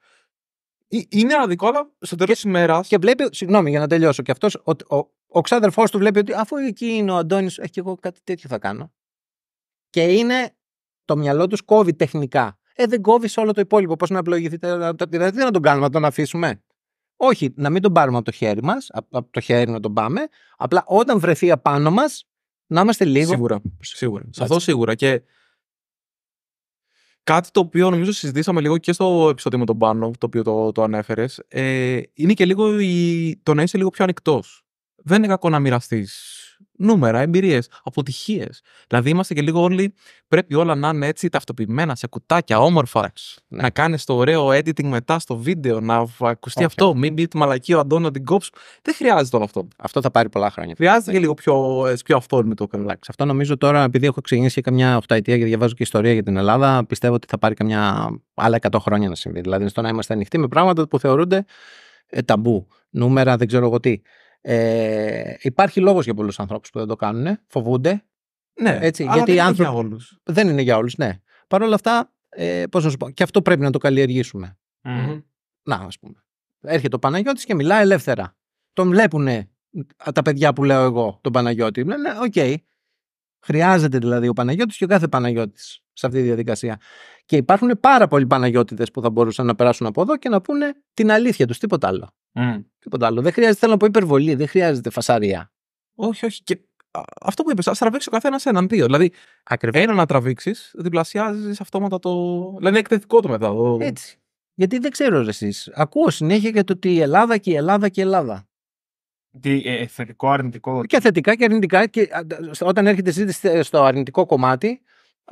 Ε, Είναι άδικο, αλλά στο τέλος της ημέρας. Και βλέπει, συγγνώμη για να τελειώσω, και αυτός ο, ο, ο ξάδερφός του βλέπει ότι αφού εκεί είναι ο Αντώνης, έχει και εγώ κάτι τέτοιο θα κάνω. Και είναι το μυαλό τους κόβει τεχνικά. Ε, δεν κόβεις όλο το υπόλοιπο. Πώς να απλοηγηθείτε, δηλαδή τι να τον κάνουμε, να τον αφήσουμε. Όχι, να μην τον πάρουμε από το χέρι μας, από το χέρι να τον πάμε. Απλά όταν βρεθεί απάνω μας, να είμαστε λίγο. Σίγουρα. σίγουρα. Σε αυτό σίγουρα. Και κάτι το οποίο νομίζω συζητήσαμε λίγο και στο επεισόδιο με τον Πάνο, το οποίο το, το ανέφερες, ε, είναι και λίγο η, το να είσαι λίγο πιο ανοιχτός. Δεν είναι κακό να μοιραστείς νούμερα, εμπειρίες, αποτυχίες. Δηλαδή είμαστε και λίγο όλοι. Πρέπει όλα να είναι έτσι ταυτοποιημένα σε κουτάκια, όμορφα. Ναι. Να κάνεις το ωραίο editing μετά στο βίντεο, να ακουστεί Όχι. αυτό. Μην μπει τη μαλακή ο Αντώνη να την κόψει. Δεν χρειάζεται όλο αυτό. Αυτό θα πάρει πολλά χρόνια. Χρειάζεται και λίγο πιο, ε, πιο αυθόρμητο. Εντάξει, αυτό νομίζω τώρα, επειδή έχω ξεκινήσει για καμιά 8 ετία και διαβάζω και ιστορία για την Ελλάδα, πιστεύω ότι θα πάρει καμιά άλλα 100 χρόνια να συμβεί. Δηλαδή, στο να είμαστε ανοιχτοί με πράγματα που θεωρούνται ε, ταμπού, νούμερα, δεν ξέρω εγώ τι. Ε, υπάρχει λόγος για πολλούς ανθρώπους που δεν το κάνουν, φοβούνται. Ναι, Έτσι, αλλά γιατί δεν οι είναι άνθρωποι- για όλους. Δεν είναι για όλους, ναι. Παρ' όλα αυτά, ε, πώς να σου πω, και αυτό πρέπει να το καλλιεργήσουμε. Να, ας πούμε. Έρχεται ο Παναγιώτης και μιλάει ελεύθερα. Τον βλέπουν τα παιδιά που λέω εγώ, τον Παναγιώτη. Λένε, οκ. Χρειάζεται δηλαδή ο Παναγιώτης και ο κάθε Παναγιώτης σε αυτή τη διαδικασία. Και υπάρχουν πάρα πολλοί Παναγιώτηδες που θα μπορούσαν να περάσουν από εδώ και να πούνε την αλήθεια τους, τίποτα άλλο. Τίποτα άλλο. Δεν χρειάζεται, θέλω να πω, υπερβολή, δεν χρειάζεται φασαρία. Όχι, όχι. Και α, αυτό που είπες, ας τραβήξει ο καθένας έναν δύο. Δηλαδή, Ακριβώς. ένα να τραβήξεις, διπλασιάζεις αυτόματα το. Δηλαδή, είναι εκθετικό το μετά. Το... Έτσι. Γιατί δεν ξέρω ρε εσείς. Ακούω συνέχεια για το ότι η Ελλάδα και η Ελλάδα και η Ελλάδα. Τι ε, θετικό, αρνητικό. Και θετικά και αρνητικά. Και α, όταν έρχεται συζήτηση στο αρνητικό κομμάτι,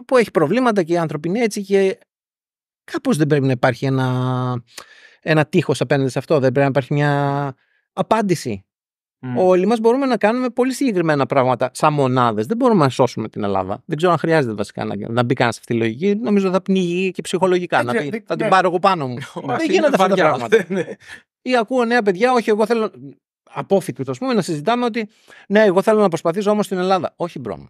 που έχει προβλήματα και οι άνθρωποι είναι έτσι και κάπως δεν πρέπει να υπάρχει ένα, ένα τείχος απέναντι σε αυτό. Δεν πρέπει να υπάρχει μια απάντηση. Μμ. Όλοι μας μπορούμε να κάνουμε πολύ συγκεκριμένα πράγματα σαν μονάδες. Δεν μπορούμε να σώσουμε την Ελλάδα. Δεν ξέρω αν χρειάζεται βασικά να, να μπει κανένας σε αυτή τη λογική. Νομίζω θα πνίγει και ψυχολογικά. Δεν να ξέρω, πει, δεν- θα την ναι. πάρω εγώ πάνω μου. Μα, [LAUGHS] δεν είναι γίνονται αυτά τα βαριά. πράγματα. Ναι. Ή ακούω νέα παιδιά, όχι, εγώ θέλω. Απόφοιτο, ας πούμε, να συζητάμε ότι ναι, εγώ θέλω να προσπαθήσω όμως στην Ελλάδα. Όχι, bro. μου.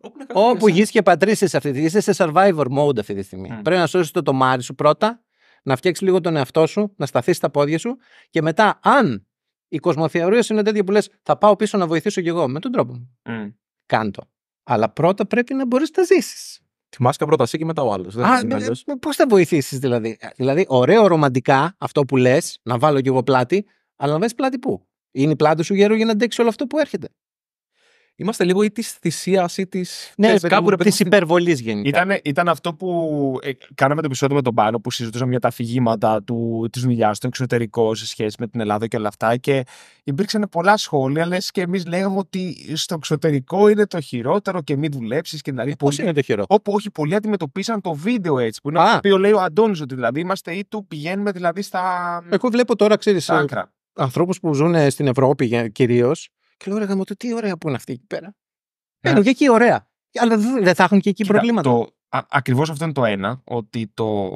Όπου είναι κακό Όπου για γης και πατρίς αυτή τη Είσαι σε survivor mode αυτή τη στιγμή. Μμ. Πρέπει να σώσεις το τομάρι σου πρώτα, να φτιάξεις λίγο τον εαυτό σου, να σταθείς στα πόδια σου και μετά, αν η κοσμοθεωρία σου είναι τέτοια που λες, θα πάω πίσω να βοηθήσω κι εγώ με τον τρόπο μου. Μμ. Κάντο. Αλλά πρώτα πρέπει να μπορείς να ζήσεις. Τη μάσκα πρώτα εσύ και μετά ο άλλος. Πώς θα βοηθήσεις δηλαδή. Δηλαδή, ωραίο ρομαντικά αυτό που λες, να βάλω κι εγώ πλάτη, αλλά να βάλει πλάτη πού; Είναι η πλάτη σου γέρο για να αντέξεις όλο αυτό που έρχεται. Είμαστε λίγο ή της θυσίας ή της. Ναι, κάπου ρε παιδί της μου, υπερβολής γενικά. Ήταν, ήταν αυτό που ε, κάναμε το επεισόδιο με τον Πάνο που συζητούσαμε για τα αφηγήματα του, της δουλειάς του εξωτερικό σε σχέση με την Ελλάδα και όλα αυτά και υπήρξαν πολλά σχόλια λες και εμείς λέγαμε ότι στο εξωτερικό είναι το χειρότερο και μην δουλέψεις και δηλαδή Πώς πολλοί- είναι το χειρό; όπου όχι πολλοί αντιμετωπίσαν το βίντεο έτσι που είναι Α. αυτό το οποίο λέει ο Αντώνης ότι δηλαδή είμαστε ή του πηγαίνουμε δηλαδή στα, Εγώ βλέπω τώρα, ξέρεις, στα άκρα. Ανθρώπους που ζουν στην Ευρώπη κυρίως και λέω ρε γαμώ, τι ωραία που είναι αυτοί εκεί πέρα. Μένουν και εκεί ωραία. Αλλά δεν δεν θα έχουν και εκεί Κοίτα, προβλήματα. Το, α, ακριβώς αυτό είναι το ένα, ότι το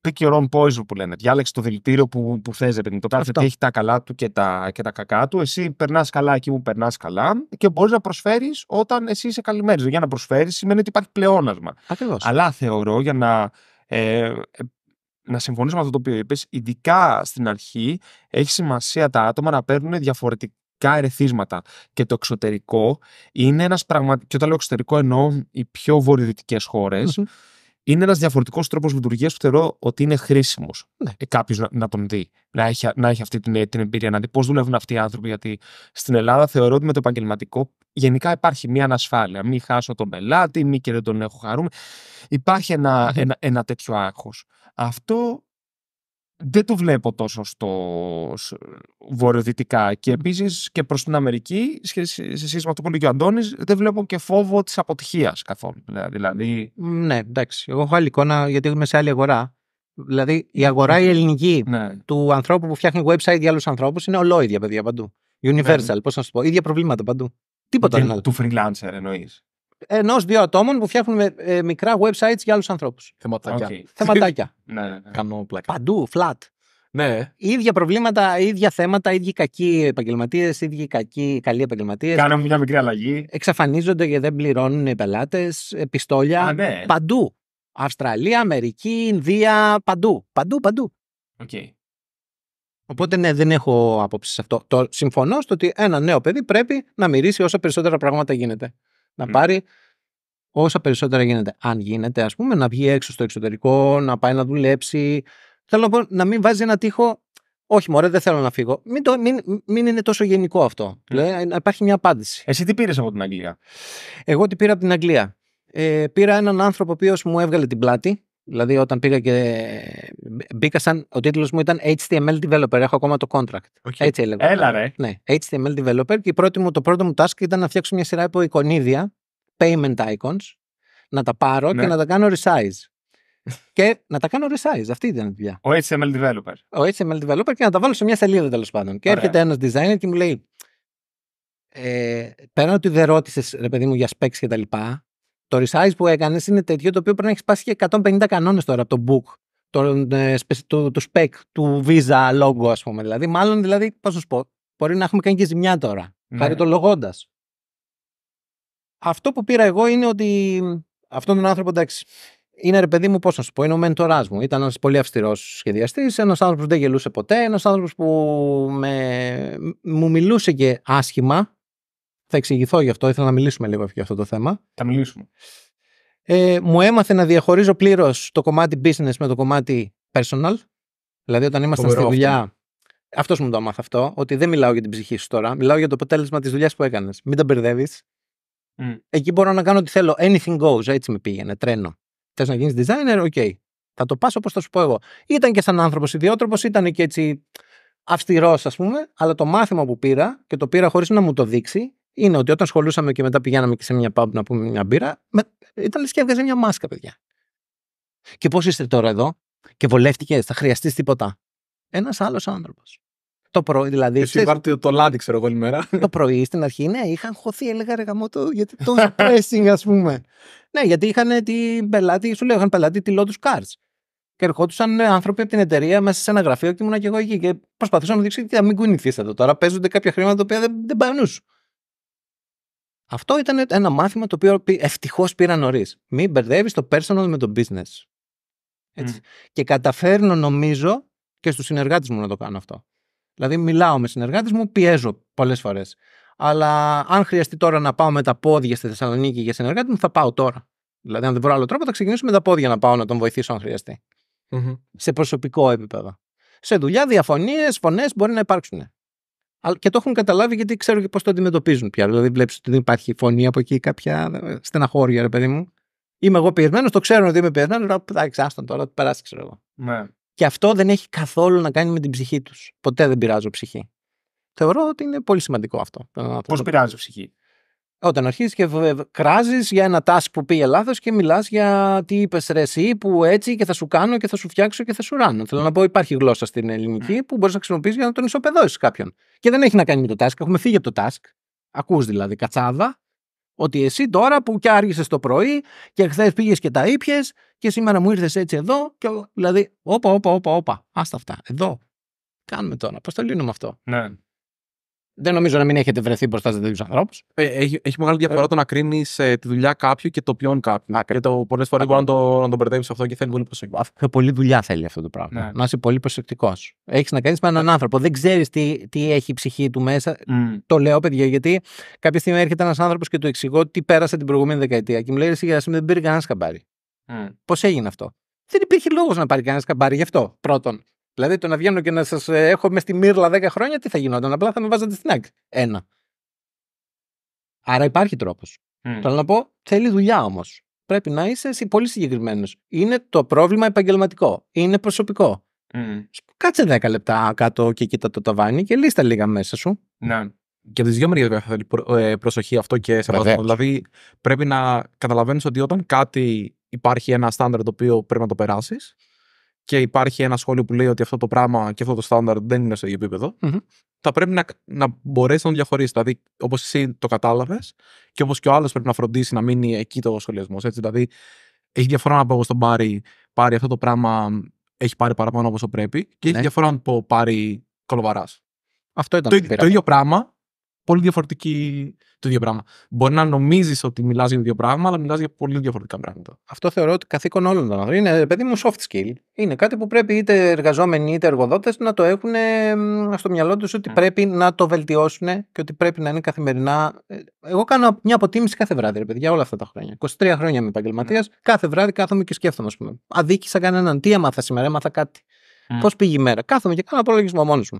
pick your own poison που λένε. Διάλεξε το δηλητήριο που, που θες, ρε παιδί μου. Το κάθε Αυτό. τι έχει τα καλά του και τα, και τα κακά του. Εσύ περνάς καλά εκεί που περνάς καλά και μπορείς να προσφέρεις όταν εσύ είσαι καλυμμένος. Για να προσφέρεις σημαίνει ότι υπάρχει πλεόνασμα. Ακριβώς. Αλλά θεωρώ για να ε, ε, να συμφωνήσω με αυτό το οποίο είπες. Ειδικά στην αρχή έχει σημασία τα άτομα να παίρνουν διαφορετικά ερεθίσματα. Και το εξωτερικό είναι ένας πραγματικό. Και όταν λέω εξωτερικό εννοώ οι πιο βορειοδυτικές χώρες. Είναι ένας διαφορετικός τρόπος λειτουργίας που θεωρώ ότι είναι χρήσιμος Ναι. κάποιος να, να τον δει. Να έχει, να έχει αυτή την, την εμπειρία, να δει πώς δουλεύουν αυτοί οι άνθρωποι. Γιατί στην Ελλάδα θεωρώ ότι με το επαγγελματικό γενικά υπάρχει μια ανασφάλεια. Μην χάσω τον πελάτη, μη και δεν τον έχω χαρούμε. Υπάρχει ένα, ένα, ένα τέτοιο άγχος. Αυτό δεν το βλέπω τόσο στο σ- βορειοδυτικά. Και επίσης και προς την Αμερική, σε σε σχέση με αυτό που λέει και ο Αντώνης, δεν βλέπω και φόβο της αποτυχίας καθόλου. Δηλαδή. Ναι, εντάξει. Εγώ έχω άλλη εικόνα γιατί είμαι σε άλλη αγορά. Δηλαδή η αγορά η ελληνική Ναι. του ανθρώπου που φτιάχνει website για άλλους ανθρώπους είναι ολόιδια, παιδιά, παντού. Universal, πώς να σου πω. ίδια προβλήματα παντού. Τίποτα δεν Και άλλο. του freelancer εννοείς. Ενός δύο ατόμων που φτιάχνουν ε, μικρά websites για άλλους ανθρώπους. Θεματάκια. Θεματάκια. [LAUGHS] ναι, ναι, ναι. Κάνω πλάκα. Παντού, flat. Ναι, ίδια προβλήματα, ίδια θέματα, ίδιοι κακοί επαγγελματίες, ίδιοι κακοί, καλοί επαγγελματίες. Κάνουμε μια μικρή αλλαγή. Εξαφανίζονται και δεν πληρώνουν οι πελάτες, πιστόλια. Α, ναι. Παντού. Αυστραλία, Αμερική, Ινδία, παντού. Παντού, παντού. Οκ. Οπότε ναι, δεν έχω άποψη σε αυτό. Το συμφωνώ στο ότι ένα νέο παιδί πρέπει να μυρίσει όσα περισσότερα πράγματα γίνεται. Να Μμ. πάρει όσα περισσότερα γίνεται. Αν γίνεται, ας πούμε, να βγει έξω στο εξωτερικό, να πάει να δουλέψει. Θέλω να πω να μην βάζει ένα τείχο. Όχι, μωρέ, δεν θέλω να φύγω. Μην, το, μην, μην είναι τόσο γενικό αυτό. Δηλαδή, να υπάρχει μια απάντηση. Εσύ τι πήρες από την Αγγλία; Εγώ τι πήρα από την Αγγλία. Ε, πήρα έναν άνθρωπο ο οποίος μου έβγαλε την πλάτη. Δηλαδή όταν πήγα και μπήκα σαν, ο τίτλος μου ήταν HTML Developer, έχω ακόμα το contract. Οκ. Έτσι έλεγα. Έλα, ρε. Ναι, HTML Developer και η πρώτη μου, το πρώτο μου task ήταν να φτιάξω μια σειρά από εικονίδια, payment icons, να τα πάρω Ναι. και να τα κάνω resize. και να τα κάνω resize, αυτή ήταν η δουλειά. Ο HTML developer. Ο HTML Developer και να τα βάλω σε μια σελίδα τέλος πάντων. Και Ωραία. έρχεται ένας designer και μου λέει, ε, πέραν ότι δεν ρώτησες, ρε παιδί μου, για specs και τα λοιπά, το resize που έκανες είναι τέτοιο το οποίο πρέπει να έχεις σπάσει και 150 κανόνες τώρα από το book, το, ε, σπε- το, το spec του Visa logo, ας πούμε. Δηλαδή, μάλλον, δηλαδή, πώς να σου πω, μπορεί να έχουμε κάνει και ζημιά τώρα. Ναι. Χάρη το λογώντα. Αυτό που πήρα εγώ είναι ότι αυτόν τον άνθρωπο, εντάξει, είναι ρε παιδί μου, πώς να σου πω, είναι ο μέντοράς μου. Ήταν ένας πολύ αυστηρός σχεδιαστής, ένας άνθρωπος που δεν γελούσε ποτέ, ένας άνθρωπος που με, μου μιλούσε και άσχημα. Θα εξηγηθώ γι' αυτό, ήθελα να μιλήσουμε λίγο για αυτό το θέμα. Θα μιλήσουμε. Ε, μου έμαθε να διαχωρίζω πλήρως το κομμάτι business με το κομμάτι personal. Δηλαδή, όταν ήμασταν Φοβερό στη αυτό. δουλειά, αυτός μου το έμαθε αυτό, ότι δεν μιλάω για την ψυχή σου τώρα, μιλάω για το αποτέλεσμα της δουλειάς που έκανες. Μην τα μπερδεύεις. Μμ. Εκεί μπορώ να κάνω ό,τι θέλω. Anything goes, έτσι με πήγαινε, τρένο. Θες να γίνεις designer, οκ. Θα το πας όπως θα σου πω εγώ. Ήταν και σαν άνθρωπος ιδιότροπος, ήταν και έτσι αυστηρός, ας πούμε, αλλά το μάθημα που πήρα και το πήρα χωρίς να μου το δείξει, είναι ότι όταν σχολούσαμε και μετά πηγαίναμε και σε μια pub να πούμε μια μπύρα, με... ήταν λες και έβγαζε μια μάσκα, παιδιά. Και πώς είστε τώρα εδώ, και βολεύτηκες, θα χρειαστείς τίποτα. Ένας άλλος άνθρωπος. Το πρωί, δηλαδή. Εσύ ξέρεις, βάρτε το λάδι, ξέρω εγώ, όλη μέρα. [LAUGHS] το πρωί στην αρχή, ναι, είχαν χωθεί, έλεγα ρε γαμώτο, γιατί τόσο [LAUGHS] pressing, ας πούμε. Ναι, γιατί είχαν την πελάτη, σου λέω, είχαν πελάτη τη Lotus Cars. Και ερχόντουσαν ε, άνθρωποι από την εταιρεία μέσα σε ένα γραφείο και ήμουν και εγώ εκεί. Και προσπαθούσα να μου δείξω ότι μην κουνηθείς εδώ τώρα. Παίζονται κάποια χρήματα τα οποία δεν, δεν πάνε σου. Αυτό ήταν ένα μάθημα το οποίο ευτυχώς πήρα νωρίς. Μην μπερδεύεις το personal με το business. Έτσι. Και καταφέρνω, νομίζω, και στους συνεργάτες μου να το κάνω αυτό. Δηλαδή, μιλάω με συνεργάτες μου, πιέζω πολλές φορές. Αλλά αν χρειαστεί τώρα να πάω με τα πόδια στη Θεσσαλονίκη για συνεργάτη μου, θα πάω τώρα. Δηλαδή, αν δεν βρω άλλο τρόπο, θα ξεκινήσω με τα πόδια να πάω να τον βοηθήσω αν χρειαστεί. Μμμ. Σε προσωπικό επίπεδο. Σε δουλειά, διαφωνίες, φωνές μπορεί να υπάρξουν. Αλλά και το έχουν καταλάβει γιατί ξέρω και πώς το αντιμετωπίζουν πια. Δηλαδή, βλέπεις ότι δεν υπάρχει φωνή από εκεί, κάποια ε, στεναχώρια, ρε παιδί μου. Είμαι εγώ πιεσμένο, το ξέρω ότι είμαι πιεσμένο. Εντάξει, άστον τώρα, περάσει, ξέρω εγώ. Ναι. Και αυτό δεν έχει καθόλου να κάνει με την ψυχή τους. Ποτέ δεν πειράζω ψυχή. Θεωρώ ότι είναι πολύ σημαντικό αυτό. Πώς πειράζει η ψυχή; Όταν αρχίζεις και κράζεις για ένα task που πήγε λάθος και μιλάς για τι είπες ρε εσύ που έτσι και θα σου κάνω και θα σου φτιάξω και θα σου ράνω. Θέλω να πω, υπάρχει γλώσσα στην ελληνική που μπορείς να χρησιμοποιήσεις για να τον ισοπεδώσεις κάποιον. Και δεν έχει να κάνει με το task. Έχουμε φύγει από το task. Ακούς δηλαδή κατσάδα. Ότι εσύ τώρα που και άργησες το πρωί και χθες πήγες και τα ήπιες και σήμερα μου ήρθες έτσι εδώ. Και, δηλαδή, όπα, όπα, όπα, όπα. Άστα αυτά. Εδώ. Κάνουμε τώρα. Πώς το λύνουμε αυτό; Ναι. Δεν νομίζω να μην έχετε βρεθεί μπροστά σε τέτοιους ανθρώπους. Ε, Έχει, έχει μεγάλη διαφορά το να κρίνεις τη δουλειά κάποιου και το ποιόν κάποιου. Και το πολλές φορές μπορεί να το, να το μπερδεύεις αυτό και θέλει πολύ προσοχή. Αυτό πολλή δουλειά θέλει αυτό το πράγμα. Ναι. Να είσαι πολύ προσεκτικός. Έχεις να κάνεις με έναν άνθρωπο. Δεν ξέρεις τι, τι έχει η ψυχή του μέσα. Μμ. Το λέω, παιδιά, γιατί κάποια στιγμή έρχεται ένας άνθρωπος και του εξηγώ τι πέρασε την προηγούμενη δεκαετία. Και μου λέει: Εσύ, Γερασίμη, δεν πήρε κανένα καμπάρι. Μμ. Πώς έγινε αυτό; Δεν υπήρχε λόγος να πάρει κανένα καμπάρι γι' αυτό. Πρώτον. Δηλαδή το να βγαίνω και να σας έχω μες στη μύρλα 10 χρόνια, τι θα γινόταν. Απλά θα με βάζατε στην άκρη. Ένα. Άρα υπάρχει τρόπος. Μμ. Θέλω να πω, θέλει δουλειά όμως. Πρέπει να είσαι εσύ πολύ συγκεκριμένος. Είναι το πρόβλημα επαγγελματικό. Είναι προσωπικό. Μμ. Κάτσε 10 λεπτά κάτω και κοίτα το ταβάνι και λύστα λίγα μέσα σου. Ναι. Και από τις δύο μεριέ βέβαια θέλει προ- ε, προσοχή αυτό και σεβασμό. Βεβαίως. Δηλαδή πρέπει να καταλαβαίνεις ότι όταν κάτι υπάρχει ένα στάνταρ το οποίο πρέπει να το περάσεις και υπάρχει ένα σχόλιο που λέει ότι αυτό το πράγμα και αυτό το στάνταρ δεν είναι στο ίδιο επίπεδο, Μμμ. θα πρέπει να, να μπορέσει να το διαχωρίσει. Δηλαδή, όπως εσύ το κατάλαβες και όπως και ο άλλος πρέπει να φροντίσει να μείνει εκεί το σχολιασμός. Δηλαδή, έχει διαφορά να πω εγώ στον Πάρη, πάρει αυτό το πράγμα, έχει πάρει παραπάνω όπω πρέπει, και έχει Ναι. διαφορά να πω πάρει κολοβαράς. Αυτό ήταν Το, το, ίδιο- πήρα. το ίδιο πράγμα, πολύ διαφορετική το ίδιο πράγμα. Μπορεί να νομίζεις ότι μιλάς για το ίδιο πράγμα, αλλά μιλάς για πολύ διαφορετικά πράγματα. Αυτό θεωρώ ότι καθήκον όλων των ανθρώπων. Είναι, παιδί μου, soft skill. Είναι κάτι που πρέπει είτε εργαζόμενοι είτε εργοδότες να το έχουν ε, μ, στο μυαλό τους ότι Mm. πρέπει να το βελτιώσουν και ότι πρέπει να είναι καθημερινά. Ε, Εγώ κάνω μια αποτίμηση κάθε βράδυ, ρε παιδιά, όλα αυτά τα χρόνια. 23 χρόνια είμαι επαγγελματίας. Κάθε βράδυ κάθομαι και σκέφτομαι, ας πούμε. Αδίκησα κανέναν. Τι έμαθα σήμερα, έμαθα κάτι. Mm. Πώς πήγε η μέρα. Κάθομαι και κάνω απολογισμό μόνος μου.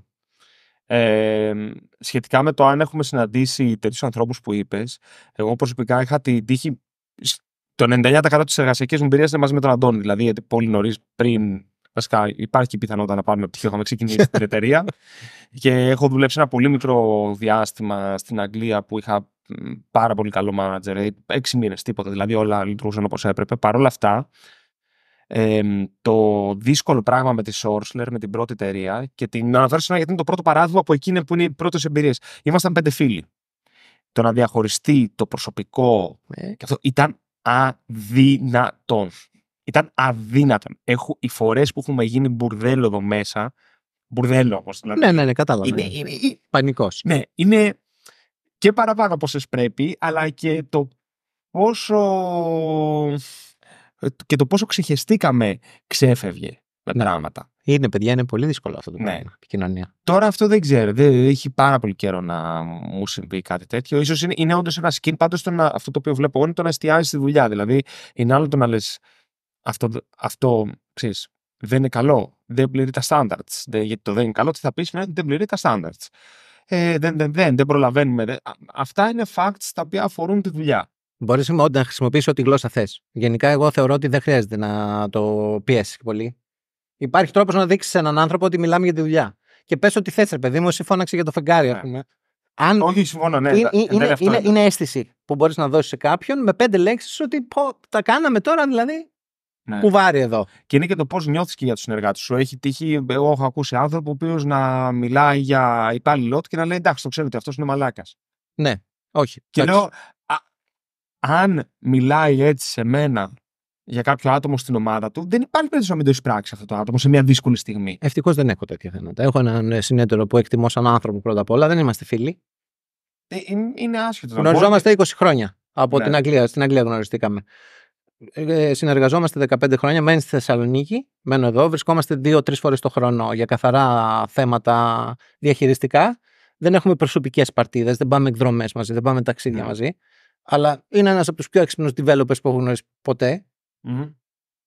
Ε, σχετικά με το αν έχουμε συναντήσει τέτοιους ανθρώπους που είπες, εγώ προσωπικά είχα την τύχη. σ- Το 99% της εργασιακής μου εμπειρίας είναι μαζί με τον Αντώνη. Δηλαδή, γιατί πολύ νωρίς πριν. Βασικά, υπάρχει και η πιθανότητα να πάρουμε πτυχίο. Είχαμε ξεκινήσει την εταιρεία. [LAUGHS] Και έχω δουλέψει ένα πολύ μικρό διάστημα στην Αγγλία που είχα μ, πάρα πολύ καλό manager. ε, Έξι μήνες, τίποτα. Δηλαδή, όλα λειτουργούσαν όπως έπρεπε. Παρ' όλα αυτά, ε, το δύσκολο πράγμα με τη Sourceler, με την πρώτη εταιρεία, και την αναφέρω συχνά γιατί είναι το πρώτο παράδειγμα από εκείνη που είναι οι πρώτες εμπειρίες. Ήμασταν πέντε φίλοι. Το να διαχωριστεί το προσωπικό Ε, και αυτό ήταν αδύνατον. Ήταν αδύνατον. Έχω, οι φορές που έχουμε γίνει μπουρδέλο εδώ μέσα. Μπουρδέλο όμως. Δηλαδή, ναι, ναι, ναι, κατάλαβα. είναι, είναι, είναι- Πανικός. ναι, είναι και παραπάνω από όσες πρέπει, αλλά και το πόσο. Και το πόσο ξεχεστήκαμε ξέφευγε με Ναι. πράγματα. Είναι, παιδιά, είναι πολύ δύσκολο αυτό το Ναι. πράγμα. Επικοινωνία. Τώρα αυτό δεν ξέρω. Δεν, έχει πάρα πολύ καιρό να μου συμβεί κάτι τέτοιο. Ίσως είναι, είναι όντως ένα skin. Πάντως αυτό το οποίο βλέπω εγώ είναι το να εστιάζεις στη δουλειά. Δηλαδή, είναι άλλο το να λες αυτό, αυτό ξέρεις, δεν είναι καλό. Δεν πληρεί τα standards. Δεν, γιατί το δεν είναι καλό, τι θα πεις, είναι ότι δεν πληρεί τα standards. Ε, δεν, δεν, δεν, δεν προλαβαίνουμε. δεν- Α- Αυτά είναι facts τα οποία αφορούν τη δουλειά. Μπορείς όντω να χρησιμοποιήσει ό,τι γλώσσα θες. Γενικά, εγώ θεωρώ ότι δεν χρειάζεται να το πιέσεις πολύ. Υπάρχει τρόπος να δείξεις σε έναν άνθρωπο ότι μιλάμε για τη δουλειά. Και πες ότι θες, ρε παιδί μου, εσύ φώναξε για το φεγγάρι, ας Ναι. πούμε. Αν Όχι, συμφωνώ, ναι. είναι, τα- δεν είναι, αυτό είναι, είναι αίσθηση που μπορείς να δώσεις σε κάποιον με πέντε λέξεις ότι πω, τα κάναμε τώρα, δηλαδή. Ναι. Κουβάρι εδώ. Και είναι και το πώς νιώθεις και για τους συνεργάτες σου. Έχει τύχει, εγώ έχω ακούσει άνθρωπο ο οποίος να μιλάει για υπάλληλό του και να λέει εντάξει, το ξέρω ότι αυτός είναι μαλάκας. Ναι, όχι. Και εντάξει. λέω, «Α, αν μιλάει έτσι σε μένα για κάποιο άτομο στην ομάδα του, δεν υπάρχει περίπτωση να μην το εισπράξει αυτό το άτομο σε μια δύσκολη στιγμή. Ευτυχώς δεν έχω τέτοια θέματα. Έχω έναν ε, συνέτερο που εκτιμώ σαν άνθρωπο πρώτα απ' όλα. Δεν είμαστε φίλοι. Ε, είναι, είναι άσχετο. Γνωριζόμαστε 20 χρόνια. Από Ναι. την Αγγλία. Στην Αγγλία γνωριστήκαμε. Ε, συνεργαζόμαστε 15 χρόνια. Μένει στη Θεσσαλονίκη. Μένω εδώ. Βρισκόμαστε δύο-τρεις φορές το χρόνο για καθαρά θέματα διαχειριστικά. Δεν έχουμε προσωπικές παρτίδες. Δεν πάμε εκδρομές μαζί. Δεν πάμε ταξίδια Ναι. μαζί. Αλλά είναι ένας από τους πιο έξυπνους developers που έχω γνωρίσει ποτέ. Μμμ.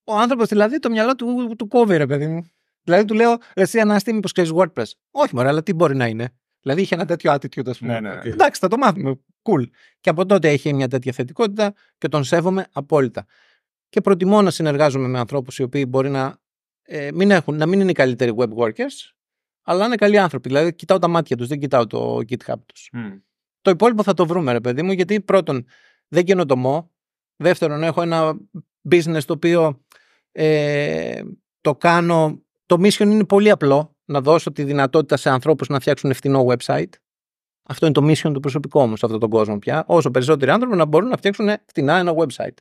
Ο άνθρωπος δηλαδή το μυαλό του, του κόβει, ρε παιδί μου. Δηλαδή του λέω, εσύ ανάστη, μήπως ξέρεις WordPress; Όχι, μωρέ, αλλά τι μπορεί να είναι; Δηλαδή είχε ένα τέτοιο attitude, ας πούμε. Ναι, ναι, ναι. Εντάξει, θα το μάθουμε. Cool. Και από τότε έχει μια τέτοια θετικότητα και τον σέβομαι απόλυτα. Και προτιμώ να συνεργάζομαι με ανθρώπους οι οποίοι μπορεί να, ε, μην έχουν, να μην είναι οι καλύτεροι web workers, αλλά να είναι καλοί άνθρωποι. Δηλαδή, κοιτάω τα μάτια τους, δεν κοιτάω το GitHub τους. Μμ. Το υπόλοιπο θα το βρούμε, ρε παιδί μου, γιατί πρώτον δεν καινοτομώ. Δεύτερον, έχω ένα business το οποίο ε, το κάνω. Το mission είναι πολύ απλό. Να δώσω τη δυνατότητα σε ανθρώπους να φτιάξουν φθηνό website. Αυτό είναι το mission του προσωπικού μου σε αυτόν τον κόσμο πια. Όσο περισσότεροι άνθρωποι να μπορούν να φτιάξουν φτηνά ένα website.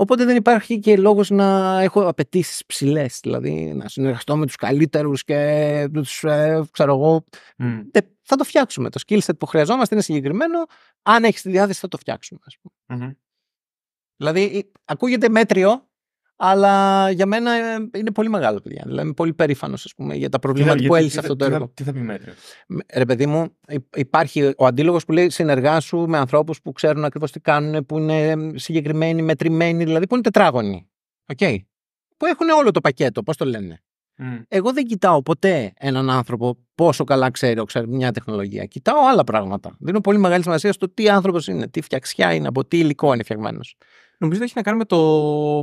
Οπότε δεν υπάρχει και λόγος να έχω απαιτήσεις ψηλές. Δηλαδή να συνεργαστώ με τους καλύτερους και τους, ε, ξέρω εγώ, Μμ. Ε, θα το φτιάξουμε. Το skill set που χρειαζόμαστε είναι συγκεκριμένο. Αν έχεις τη διάθεση θα το φτιάξουμε. Ας πούμε. Μμμ. Δηλαδή ε, ακούγεται μέτριο, αλλά για μένα ε, είναι πολύ μεγάλο, παιδιά. Δηλαδή είμαι πολύ περήφανος για τα προβλήματα Τι θα- που γιατί- έλυσε τι θα- αυτό το τι θα- έργο. Τι θα πει μέτριο. Ρε παιδί μου, υ- υπάρχει ο αντίλογος που λέει συνεργάσου με ανθρώπους που ξέρουν ακριβώς τι κάνουν, που είναι συγκεκριμένοι, μετρημένοι, δηλαδή που είναι τετράγωνοι. Οκ. Που έχουν όλο το πακέτο, πώς το λένε. Μμ. Εγώ δεν κοιτάω ποτέ έναν άνθρωπο πόσο καλά ξέρει, ξέρει μια τεχνολογία. Κοιτάω άλλα πράγματα. Δίνω πολύ μεγάλη σημασία στο τι άνθρωπος είναι, τι φτιαξιά είναι, από τι υλικό είναι φτιαγμένος. Νομίζω ότι έχει να κάνει με το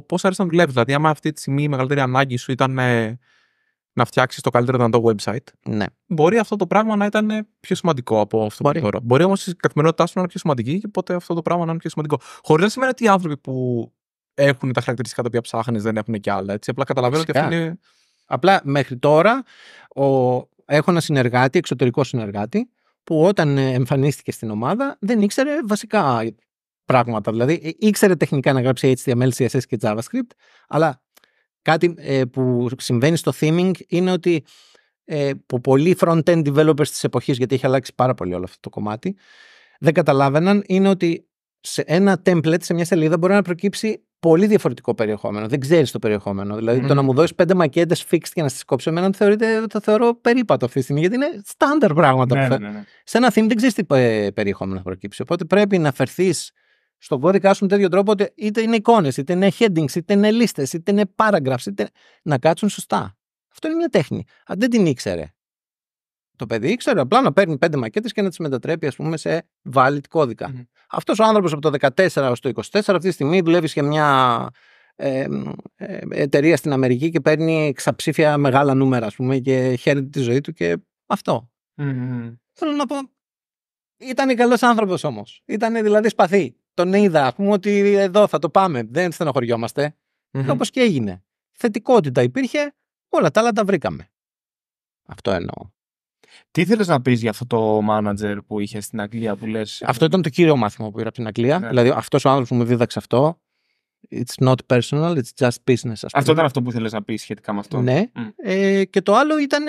πώς αρέσει να δουλεύεις. Δηλαδή, άμα αυτή τη στιγμή η μεγαλύτερη ανάγκη σου ήταν ε, να φτιάξεις το καλύτερο δυνατό website, Ναι. μπορεί αυτό το πράγμα να ήταν ε, πιο σημαντικό από αυτό Μπορεί. που τώρα. Μπορεί όμως η καθημερινότητά σου να είναι πιο σημαντική και οπότε αυτό το πράγμα να είναι πιο σημαντικό. Χωρίς να σημαίνει ότι οι άνθρωποι που έχουν τα χαρακτηριστικά τα οποία ψάχνεις δεν έχουν και άλλα. Έτσι. Απλά καταλαβαίνω ότι Φυσικά. αυτό είναι. Απλά μέχρι τώρα ο... έχω ένα συνεργάτη, εξωτερικό συνεργάτη, που όταν ε, εμφανίστηκε στην ομάδα δεν ήξερε βασικά πράγματα. Δηλαδή ε, ήξερε τεχνικά να γράψει HTML, CSS και JavaScript, αλλά κάτι ε, που συμβαίνει στο theming είναι ότι ε, που πολλοί front-end developers της εποχής, γιατί έχει αλλάξει πάρα πολύ όλο αυτό το κομμάτι, δεν καταλάβαιναν είναι ότι σε ένα template, σε μια σελίδα, μπορεί να προκύψει πολύ διαφορετικό περιεχόμενο. Δεν ξέρεις το περιεχόμενο. Δηλαδή, το Μμμ. να μου δώσεις πέντε μακέτες fixed και να στις κόψω, εμένα θεωρείται, το θεωρώ περίπατο αυτή τη στιγμή, γιατί είναι standard πράγματα. Ναι, που θα- ναι, ναι, ναι. Σε ένα theme δεν ξέρεις τι πε- περιεχόμενο θα προκύψει. Οπότε πρέπει να φερθεί στον κώδικα σου με τέτοιο τρόπο ότι είτε είναι εικόνες, είτε είναι headings, είτε είναι λίστες, είτε είναι paragraphs, είτε να κάτσουν σωστά. Αυτό είναι μια τέχνη. Αν δεν την ήξερε. Το παιδί ήξερε απλά να παίρνει πέντε μακέτες και να τις μετατρέπει ας πούμε σε valid κώδικα. Μμμ. Αυτός ο άνθρωπος από το 14 έως το 24 αυτή τη στιγμή δουλεύει σε μια ε, ε, εταιρεία στην Αμερική και παίρνει εξαψήφια μεγάλα νούμερα ας πούμε και χαίρεται τη ζωή του και αυτό. Μμ, μμ. Θέλω να πω. Ήταν καλός άνθρωπος όμως. Ήταν δηλαδή σπαθί. Τον είδα, ας πούμε, ότι εδώ θα το πάμε. Δεν στενοχωριόμαστε. Μμμ. Όπως και έγινε. Θετικότητα υπήρχε, όλα τα άλλα τα βρήκαμε. Αυτό εννοώ. Τι ήθελες να πεις για αυτό το manager που είχες στην Αγγλία που λες. Αυτό ήταν το κύριο μάθημα που πήρα από την Αγγλία. Ναι. Δηλαδή, αυτός ο άνθρωπος που μου δίδαξε αυτό. It's not personal, it's just business. ας πούμε. Αυτό ήταν αυτό που ήθελες να πεις σχετικά με αυτό. Ναι. Μμ. Ε, και το άλλο ήταν.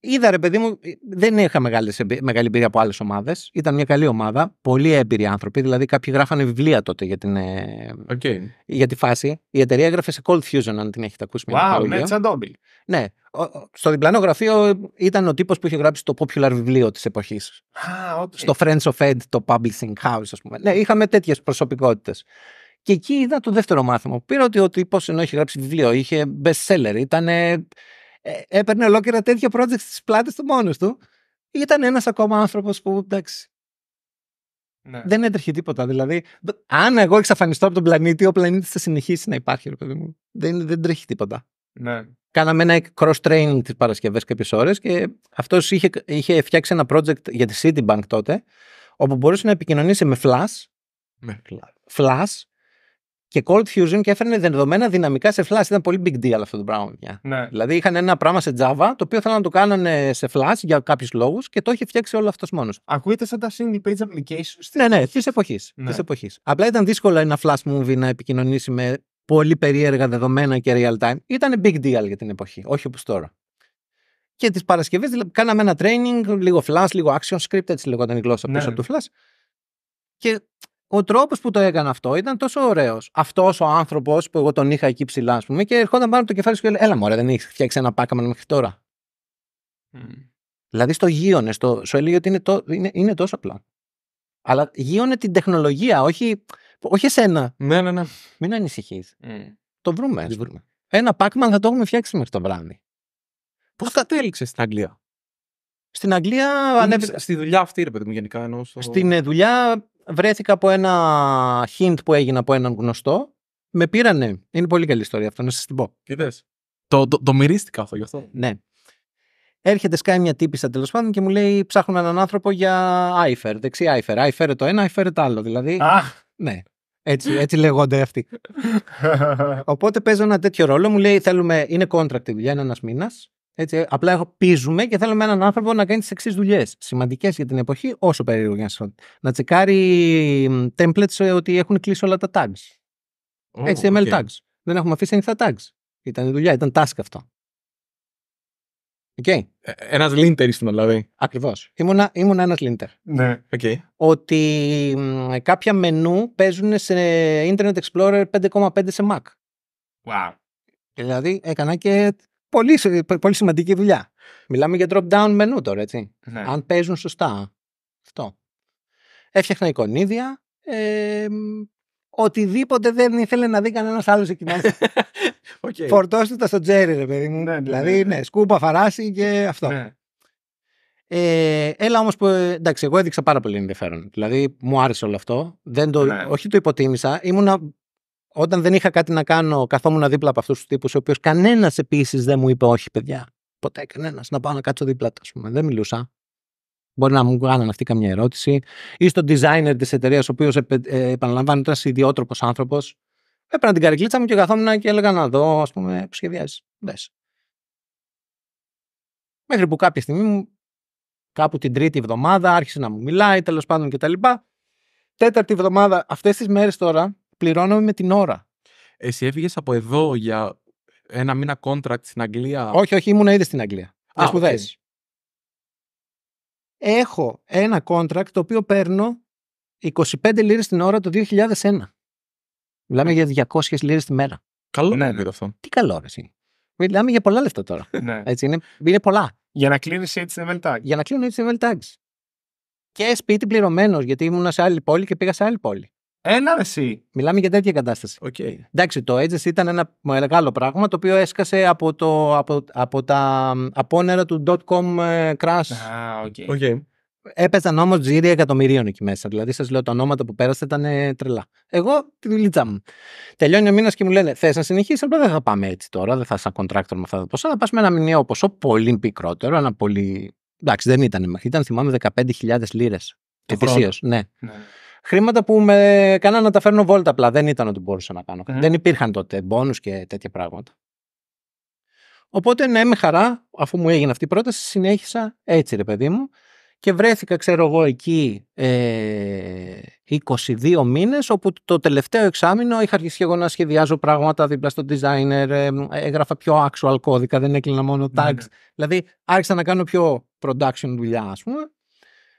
Είδα ρε παιδί μου, δεν είχα μεγάλες, εμπει- μεγάλη εμπειρία από άλλες ομάδες. Ήταν μια καλή ομάδα, πολύ έμπειροι άνθρωποι. Δηλαδή, κάποιοι γράφανε βιβλία τότε για, την, ε, Οκ. για τη φάση. Η εταιρεία έγραφε σε Cold Fusion, αν την έχετε ακούσει. μια Wow, τεχνολογία. ναι, σαν Ντόμπιλ. ναι. Ο- ο- στο διπλανό γραφείο ήταν ο τύπος που είχε γράψει το popular βιβλίο της εποχής. Α, οκ. Στο Friends of Ed, το publishing house, ας πούμε. Ναι, είχαμε τέτοιες προσωπικότητες. Και εκεί είδα το δεύτερο μάθημα που πήρα ότι ο τύπο ενώ είχε γράψει βιβλίο, είχε best seller, ήταν. Έπαιρνε ολόκληρα τέτοια project στις πλάτες του μόνος του. Ήταν ένας ακόμα άνθρωπος που εντάξει, Ναι. δεν έτρεχε τίποτα. Δηλαδή, δ- αν εγώ εξαφανιστώ από τον πλανήτη, ο πλανήτης θα συνεχίσει να υπάρχει, ρε παιδί μου. Δεν, δεν τρέχει τίποτα. ναι. Κάναμε ένα cross-training τις Παρασκευές κάποιες ώρες και αυτός είχε, είχε φτιάξει ένα project για τη Citibank τότε όπου μπορούσε να επικοινωνήσει με Flash, Με κλα- Flash και Cold Fusion και έφερνε δεδομένα δυναμικά σε Flash. Ήταν πολύ big deal αυτό το πράγμα. παιδιά. ναι. Δηλαδή είχαν ένα πράγμα σε Java το οποίο θέλανε να το κάνανε σε Flash για κάποιους λόγους και το είχε φτιάξει όλο αυτός μόνος. Ακούγεται σαν τα single page applications. Ναι, ναι, της εποχής. Ναι. Της εποχής. Απλά ήταν δύσκολο ένα flash movie να επικοινωνήσει με πολύ περίεργα δεδομένα και real time. Ήταν big deal για την εποχή, όχι όπως τώρα. Και τις Παρασκευές κάναμε ένα training, λίγο flash, λίγο action script, έτσι λεγόταν η γλώσσα Ναι. πίσω από το flash. Και ο τρόπος που το έκανε αυτό ήταν τόσο ωραίος. Αυτός ο άνθρωπος που εγώ τον είχα εκεί ψηλά, ας πούμε, και ερχόταν πάνω από το κεφάλι σου και λέει: Έλα, μωρέ, δεν έχεις φτιάξει ένα πάκαμα μέχρι τώρα. Μμ. Δηλαδή στο γείωνε, στο, σου έλεγε ότι είναι, το, είναι, είναι τόσο απλά. Αλλά γείωνε την τεχνολογία, όχι, όχι εσένα. Ναι, ναι, ναι. Μην ανησυχείς. Μμ. Το βρούμε. ας βρούμε. Ένα Pac-Man θα το έχουμε φτιάξει μέχρι το βράδυ. Πώς κατέληξε στην Αγγλία; Στην Αγγλία Είναι ανέβηκα. Στη δουλειά αυτή, ρε παιδί μου, γενικά. Εννοώ στο... Στην ε, δουλειά βρέθηκα από ένα hint που έγινε από έναν γνωστό. Με πήρανε. Είναι πολύ καλή ιστορία αυτό, να σας την πω. Είδες. Το, το, το μυρίστηκα αυτό γι' αυτό; Ναι. Έρχεται, σκάει μια τύπησα τέλος πάντων και μου λέει: Ψάχνουμε έναν άνθρωπο για iFair. Δεξί iFair. iFair το ένα, iFair το άλλο. Δηλαδή. Αχ. Ναι. Έτσι, έτσι λέγονται αυτοί. [LAUGHS] Οπότε παίζω ένα τέτοιο ρόλο. Μου λέει: Θέλουμε, είναι contract η δουλειά, είναι ένας μήνας. Έτσι, απλά έχω, πίζουμε και θέλουμε έναν άνθρωπο να κάνει τις εξής δουλειές. Σημαντικές για την εποχή, όσο περίεργο για να σας Να τσεκάρει μ, templates ε, ότι έχουν κλείσει όλα τα tags. Ω, HTML οκ. tags. Δεν έχουμε αφήσει ανοιχτά tags. Ήταν η δουλειά, ήταν task αυτό. Οκ. Ε, Ένας linter ήσουν δηλαδή. Ακριβώς. Ήμουνα, ήμουνα ένας linter. Ναι. Οκ. Ότι μ, κάποια μενού παίζουν σε Internet Explorer 5,5 σε Mac. Wow. Δηλαδή έκανα και πολύ, σι- πολύ σημαντική δουλειά. Μιλάμε για drop-down μενού τώρα, έτσι. Ναι. Αν παίζουν σωστά. Αυτό. Έφτιαχνα εικονίδια. Ε, μ, οτιδήποτε δεν ήθελε να δει κανένας άλλος εκείνο. [LAUGHS] Οκ. Φορτώστε τα στο Τζέρι, ρε παιδί μου. Ναι, ναι, δηλαδή, ναι, ναι, ναι. σκούπα, φαράση και αυτό. Ναι. Ε, έλα όμως που, ε, εντάξει, εγώ έδειξα πάρα πολύ ενδιαφέρον. Δηλαδή, μου άρεσε όλο αυτό. Δεν το, Ναι. Όχι το υποτίμησα. Ήμουνα, όταν δεν είχα κάτι να κάνω, καθόμουν δίπλα από αυτούς τους τύπους, ο οποίο κανένας επίσης δεν μου είπε, Όχι, παιδιά. Ποτέ κανένας. Να πάω να κάτσω δίπλα τους, ας πούμε. Δεν μιλούσα. Μπορεί να μου κάνανε αυτή καμιά ερώτηση. Ή στον designer της εταιρείας, ο οποίος ε, επαναλαμβάνω ήταν ιδιότροπος άνθρωπος. Έπαιρνα την καρικλίτσα μου και καθόμουν και έλεγα να δω, ας πούμε, που σχεδιάζεις. Δες. Μέχρι που κάποια στιγμή μου κάπου την τρίτη εβδομάδα άρχισε να μου μιλάει, τέλος πάντων κτλ. Τέταρτη εβδομάδα, αυτές τις μέρες τώρα πληρώνομαι με την ώρα. Εσύ έφυγες από εδώ για ένα μήνα contract στην Αγγλία; Όχι, όχι, ήμουν ήδη στην Αγγλία. Α, Α, σπουδές. Έχω ένα contract το οποίο παίρνω 25 λίρες την ώρα το 2001. Μιλάμε για 200 λίρες τη μέρα. Καλό Ναι, ναι, ναι. ναι. αυτό. Τι καλό ρε εσύ. Μιλάμε για πολλά λεφτά τώρα. ναι. Έτσι, είναι, είναι πολλά. Για να κλείνεις HTML tag. Για να κλείνω HTML tags. Και σπίτι πληρωμένος, γιατί ήμουν σε άλλη πόλη και πήγα σε άλλη πόλη. Έλα ρε εσύ. Μιλάμε για τέτοια κατάσταση. Οκ. Εντάξει, το Aegis ήταν ένα μεγάλο πράγμα το οποίο έσκασε από, το, από, από τα απόνερα του dot-com ε, crash. Α, οκ. Οκ. Έπαιζαν όμως τζίρια εκατομμυρίων εκεί μέσα. Δηλαδή, σας λέω τα ονόματα που πέρασε ήταν ε, τρελά. Εγώ τη δουλίτσα μου. Τελειώνει ο μήνας και μου λένε: Θες να συνεχίσεις, αλλά δεν θα πάμε έτσι τώρα. Δεν θα είσαι contractor με αυτά τα ποσά. Θα πας με ένα μηνιαίο ποσό πολύ μικρότερο. Ένα πολύ. Εντάξει, δεν ήταν. Ήταν, θυμάμαι, 15.000 λίρες. Το Ετησίως. Ναι. Ναι. Χρήματα που με κάναν να τα φέρνω βόλτα απλά. Δεν ήταν ότι μπορούσα να κάνω. Μμμ. Δεν υπήρχαν τότε μπόνου και τέτοια πράγματα. Οπότε, ναι, με χαρά, αφού μου έγινε αυτή η πρόταση, συνέχισα έτσι, ρε παιδί μου. Και βρέθηκα, ξέρω εγώ, εκεί ε, 22 μήνες, όπου το τελευταίο εξάμεινο είχα αρχίσει και εγώ να σχεδιάζω πράγματα δίπλα στο designer, ε, έγραφα πιο actual κώδικα, δεν έκλεινα μόνο Ναι, tags. ναι. Δηλαδή, άρχισα να κάνω πιο production δουλειά, ας πούμε.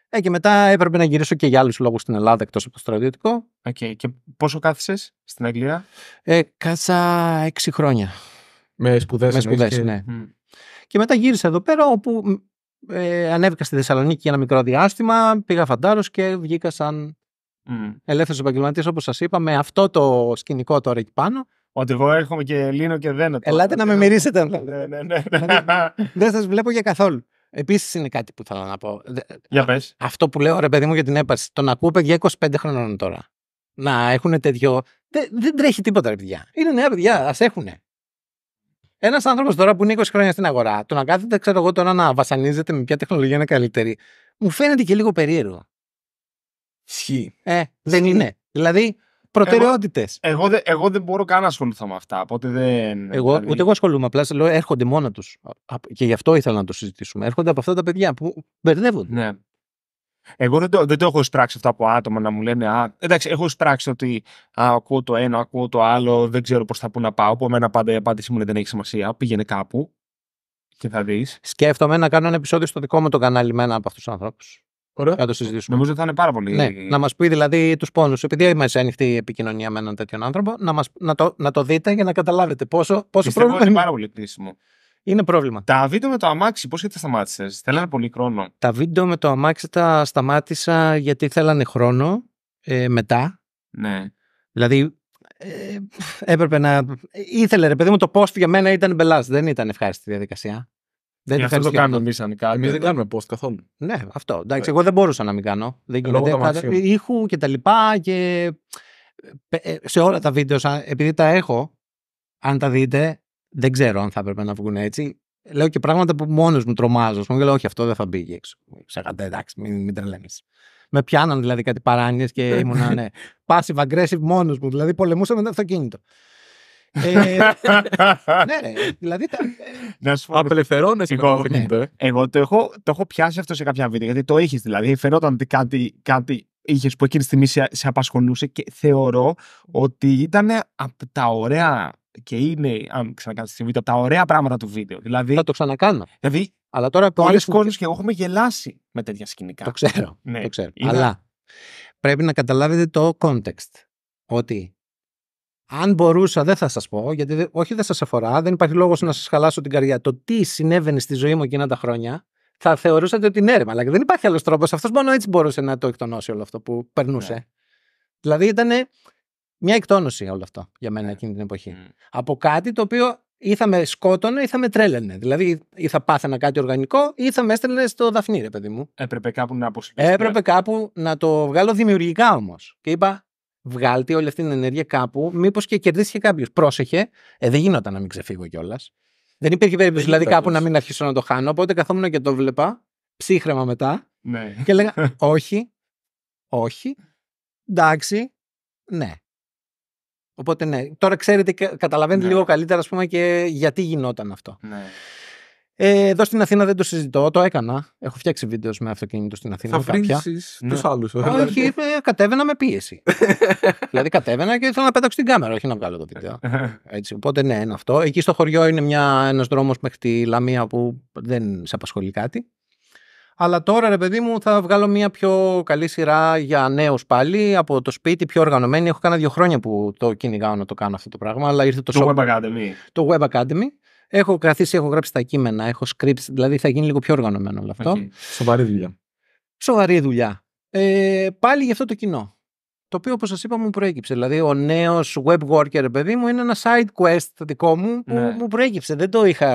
Ε, και μετά έπρεπε να γυρίσω και για άλλους λόγους στην Ελλάδα, εκτός από το στρατιωτικό. Οκ. Και πόσο κάθισες στην Αγγλία; Ε, κάτσα 6 χρόνια. Με σπουδές. με εννοείς σπουδές, και- ναι. Μμ. Και μετά γύρισα εδώ πέρα όπου μ, ε, ανέβηκα στη Θεσσαλονίκη για ένα μικρό διάστημα, πήγα φαντάρος και βγήκα σαν Μμ. ελεύθερος επαγγελματίας όπως σας είπα με αυτό το σκηνικό τώρα εκεί πάνω. Ότι εγώ έρχομαι και λύνω και δένω. τώρα. Ελάτε να με μυρίσετε. Ναι, ναι, ναι. ναι. [LAUGHS] Δεν σας βλέπω για καθόλου. Επίσης είναι κάτι που θέλω να πω. Δε- Για πες. Αυτό που λέω ρε παιδί μου για την έπαρση. Το να ακούω παιδιά 25 χρονών τώρα. Να έχουν τέτοιο. Δεν, δεν τρέχει τίποτα ρε παιδιά. Είναι νέα παιδιά, ας έχουν. Ένας άνθρωπος τώρα που είναι 20 χρόνια στην αγορά, το να κάθεται, ξέρω εγώ, τώρα να βασανίζεται με ποια τεχνολογία είναι καλύτερη, μου φαίνεται και λίγο περίεργο. Ισχύει. Ε, δεν είναι. Δηλαδή, προτεραιότητες. Εγώ, δεν- εγώ δεν μπορώ καν να ασχοληθώ με αυτά. Οπότε δεν. Εγώ, δηλαδή- ούτε εγώ ασχολούμαι. Απλά σας λέω, έρχονται μόνα τους. Και γι' αυτό ήθελα να το συζητήσουμε. Έρχονται από αυτά τα παιδιά που μπερδεύονται. Ναι. Εγώ δεν το, δεν το έχω εισπράξει αυτό από άτομα να μου λένε Α, εντάξει, έχω εισπράξει ότι α, ακούω το ένα, ακούω το άλλο, δεν ξέρω προς τα πού να πάω. Από μένα πάντα η απάντησή μου είναι δεν έχει σημασία. Πήγαινε κάπου και θα δεις. Σκέφτομαι να κάνω ένα επεισόδιο στο δικό μου το κανάλι με ένα από αυτούς τους ανθρώπους. Ωραία. Να το συζητήσουμε. Νομίζω ότι θα είναι πάρα πολύ. Ναι, να μας πει δηλαδή τους πόνους. Επειδή είμαστε σε ανοιχτή επικοινωνία με έναν τέτοιον άνθρωπο, να, μας, να, το, να το δείτε για να καταλάβετε πόσο, πόσο Πιστεύω πρόβλημα ότι είναι είναι. πάρα πολύ κρίσιμο. είναι πρόβλημα. Τα βίντεο με το αμάξι, πώς γιατί τα σταμάτησες; Θέλανε πολύ χρόνο. Τα βίντεο με το αμάξι τα σταμάτησα γιατί θέλανε χρόνο ε, μετά. Ναι. Δηλαδή ε, έπρεπε να. Ήθελε ρε παιδί μου το post για μένα ήταν μπελάς. Δεν ήταν ευχάριστη διαδικασία. Δεν Γι' αυτό ευχάριστη το για κάνουμε αυτό. εμείς αν κάτι. Εμείς δεν κάνουμε post καθόλου. Ναι, αυτό. Εντάξει, εγώ δεν μπορούσα να μην κάνω. Δεν Λόγω γίνεται. του αμαξιού. Τα- Ήχου και τα λοιπά και ε, σε όλα τα βίντεο, σαν- επειδή τα έχω, αν τα δείτε, δεν ξέρω αν θα έπρεπε να βγουν έτσι. Λέω και πράγματα που μόνος μου τρομάζω. ας πούμε, και λέω, όχι, αυτό δεν θα μπει έξω. Ξέχατε, εντάξει, μην, μην τρελαίνεις. Με πιάναν δηλαδή κάτι παράνοιες και [LAUGHS] ήμουνα, ναι, passive aggressive μόνος μου. Δηλαδή πολεμούσα με το αυτοκίνητο. Ε, [LAUGHS] ναι, ρε, δηλαδή. τα- Να σου πω, Απελευθερώνεσαι με Εγώ, το αυτοκίνητο, ε. Εγώ το έχω, το έχω πιάσει αυτό σε κάποια βίντεο, γιατί το έχει δηλαδή. Φαινόταν ότι κάτι, κάτι είχες που εκείνη τη στιγμή σε, σε απασχολούσε και θεωρώ ότι ήταν από τα ωραία και είναι, αν ξανακάνεις τη βίντεο, από τα ωραία πράγματα του βίντεο. Δηλαδή, Θα το ξανακάνω. δηλαδή Αλλά τώρα το πολλοί άλλος που- κόσμος και εγώ έχουμε γελάσει με τέτοια σκηνικά. Το ξέρω. Ναι. Το ξέρω. Είναι- Αλλά πρέπει να καταλάβετε το context. Ότι αν μπορούσα, δεν θα σας πω, γιατί δεν- όχι δεν σας αφορά, δεν υπάρχει λόγος να σας χαλάσω την καρδιά. Το τι συνέβαινε στη ζωή μου εκείνα τα χρόνια, θα θεωρούσατε ότι ναι, ρε, μαλάκα. Δεν υπάρχει άλλος τρόπος. Αυτός μόνο έτσι μπορούσε να το εκτονώσει όλο αυτό που περνούσε. Ναι. Δηλαδή ήταν μια εκτόνωση όλο αυτό για μένα εκείνη την εποχή. Μμ. Από κάτι το οποίο ή θα με σκότωνε ή θα με τρέλαινε. Δηλαδή ή θα πάθαινα κάτι οργανικό ή θα με έστελνε στο δαφνί, ρε παιδί μου. Έπρεπε κάπου να αποσυμπιστεί. Έπρεπε κάπου να το βγάλω δημιουργικά όμως. Και είπα, βγάλτε όλη αυτή την ενέργεια κάπου, μήπως και κερδίσει κάποιος. Πρόσεχε, ε, δεν γινόταν να μην ξεφύγω κιόλας. Δεν υπήρχε περίπτωση δηλαδή γινόταν κάπου να αλλιώς. μην αρχίσω να το χάνω. Οπότε καθόμουν και το βλέπα, ψύχρεμα μετά, Ναι. και έλεγα, [LAUGHS] Όχι, όχι, εντάξει, ναι. Οπότε ναι. Τώρα ξέρετε, και καταλαβαίνετε Ναι. λίγο καλύτερα, ας πούμε, και γιατί γινόταν αυτό. ναι. Ε, εδώ στην Αθήνα δεν το συζητώ, το έκανα. Έχω φτιάξει βίντεο με αυτοκίνητο στην Αθήνα. Θα με κάποια. βρήσεις Ναι. τους άλλους. ε. Όχι, ε, κατέβαινα με πίεση. [LAUGHS] δηλαδή κατέβαινα και ήθελα να πέταξω την κάμερα, όχι να βγάλω το βίντεο. [LAUGHS] Έτσι, οπότε ναι, είναι αυτό. Εκεί στο χωριό είναι μια, ένας δρόμος μέχρι τη Λαμία που δεν σε απασχολεί κάτι. Αλλά τώρα, ρε παιδί μου, θα βγάλω μια πιο καλή σειρά για νέους πάλι, από το σπίτι, πιο οργανωμένη. Έχω κάνει δύο χρόνια που το κυνηγάω να το κάνω αυτό το πράγμα, αλλά ήρθε το, Το shop- Web Academy. το Web Academy. Έχω καθίσει, έχω γράψει τα κείμενα, έχω scripts, δηλαδή θα γίνει λίγο πιο οργανωμένο όλο αυτό. Οκ. Σοβαρή δουλειά. Σοβαρή δουλειά. Ε, πάλι για αυτό το κοινό. Το οποίο, όπως σας είπα, μου προέκυψε. Δηλαδή, ο νέος web worker, ρε παιδί μου, είναι ένα side quest δικό μου που Ναι. μου προέκυψε. Δεν το είχα.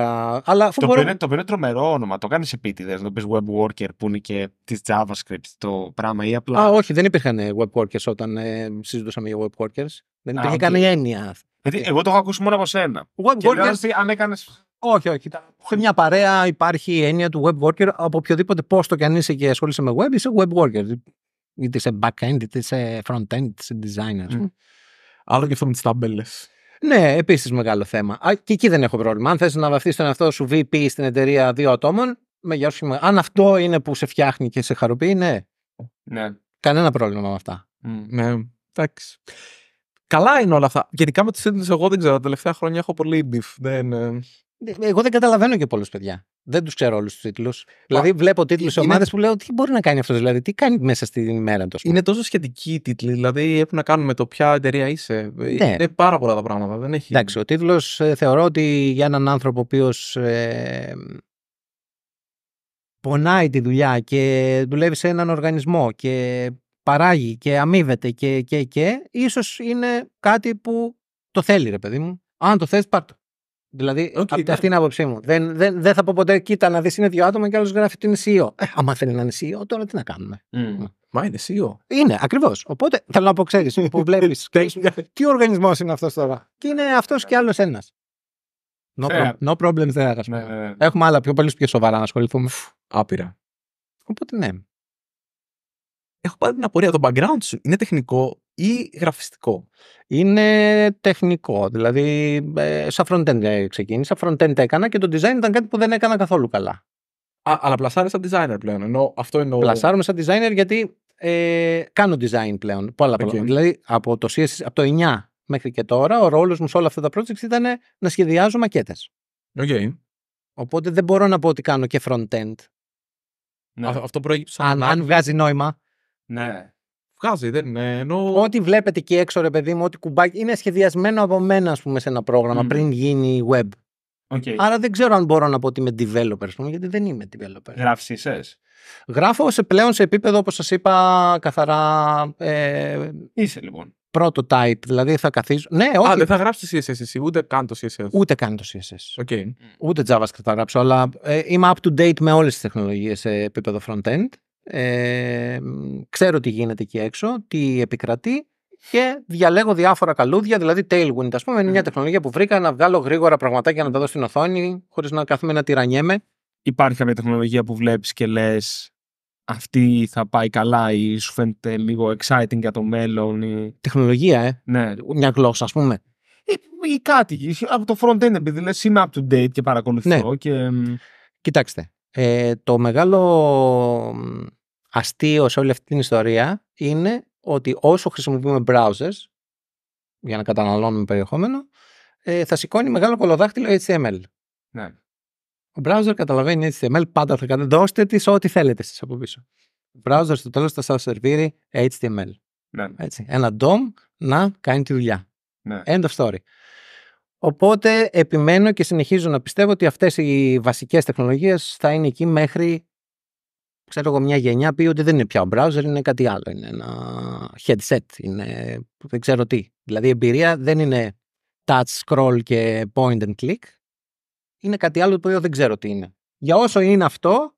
Αλλά αφού Το μπορώ. οποίο, είναι, το οποίο είναι τρομερό όνομα. Το κάνεις επίτηδες. Να πεις web worker που είναι και της JavaScript το πράγμα ή απλά. Α, όχι, δεν υπήρχαν ε, web workers όταν ε, συζητούσαμε για web workers. Δεν Α, υπήρχε οκ. καν η έννοια. Γιατί εγώ το έχω ακούσει μόνο από σένα. Web Και λέω workers. ότι αν έκανε. Όχι, όχι. Σε μια παρέα υπάρχει η έννοια του web worker από οποιοδήποτε πόστο και αν είσαι και ασχολείσαι με web, είσαι web worker. Είτε είσαι back-end, είτε είσαι front-end, είτε είσαι designer. ας πούμε. Άλλο και αυτό με τις ταμπέλες. Ναι, επίσης μεγάλο θέμα. Α, και εκεί δεν έχω πρόβλημα. Αν θες να βαφτεί τον εαυτό σου VP στην εταιρεία δύο ατόμων, με γεια σου. και με- Αν αυτό είναι που σε φτιάχνει και σε χαροποιεί, ναι, Ναι. κανένα πρόβλημα με αυτά. Μμ. Ναι, εντάξει. Καλά είναι όλα αυτά. Γενικά με τους τίτλους εγώ δεν ξέρω. Τα τελευταία χρόνια έχω πολύ beef. Δεν, ε, Εγώ δεν καταλαβαίνω και πολλούς παιδιά. Δεν τους ξέρω όλους τους τίτλους. Δηλαδή, βλέπω τίτλους σε είναι- ομάδες που λέω τι μπορεί να κάνει αυτός, δηλαδή, τι κάνει μέσα στην ημέρα του. είναι τόσο σχετικοί οι τίτλοι. Δηλαδή έχουν να κάνουν με το ποια εταιρεία είσαι. Είναι πάρα πολλά τα πράγματα. Δεν έχει. Εντάξει, ο τίτλος θεωρώ ότι για έναν άνθρωπο ο οποίος πονάει τη δουλειά και δουλεύει σε έναν οργανισμό και παράγει και αμείβεται και, και, και ίσως είναι κάτι που το θέλει ρε παιδί μου. Αν το θες πάρ' το. Δηλαδή, Οκ, αυτή, ναι. αυτή είναι η άποψή μου. Δεν, δεν, δεν θα πω ποτέ, κοίτα να δεις είναι δύο άτομα και άλλος γράφει ότι είναι CEO. Ε, άμα θέλει να είναι CEO, τώρα τι να κάνουμε; Μμ. Μα είναι CEO. Είναι, ακριβώς. Οπότε θέλω να πω, ξέρεις, που [LAUGHS] βλέπεις τι οργανισμός είναι αυτός τώρα. Και είναι αυτός και άλλος ένας. No, Fair. pro- no problems there, ας Ναι, πούμε. ναι, ναι. Έχουμε άλλα πιο πολύ πιο σοβαρά να ασχοληθούμε. Άπειρα. Οπότε ναι. Έχω πάρει την απορία. Το background σου είναι τεχνικό ή γραφιστικό. Είναι τεχνικό. Δηλαδή, ε, σαν front-end ε, ξεκίνησα. Front-end έκανα και το design ήταν κάτι που δεν έκανα καθόλου καλά. Α, αλλά πλασάρεσαι σαν designer πλέον. Ενώ αυτό είναι ο. Πλασάρομαι σαν designer γιατί ε, κάνω design πλέον. Πολλά Οκ. πράγματα. Δηλαδή, από το, CSS, από το 9 μέχρι και τώρα, ο ρόλος μου σε όλα αυτά τα projects ήταν να σχεδιάζω μακέτες. Οκ. Οπότε δεν μπορώ να πω ότι κάνω και front-end. Ναι. Α- Αυτό προέκυψε. Αν, αν βγάζει νόημα. Ναι. Βγάζει, δεν είναι. Ενώ. Ό,τι βλέπετε εκεί έξω, ρε παιδί μου, ό,τι κουμπάκι είναι σχεδιασμένο από μένα, ας πούμε, σε ένα πρόγραμμα Μμμ. πριν γίνει web. Οκ. Άρα δεν ξέρω αν μπορώ να πω ότι είμαι developer, ας πούμε, γιατί δεν είμαι developer. Γράφεις CSS. Γράφω σε πλέον σε επίπεδο, όπως σας είπα, καθαρά ε, Είσαι λοιπόν. prototype. Δηλαδή θα καθίσω. Ναι, όχι. Α, δεν θα γράψεις CSS εσύ, ούτε καν το CSS. Ούτε καν το CSS. Οκ. Ούτε JavaScript θα γράψω, αλλά ε, είμαι up to date με όλες τις τεχνολογίες σε επίπεδο front-end. Ε, μ, ξέρω τι γίνεται εκεί έξω, τι επικρατεί και διαλέγω διάφορα καλούδια, δηλαδή Tailwind, ας πούμε, είναι μια Μμμ. τεχνολογία που βρήκα να βγάλω γρήγορα πραγματάκια να τα δω στην οθόνη, χωρίς να κάθομαι να τυραννιέμαι. Υπάρχει κάποια τεχνολογία που βλέπεις και λες αυτή θα πάει καλά ή σου φαίνεται λίγο exciting για το μέλλον ή... Τεχνολογία, ε. Ναι. Μια γλώσσα, ας πούμε. Ε, ή κάτι. Από το front-end, επειδή λες είμαι up to date και παρακολουθώ. Ναι. Και... μ, Κοιτάξτε, ε, το μεγάλο μ, αστείο σε όλη αυτή την ιστορία είναι ότι όσο χρησιμοποιούμε browsers για να καταναλώνουμε περιεχόμενο, ε, θα σηκώνει μεγάλο κολοδάχτυλο HTML. Ναι. Ο browser καταλαβαίνει HTML, πάντα θα κάνει. Δώστε της ό,τι θέλετε εσείς από πίσω. Ο browser στο τέλος θα σας σερβίρει HTML. Ναι. Έτσι. Ένα DOM να κάνει τη δουλειά. ναι. End of story. Οπότε επιμένω και συνεχίζω να πιστεύω ότι αυτές οι βασικές τεχνολογίες θα είναι εκεί μέχρι ξέρω εγώ μια γενιά πει ότι δεν είναι πια ο browser, είναι κάτι άλλο. Είναι ένα headset, είναι δεν ξέρω τι. Δηλαδή η εμπειρία δεν είναι touch, scroll και point and click. Είναι κάτι άλλο το οποίο δεν ξέρω τι είναι. Για όσο είναι αυτό,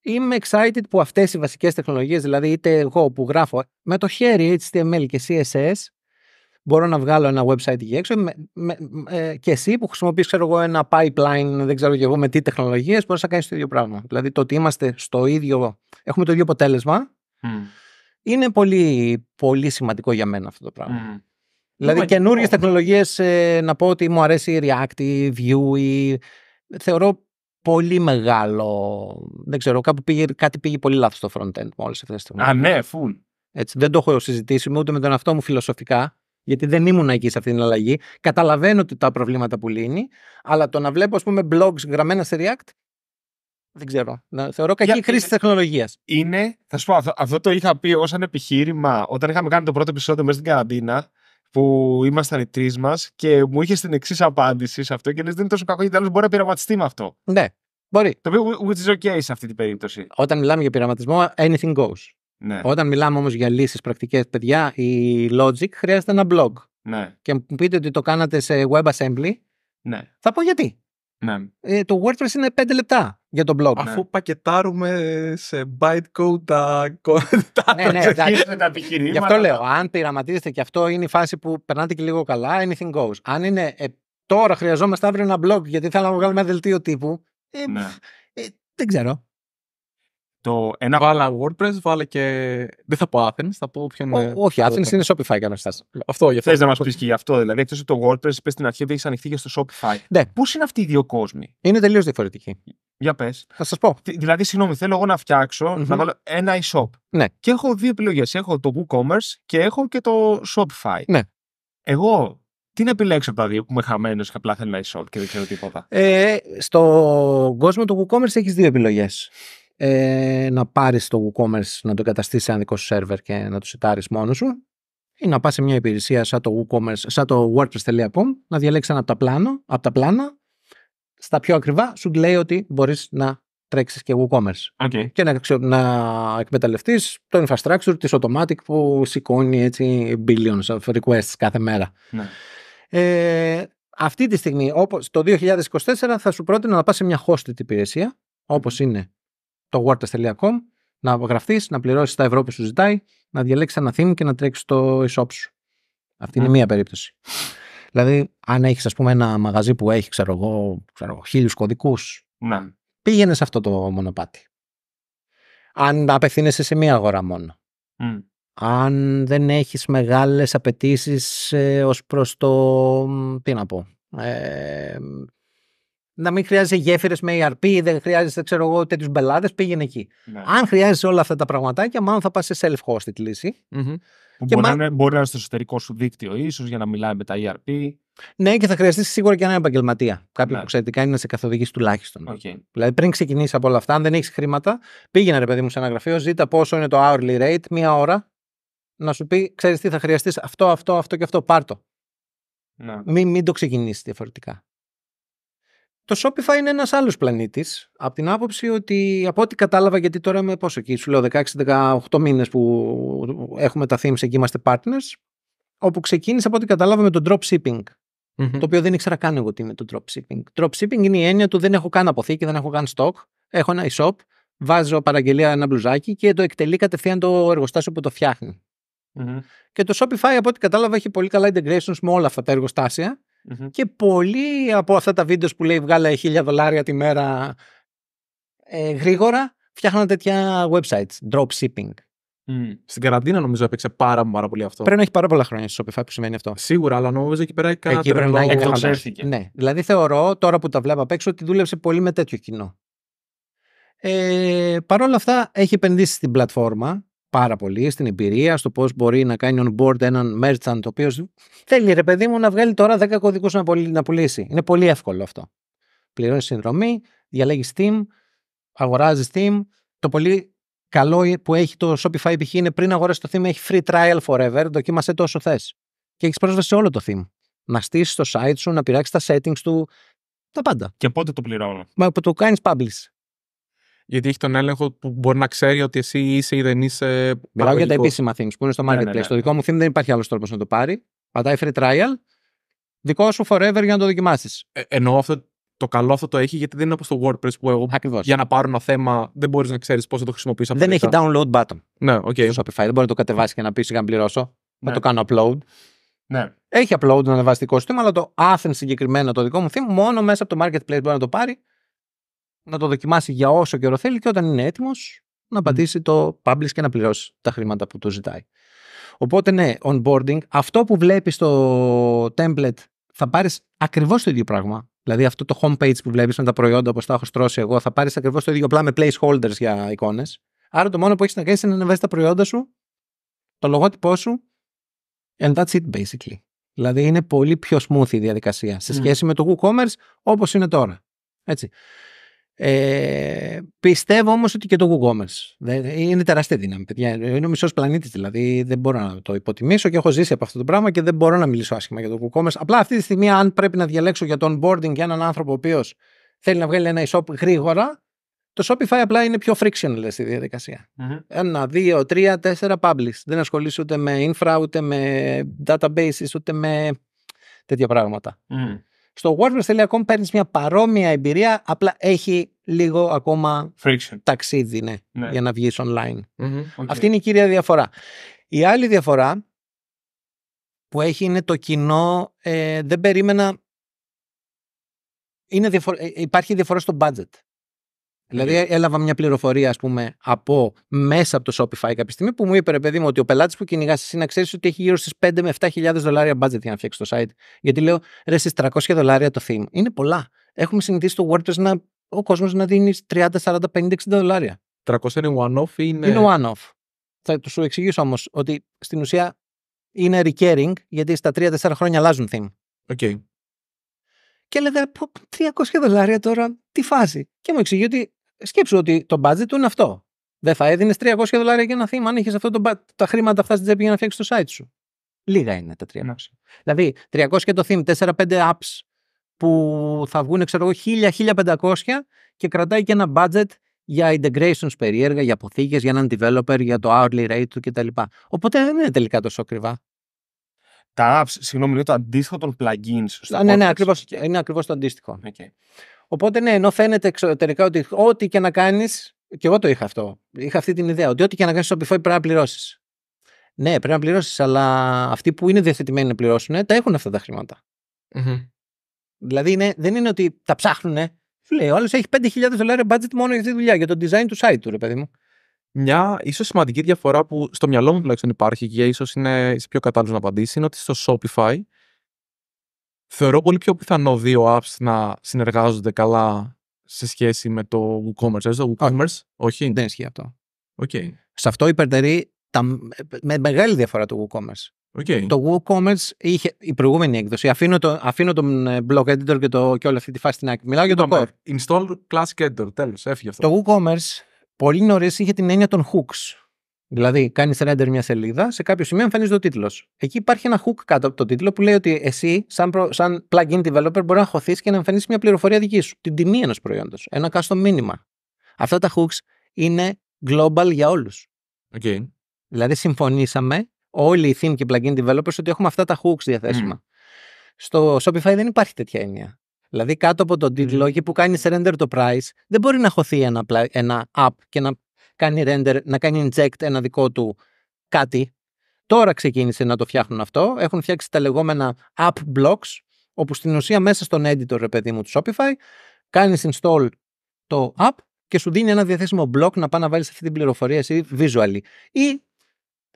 είμαι excited που αυτές οι βασικές τεχνολογίες, δηλαδή είτε εγώ που γράφω με το χέρι HTML και CSS, μπορώ να βγάλω ένα website εκεί έξω με, με, ε, και εσύ που χρησιμοποιείς ξέρω εγώ ένα pipeline, δεν ξέρω και εγώ με τι τεχνολογίες, μπορείς να κάνεις το ίδιο πράγμα. Δηλαδή το ότι είμαστε στο ίδιο, έχουμε το ίδιο αποτέλεσμα, Μμ. είναι πολύ, πολύ σημαντικό για μένα αυτό το πράγμα. Μμ. Δηλαδή Λογικό. καινούριες τεχνολογίες να πω ότι μου αρέσει η React, η Vue, η... θεωρώ πολύ μεγάλο. Δεν ξέρω, κάπου πήγε, κάτι πήγε πολύ λάθος στο front-end με όλες αυτές τις Α, τεχνολογίες. ναι, full. Έτσι, δεν το έχω συζητήσει ούτε με τον εαυτό μου φιλοσοφικά, γιατί δεν ήμουν εκεί σε αυτή την αλλαγή. Καταλαβαίνω ότι τα προβλήματα που λύνει, αλλά το να βλέπω, ας πούμε, blogs γραμμένα σε React. Δεν ξέρω. Να, θεωρώ κακή Για- χρήση τεχνολογίας. είναι, θα σου πω, αυτό, αυτό το είχα πει ως ένα επιχείρημα όταν είχαμε κάνει το πρώτο επεισόδιο μέσα στην καραντίνα που ήμασταν οι τρεις μας και μου είχες την εξής απάντηση σε αυτό και λες δεν είναι τόσο κακό γιατί άλλος μπορεί να πειραματιστεί με αυτό. Ναι, μπορεί. Το οποίο which is okay σε αυτή την περίπτωση. Όταν μιλάμε για πειραματισμό, anything goes. Ναι. Όταν μιλάμε όμως για λύσεις πρακτικές, παιδιά, η Logic χρειάζεται ένα blog. Ναι. Και μου πείτε ότι το κάνατε σε WebAssembly, Ναι. θα πω γιατί. Ναι. Ε, το WordPress είναι 5 λεπτά για το blog. Αφού πακετάρουμε σε bytecode τα. [LAUGHS] τα- ναι, ναι, εντάξει. Αρχίζουν τα επιχειρήματα. Γι' αυτό λέω, αν πειραματίζετε και αυτό είναι η φάση που περνάτε και λίγο καλά, anything goes. Αν είναι ε, τώρα χρειαζόμαστε αύριο ένα blog γιατί θέλαμε να βγάλουμε ένα δελτίο τύπου, ε, Ναι. ε, δεν ξέρω. Το ένα Βάλα WordPress, βάλε και. Δεν θα πω Athens, θα πω ποιο είναι. Ό, όχι, Athens είναι Shopify κανένα στάση. Αυτό γι' αυτό. Θες να μας πεις και γι' αυτό, δηλαδή. Εκτός από το WordPress, είπε στην αρχή ότι έχεις ανοιχτεί και στο Shopify. Ναι. Πώς είναι αυτοί οι δύο κόσμοι, Είναι τελείως διαφορετική. για πες. Θα σας πω. Δηλαδή, συγγνώμη, θέλω εγώ να φτιάξω, Μμμ. να βάλω ένα e-shop. Ναι. Και έχω δύο επιλογές. Έχω το WooCommerce και έχω και το Shopify. Ναι. Εγώ τι να επιλέξω από τα δύο που είμαι χαμένος και απλά θέλω ένα e-shop και δεν ξέρω τίποτα; Ε, στο κόσμο του WooCommerce έχεις δύο επιλογές. Ε, να πάρεις το WooCommerce, να το εγκαταστήσεις σε ένα δικό σου σερβερ και να το σετάρεις μόνος σου ή να πας σε μια υπηρεσία σαν το WooCommerce, σαν το wordpress.com, να διαλέξεις ένα από τα, πλάνο, από τα πλάνα, στα πιο ακριβά σου λέει ότι μπορείς να τρέξεις και WooCommerce Okay. και να, ξε- να εκμεταλλευτείς το infrastructure της Automatic που σηκώνει έτσι billions of requests κάθε μέρα. Ναι. Ε, αυτή τη στιγμή, όπως το 2024, θα σου πρότεινα να πας σε μια hosted υπηρεσία, όπως είναι το wordpress.com, να γραφτείς, να πληρώσεις τα ευρώ που σου ζητάει, να διαλέξεις ένα theme και να τρέξεις το e-shop σου. Αυτή είναι Μμ. μία περίπτωση. Δηλαδή, αν έχεις ας πούμε ένα μαγαζί που έχει, ξέρω εγώ, ξέρω εγώ χίλιους κωδικούς, Ναι. πήγαινες σε αυτό το μονοπάτι. Αν απευθύνεσαι σε μία αγορά μόνο Μμ. αν δεν έχεις μεγάλες απαιτήσεις ε, ως προς το, μ, τι να πω, ε, να μην χρειάζεσαι γέφυρες με ERP, δεν χρειάζεσαι, ξέρω εγώ, τέτοιους μπελάδες, πήγαινε εκεί. Ναι. Αν χρειάζεσαι όλα αυτά τα πραγματάκια, μάλλον θα πας σε self-hosted λύση. Μμμ. Που και μπορεί, μα- να είναι, μπορεί να είναι στο εσωτερικό σου δίκτυο, ίσως για να μιλάει με τα ERP. Ναι, και θα χρειαστεί σίγουρα και έναν επαγγελματία. Κάποιον Ναι. που εξαιρετικά είναι να σε καθοδηγήσει τουλάχιστον. Okay. Δηλαδή, πριν ξεκινήσεις από όλα αυτά, αν δεν έχεις χρήματα, πήγαινε ρε παιδί μου σε ένα γραφείο, ζήτα πόσο είναι το hourly rate, μία ώρα, να σου πει, ξέρεις τι θα χρειαστείς, αυτό, αυτό, αυτό και αυτό, πάρτο. Ναι. Μην, μην το ξεκινήσεις διαφορετικά. Το Shopify είναι ένας άλλος πλανήτης, από την άποψη ότι από ό,τι κατάλαβα, γιατί τώρα είμαι πόσο εκεί, σου λέω 16-18 μήνες που έχουμε τα themes εκεί, είμαστε partners, όπου ξεκίνησε από ό,τι κατάλαβα με το dropshipping, Μμμ. το οποίο δεν ήξερα καν εγώ τι είναι το dropshipping. Dropshipping είναι η έννοια του δεν έχω καν αποθήκη, δεν έχω καν stock, έχω ένα e-shop, βάζω παραγγελία ένα μπλουζάκι και το εκτελεί κατευθείαν το εργοστάσιο που το φτιάχνει. Μμμ. Και το Shopify, από ό,τι κατάλαβα, έχει πολύ καλά integrations με όλα αυτά τα εργοστάσια Μμμ. και πολλοί από αυτά τα βίντεος που λέει βγάλε χίλια δολάρια τη μέρα ε, γρήγορα φτιάχναν τέτοια websites, dropshipping. Μμ. Στην καραντίνα νομίζω έπαιξε πάρα, πάρα πολύ αυτό. Πρέπει να έχει πάρα πολλά χρόνια στο Shopify που σημαίνει αυτό. Σίγουρα, αλλά νομίζω εκεί πέρα έχει κανένα Εκεί πρέπει να τρελό- έχει Εκτός χαμπάρι. έρθηκε. Ναι. Δηλαδή θεωρώ τώρα που τα βλέπω απ' έξω ότι δούλεψε πολύ με τέτοιο κοινό. Ε, Παρ' όλα αυτά έχει επενδύσει στην πλατφόρμα πάρα πολύ, στην εμπειρία, στο πώς μπορεί να κάνει on board έναν merchant ο οποίος θέλει ρε παιδί μου να βγάλει τώρα 10 κωδικούς να, πωλ- να πουλήσει. Είναι πολύ εύκολο αυτό. Πληρώνεις συνδρομή, διαλέγεις Steam, αγοράζεις Steam. Το πολύ καλό που έχει το Shopify π.χ. είναι πριν αγοράσεις το theme έχει free trial forever, δοκίμασε το όσο θες. Και έχεις πρόσβαση σε όλο το theme. Να στήσεις το site σου, να πειράξεις τα settings του, τα πάντα. Και πότε το πληρώνω; Μα που το κάνεις publish. Γιατί έχει τον έλεγχο που μπορεί να ξέρει ότι εσύ είσαι ή δεν είσαι. Μιλάω για τα παραγωγικός. επίσημα themes που είναι στο Ναι, ναι, marketplace. ναι. Το δικό μου theme δεν υπάρχει άλλος τρόπος να το πάρει. Πατάει free trial. Δικό σου forever για να το δοκιμάσεις. Ε, εννοώ αυτό, το καλό αυτό το έχει γιατί δεν είναι όπως το WordPress που εγώ Ακριβώς. για να πάρω ένα θέμα δεν μπορείς να ξέρεις πώς θα το χρησιμοποιήσει. Δεν έχει download button Ναι, οκ. στο Shopify. Δεν μπορεί να το κατεβάσεις και να πεις σιγά να πληρώσω. Ναι. Να το κάνω upload. Ναι. Έχει upload να ανεβάσει δικό σου theme, αλλά το Athens συγκεκριμένα το δικό μου theme μόνο μέσα από το marketplace μπορεί να το πάρει, να το δοκιμάσει για όσο καιρό θέλει και όταν είναι έτοιμος να πατήσει το publish και να πληρώσει τα χρήματα που του ζητάει. Οπότε ναι, onboarding, αυτό που βλέπεις στο template θα πάρεις ακριβώς το ίδιο πράγμα. Δηλαδή αυτό το homepage που βλέπεις με τα προϊόντα όπως τα έχω στρώσει εγώ, θα πάρεις ακριβώς το ίδιο απλά με placeholders για εικόνες. Άρα το μόνο που έχεις να κάνεις είναι να ανεβάσεις τα προϊόντα σου, το λογότυπό σου and that's it basically. Δηλαδή είναι πολύ πιο smooth η διαδικασία σε Μμ. σχέση με το WooCommerce όπως είναι τώρα. Έτσι. Ε, πιστεύω όμως ότι και το WooCommerce δεν- είναι τεράστια δύναμη, παιδιά. Είναι ο μισός πλανήτης, δηλαδή δεν μπορώ να το υποτιμήσω και έχω ζήσει από αυτό το πράγμα και δεν μπορώ να μιλήσω άσχημα για το WooCommerce. Απλά αυτή τη στιγμή, αν πρέπει να διαλέξω για το onboarding για έναν άνθρωπο ο οποίος θέλει να βγάλει ένα e-shop γρήγορα, το Shopify απλά είναι πιο frictionless στη διαδικασία. Μμμ. Ένα, δύο, τρία, τέσσερα publish. Δεν ασχολείσαι ούτε με infra, ούτε με databases, ούτε με τέτοια πράγματα. Μμ. Στο WordPress.com παίρνεις μια παρόμοια εμπειρία, απλά έχει λίγο ακόμα Friction. ταξίδι ναι, Ναι. για να βγεις online. Μμμ. Οκ. Αυτή είναι η κύρια διαφορά. Η άλλη διαφορά που έχει είναι το κοινό ε, δεν περίμενα είναι διαφορ... ε, υπάρχει διαφορά στο budget. Δηλαδή έλαβα μια πληροφορία ας πούμε από μέσα από το Shopify κάποια στιγμή που μου είπε ρε παιδί μου ότι ο πελάτης που κυνηγάς εσύ να ξέρεις ότι έχει γύρω στις 5 με 7 χιλιάδες δολάρια budget για να φτιάξει το site. Γιατί λέω ρε στις 300 δολάρια το theme. Είναι πολλά. Έχουμε συνηθίσει το WordPress να, ο κόσμος να δίνει 30, 40, 50, 60 δολάρια. 300 είναι one-off ή είναι. Είναι one-off. Θα το σου εξηγήσω όμως ότι στην ουσία είναι recurring γιατί στα 3-4 χρόνια αλλάζουν theme. Οκ. Και έλεγα «Πω, 300 δολάρια τώρα, τι φάση. Και μου εξηγεί ότι σκέψου ότι το budget του είναι αυτό. Δεν θα έδινες 300 δολάρια για ένα theme αν είχες τα χρήματα αυτά στην τσέπη για να φτιάξεις το site σου. Λίγα είναι τα 300. Ναι. Δηλαδή 300 το theme, 4-5 apps που θα βγουν ξέρω εγώ 1000-1500 και κρατάει και ένα budget για integrations περίεργα, για αποθήκες, για έναν developer, για το hourly rate του κτλ. Οπότε δεν είναι τελικά τόσο ακριβά. Τα apps, συγγνώμη, είναι το αντίστοιχο των plugins. στο Α, ναι, ναι, WordPress. ακριβώς, είναι ακριβώς το αντίστοιχο. Οκ. Οπότε ναι, ενώ φαίνεται εξωτερικά ότι ό,τι και να κάνεις, και εγώ το είχα αυτό, είχα αυτή την ιδέα, ότι ό,τι και να κάνεις στο Shopify πρέπει να πληρώσεις. Ναι, πρέπει να πληρώσεις, αλλά αυτοί που είναι διατεθειμένοι να πληρώσουν, τα έχουν αυτά τα χρήματα. Μμμ. Δηλαδή είναι, δεν είναι ότι τα ψάχνουνε. Σου λέει, ο άλλος έχει 5.000 δολάρια budget μόνο για αυτή τη δουλειά, για το design του site του, ρε παιδί μου. Μια ίσως σημαντική διαφορά που στο μυαλό μου τουλάχιστον υπάρχει και ίσως είναι είσαι πιο κατάλληλος να απαντήσεις είναι ότι στο Shopify θεωρώ πολύ πιο πιθανό δύο apps να συνεργάζονται καλά σε σχέση με το WooCommerce. Έτσι, το WooCommerce, όχι. Δεν ισχύει αυτό. Οκ. Σε αυτό υπερτερεί τα, με μεγάλη διαφορά το WooCommerce. Οκ. Το WooCommerce είχε η προηγούμενη έκδοση. Αφήνω, το, αφήνω τον ε, block editor και, το, και όλη αυτή τη φάση στην άκρη. Μιλάω για το core. Είπαμε, Install Classic Editor. Τέλος, έφυγε αυτό. Το WooCommerce πολύ νωρίς είχε την έννοια των hooks. Δηλαδή, κάνεις render μια σελίδα, σε κάποιο σημείο εμφανίζεται ο τίτλος. Εκεί υπάρχει ένα hook κάτω από το τίτλο που λέει ότι εσύ, σαν, προ, σαν plugin developer, μπορεί να χωθείς και να εμφανίσεις μια πληροφορία δική σου. Την τιμή ενός προϊόντος. Ένα custom μήνυμα. Αυτά τα hooks είναι global για όλους. Οκ. Δηλαδή, συμφωνήσαμε όλοι οι theme και plugin developers ότι έχουμε αυτά τα hooks διαθέσιμα. Στο Shopify δεν υπάρχει τέτοια έννοια. Δηλαδή, κάτω από τον τίτλο, εκεί που κάνεις render το price, δεν μπορεί να χωθεί ένα, pla- ένα app και να κάνει render, να κάνει inject ένα δικό του κάτι. Τώρα ξεκίνησε να το φτιάχνουν αυτό. Έχουν φτιάξει τα λεγόμενα app blocks, όπου στην ουσία μέσα στον editor, ρε παιδί μου, του Shopify, κάνεις install το app και σου δίνει ένα διαθέσιμο block να πάει να βάλεις αυτή την πληροφορία εσύ visually. Ή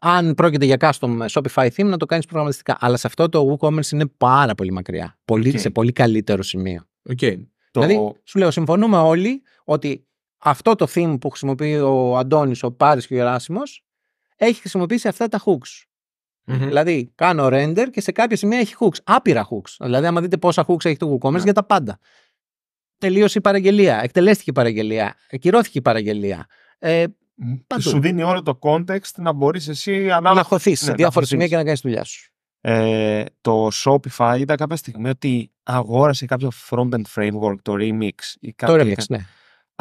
αν πρόκειται για custom Shopify theme, να το κάνεις προγραμματιστικά. Αλλά σε αυτό το WooCommerce είναι πάρα πολύ μακριά. Πολύ, Οκ. Σε πολύ καλύτερο σημείο. Οκ. Το... Δηλαδή, σου λέω, συμφωνούμε όλοι ότι αυτό το theme που χρησιμοποιεί ο Αντώνης, ο Πάρης και ο Γεράσιμος έχει χρησιμοποιήσει αυτά τα hooks. Μμμ. Δηλαδή, κάνω render και σε κάποια σημεία έχει hooks. Άπειρα hooks. Δηλαδή, άμα δείτε πόσα hooks έχει το WooCommerce Ναι. για τα πάντα. Τελείωσε η παραγγελία. Εκτελέστηκε η παραγγελία. Ακυρώθηκε η παραγγελία. Ε, παντού. Σου δίνει όλο το context να μπορείς εσύ ανάλογα να χωθείς ναι, σε να διάφορα χωθείς. σημεία και να κάνεις τη δουλειά σου. Ε, το Shopify είδα κάποια στιγμή ότι αγόρασε κάποιο front-end framework, το Remix. Ή Το κάτι Remix, ναι.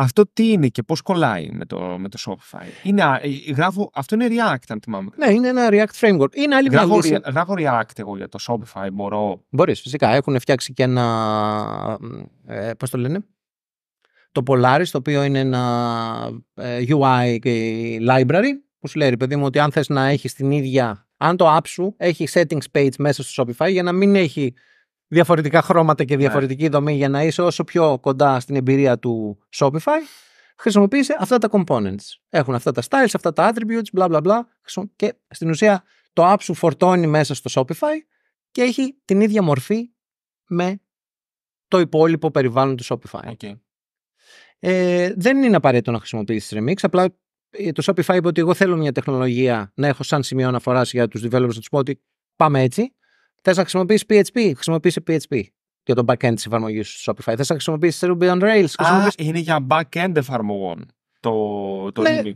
Αυτό τι είναι και πώς κολλάει με το, με το Shopify; Είναι, α, ε, γράφω, αυτό είναι React αν θυμάμαι. Ναι, είναι ένα React framework. Είναι άλλη μια Γράφω, λύση. Rea- γράφω React εγώ για το Shopify, μπορώ. Μπορείς, φυσικά. Έχουν φτιάξει και ένα. Ε, πώς το λένε. Το Polaris, το οποίο είναι ένα ε, UI και library, που σου λέει, ρε παιδί μου, ότι αν θες να έχεις την ίδια. Αν το app σου έχει settings page μέσα στο Shopify για να μην έχει διαφορετικά χρώματα και διαφορετική δομή για να είσαι όσο πιο κοντά στην εμπειρία του Shopify, χρησιμοποίησε αυτά τα components. Έχουν αυτά τα styles, αυτά τα attributes, bla bla bla. χρησιμο- Και στην ουσία το app σου φορτώνει μέσα στο Shopify και έχει την ίδια μορφή με το υπόλοιπο περιβάλλον του Shopify. Okay. Ε, δεν είναι απαραίτητο να χρησιμοποιήσεις Remix. Απλά ε, το Shopify είπε ότι εγώ θέλω μια τεχνολογία να έχω σαν σημείο αναφοράς για τους developers να τους πω ότι πάμε έτσι. Θες να χρησιμοποιήσεις PHP, χρησιμοποιήσει PHP για το backend της εφαρμογής σου στο Shopify. Θες να χρησιμοποιήσεις Ruby on Rails, Α, χρησιμοποιήσει. είναι για back-end εφαρμογών το, το Ναι. Remix.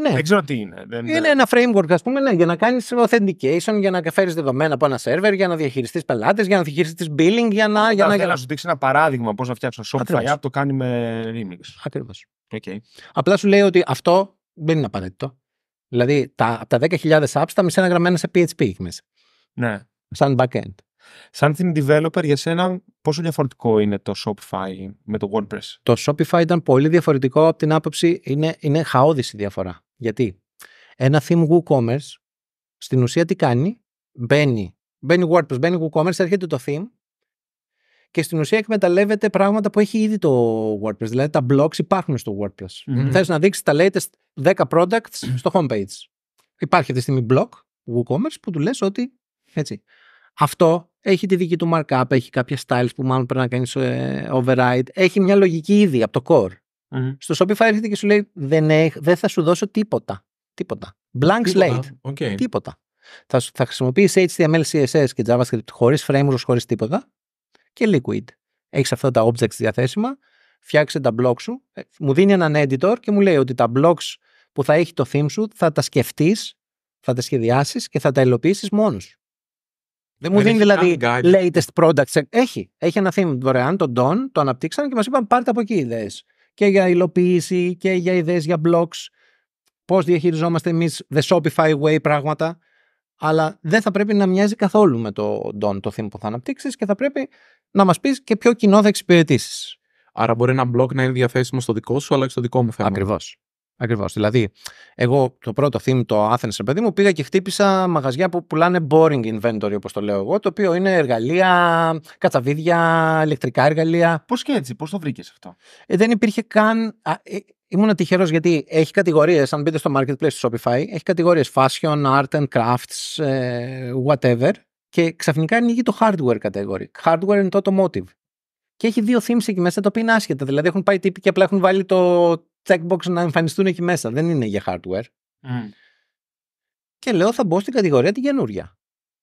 ναι, Δεν ξέρω τι είναι. Δεν, είναι ένα framework, ας πούμε, ναι, για να κάνεις authentication, για να φέρεις δεδομένα από ένα server, για να διαχειριστείς πελάτες, για να διαχειριστείς billing, για να. Για να, να, θέλω για να να... σου δείξει ένα παράδειγμα πώς να φτιάξω Shopify Ακριβώς. app, το κάνει με Remix. Ακριβώς. Okay. Απλά σου λέει ότι αυτό δεν είναι απαραίτητο. Δηλαδή, τα, από τα 10.000 apps, τα μισά είναι γραμμένα σε PHP εκεί μέσα, Ναι. Σαν backend. Σαν την developer για σένα, πόσο διαφορετικό είναι το Shopify με το WordPress; Το Shopify ήταν πολύ διαφορετικό από την άποψη, είναι, είναι χαόδης η διαφορά. Γιατί; Ένα theme WooCommerce, στην ουσία τι κάνει, μπαίνει, μπαίνει WordPress, μπαίνει WooCommerce, έρχεται το theme και στην ουσία εκμεταλλεύεται πράγματα που έχει ήδη το WordPress. Δηλαδή τα blogs υπάρχουν στο WordPress. Μμμ. Θες να δείξεις τα latest 10 products στο homepage. Υπάρχει αυτή τη στιγμή block WooCommerce που του λες ότι έτσι. Αυτό έχει τη δική του markup, έχει κάποια styles που μάλλον πρέπει να κάνεις ε, override. Έχει μια λογική ήδη από το core. Μμμ. Στο Shopify έρχεται και σου λέει δεν, έχ- δεν θα σου δώσω τίποτα. Τίποτα. Blank slate. OK. Τίποτα. Θα, σου- θα χρησιμοποιήσει HTML, CSS και JavaScript χωρίς frameworks, χωρίς τίποτα και liquid. Έχεις αυτά τα objects διαθέσιμα, φτιάξε τα blogs σου, ε, μου δίνει έναν editor και μου λέει ότι τα blogs που θα έχει το theme σου θα τα σκεφτείς, θα τα σχεδιάσεις και θα τα υλοποιήσεις μόνος σου. Δεν μου Δεν δίνει έχει δηλαδή καν guide. latest products. Έχει. Έχει ένα theme δωρεάν, τον Don, το αναπτύξαν και μας είπαν πάρτε από εκεί ιδέες. Και για υλοποίηση και για ιδέες για blogs. Πώς διαχειριζόμαστε εμείς the Shopify way πράγματα. Αλλά δεν θα πρέπει να μοιάζει καθόλου με το Don, το theme που θα αναπτύξεις και θα πρέπει να μας πεις και ποιο κοινό θα εξυπηρετήσεις. Άρα μπορεί ένα blog να είναι διαθέσιμο στο δικό σου, αλλά και στο δικό μου θέμα. Ακριβώς. Ακριβώς. Δηλαδή, εγώ το πρώτο theme, το Athens, ρε παιδί μου, πήγα και χτύπησα μαγαζιά που πουλάνε boring inventory, όπως το λέω εγώ, το οποίο είναι εργαλεία, κατσαβίδια, ηλεκτρικά εργαλεία. Πώς και έτσι, πώς το βρήκες αυτό; Ε, δεν υπήρχε καν. Α, ε, ήμουν τυχερός γιατί έχει κατηγορίες. Αν μπείτε στο marketplace του Shopify, έχει κατηγορίες fashion, art and crafts, ε, whatever. Και ξαφνικά ανοίγει το hardware category. Hardware είναι το automotive. Και έχει δύο themes εκεί μέσα τα οποία είναι άσχετα. Δηλαδή έχουν πάει τύποι και απλά έχουν βάλει το checkbox να εμφανιστούν εκεί μέσα. Δεν είναι για hardware. Και λέω θα μπω στην κατηγορία τη καινούρια.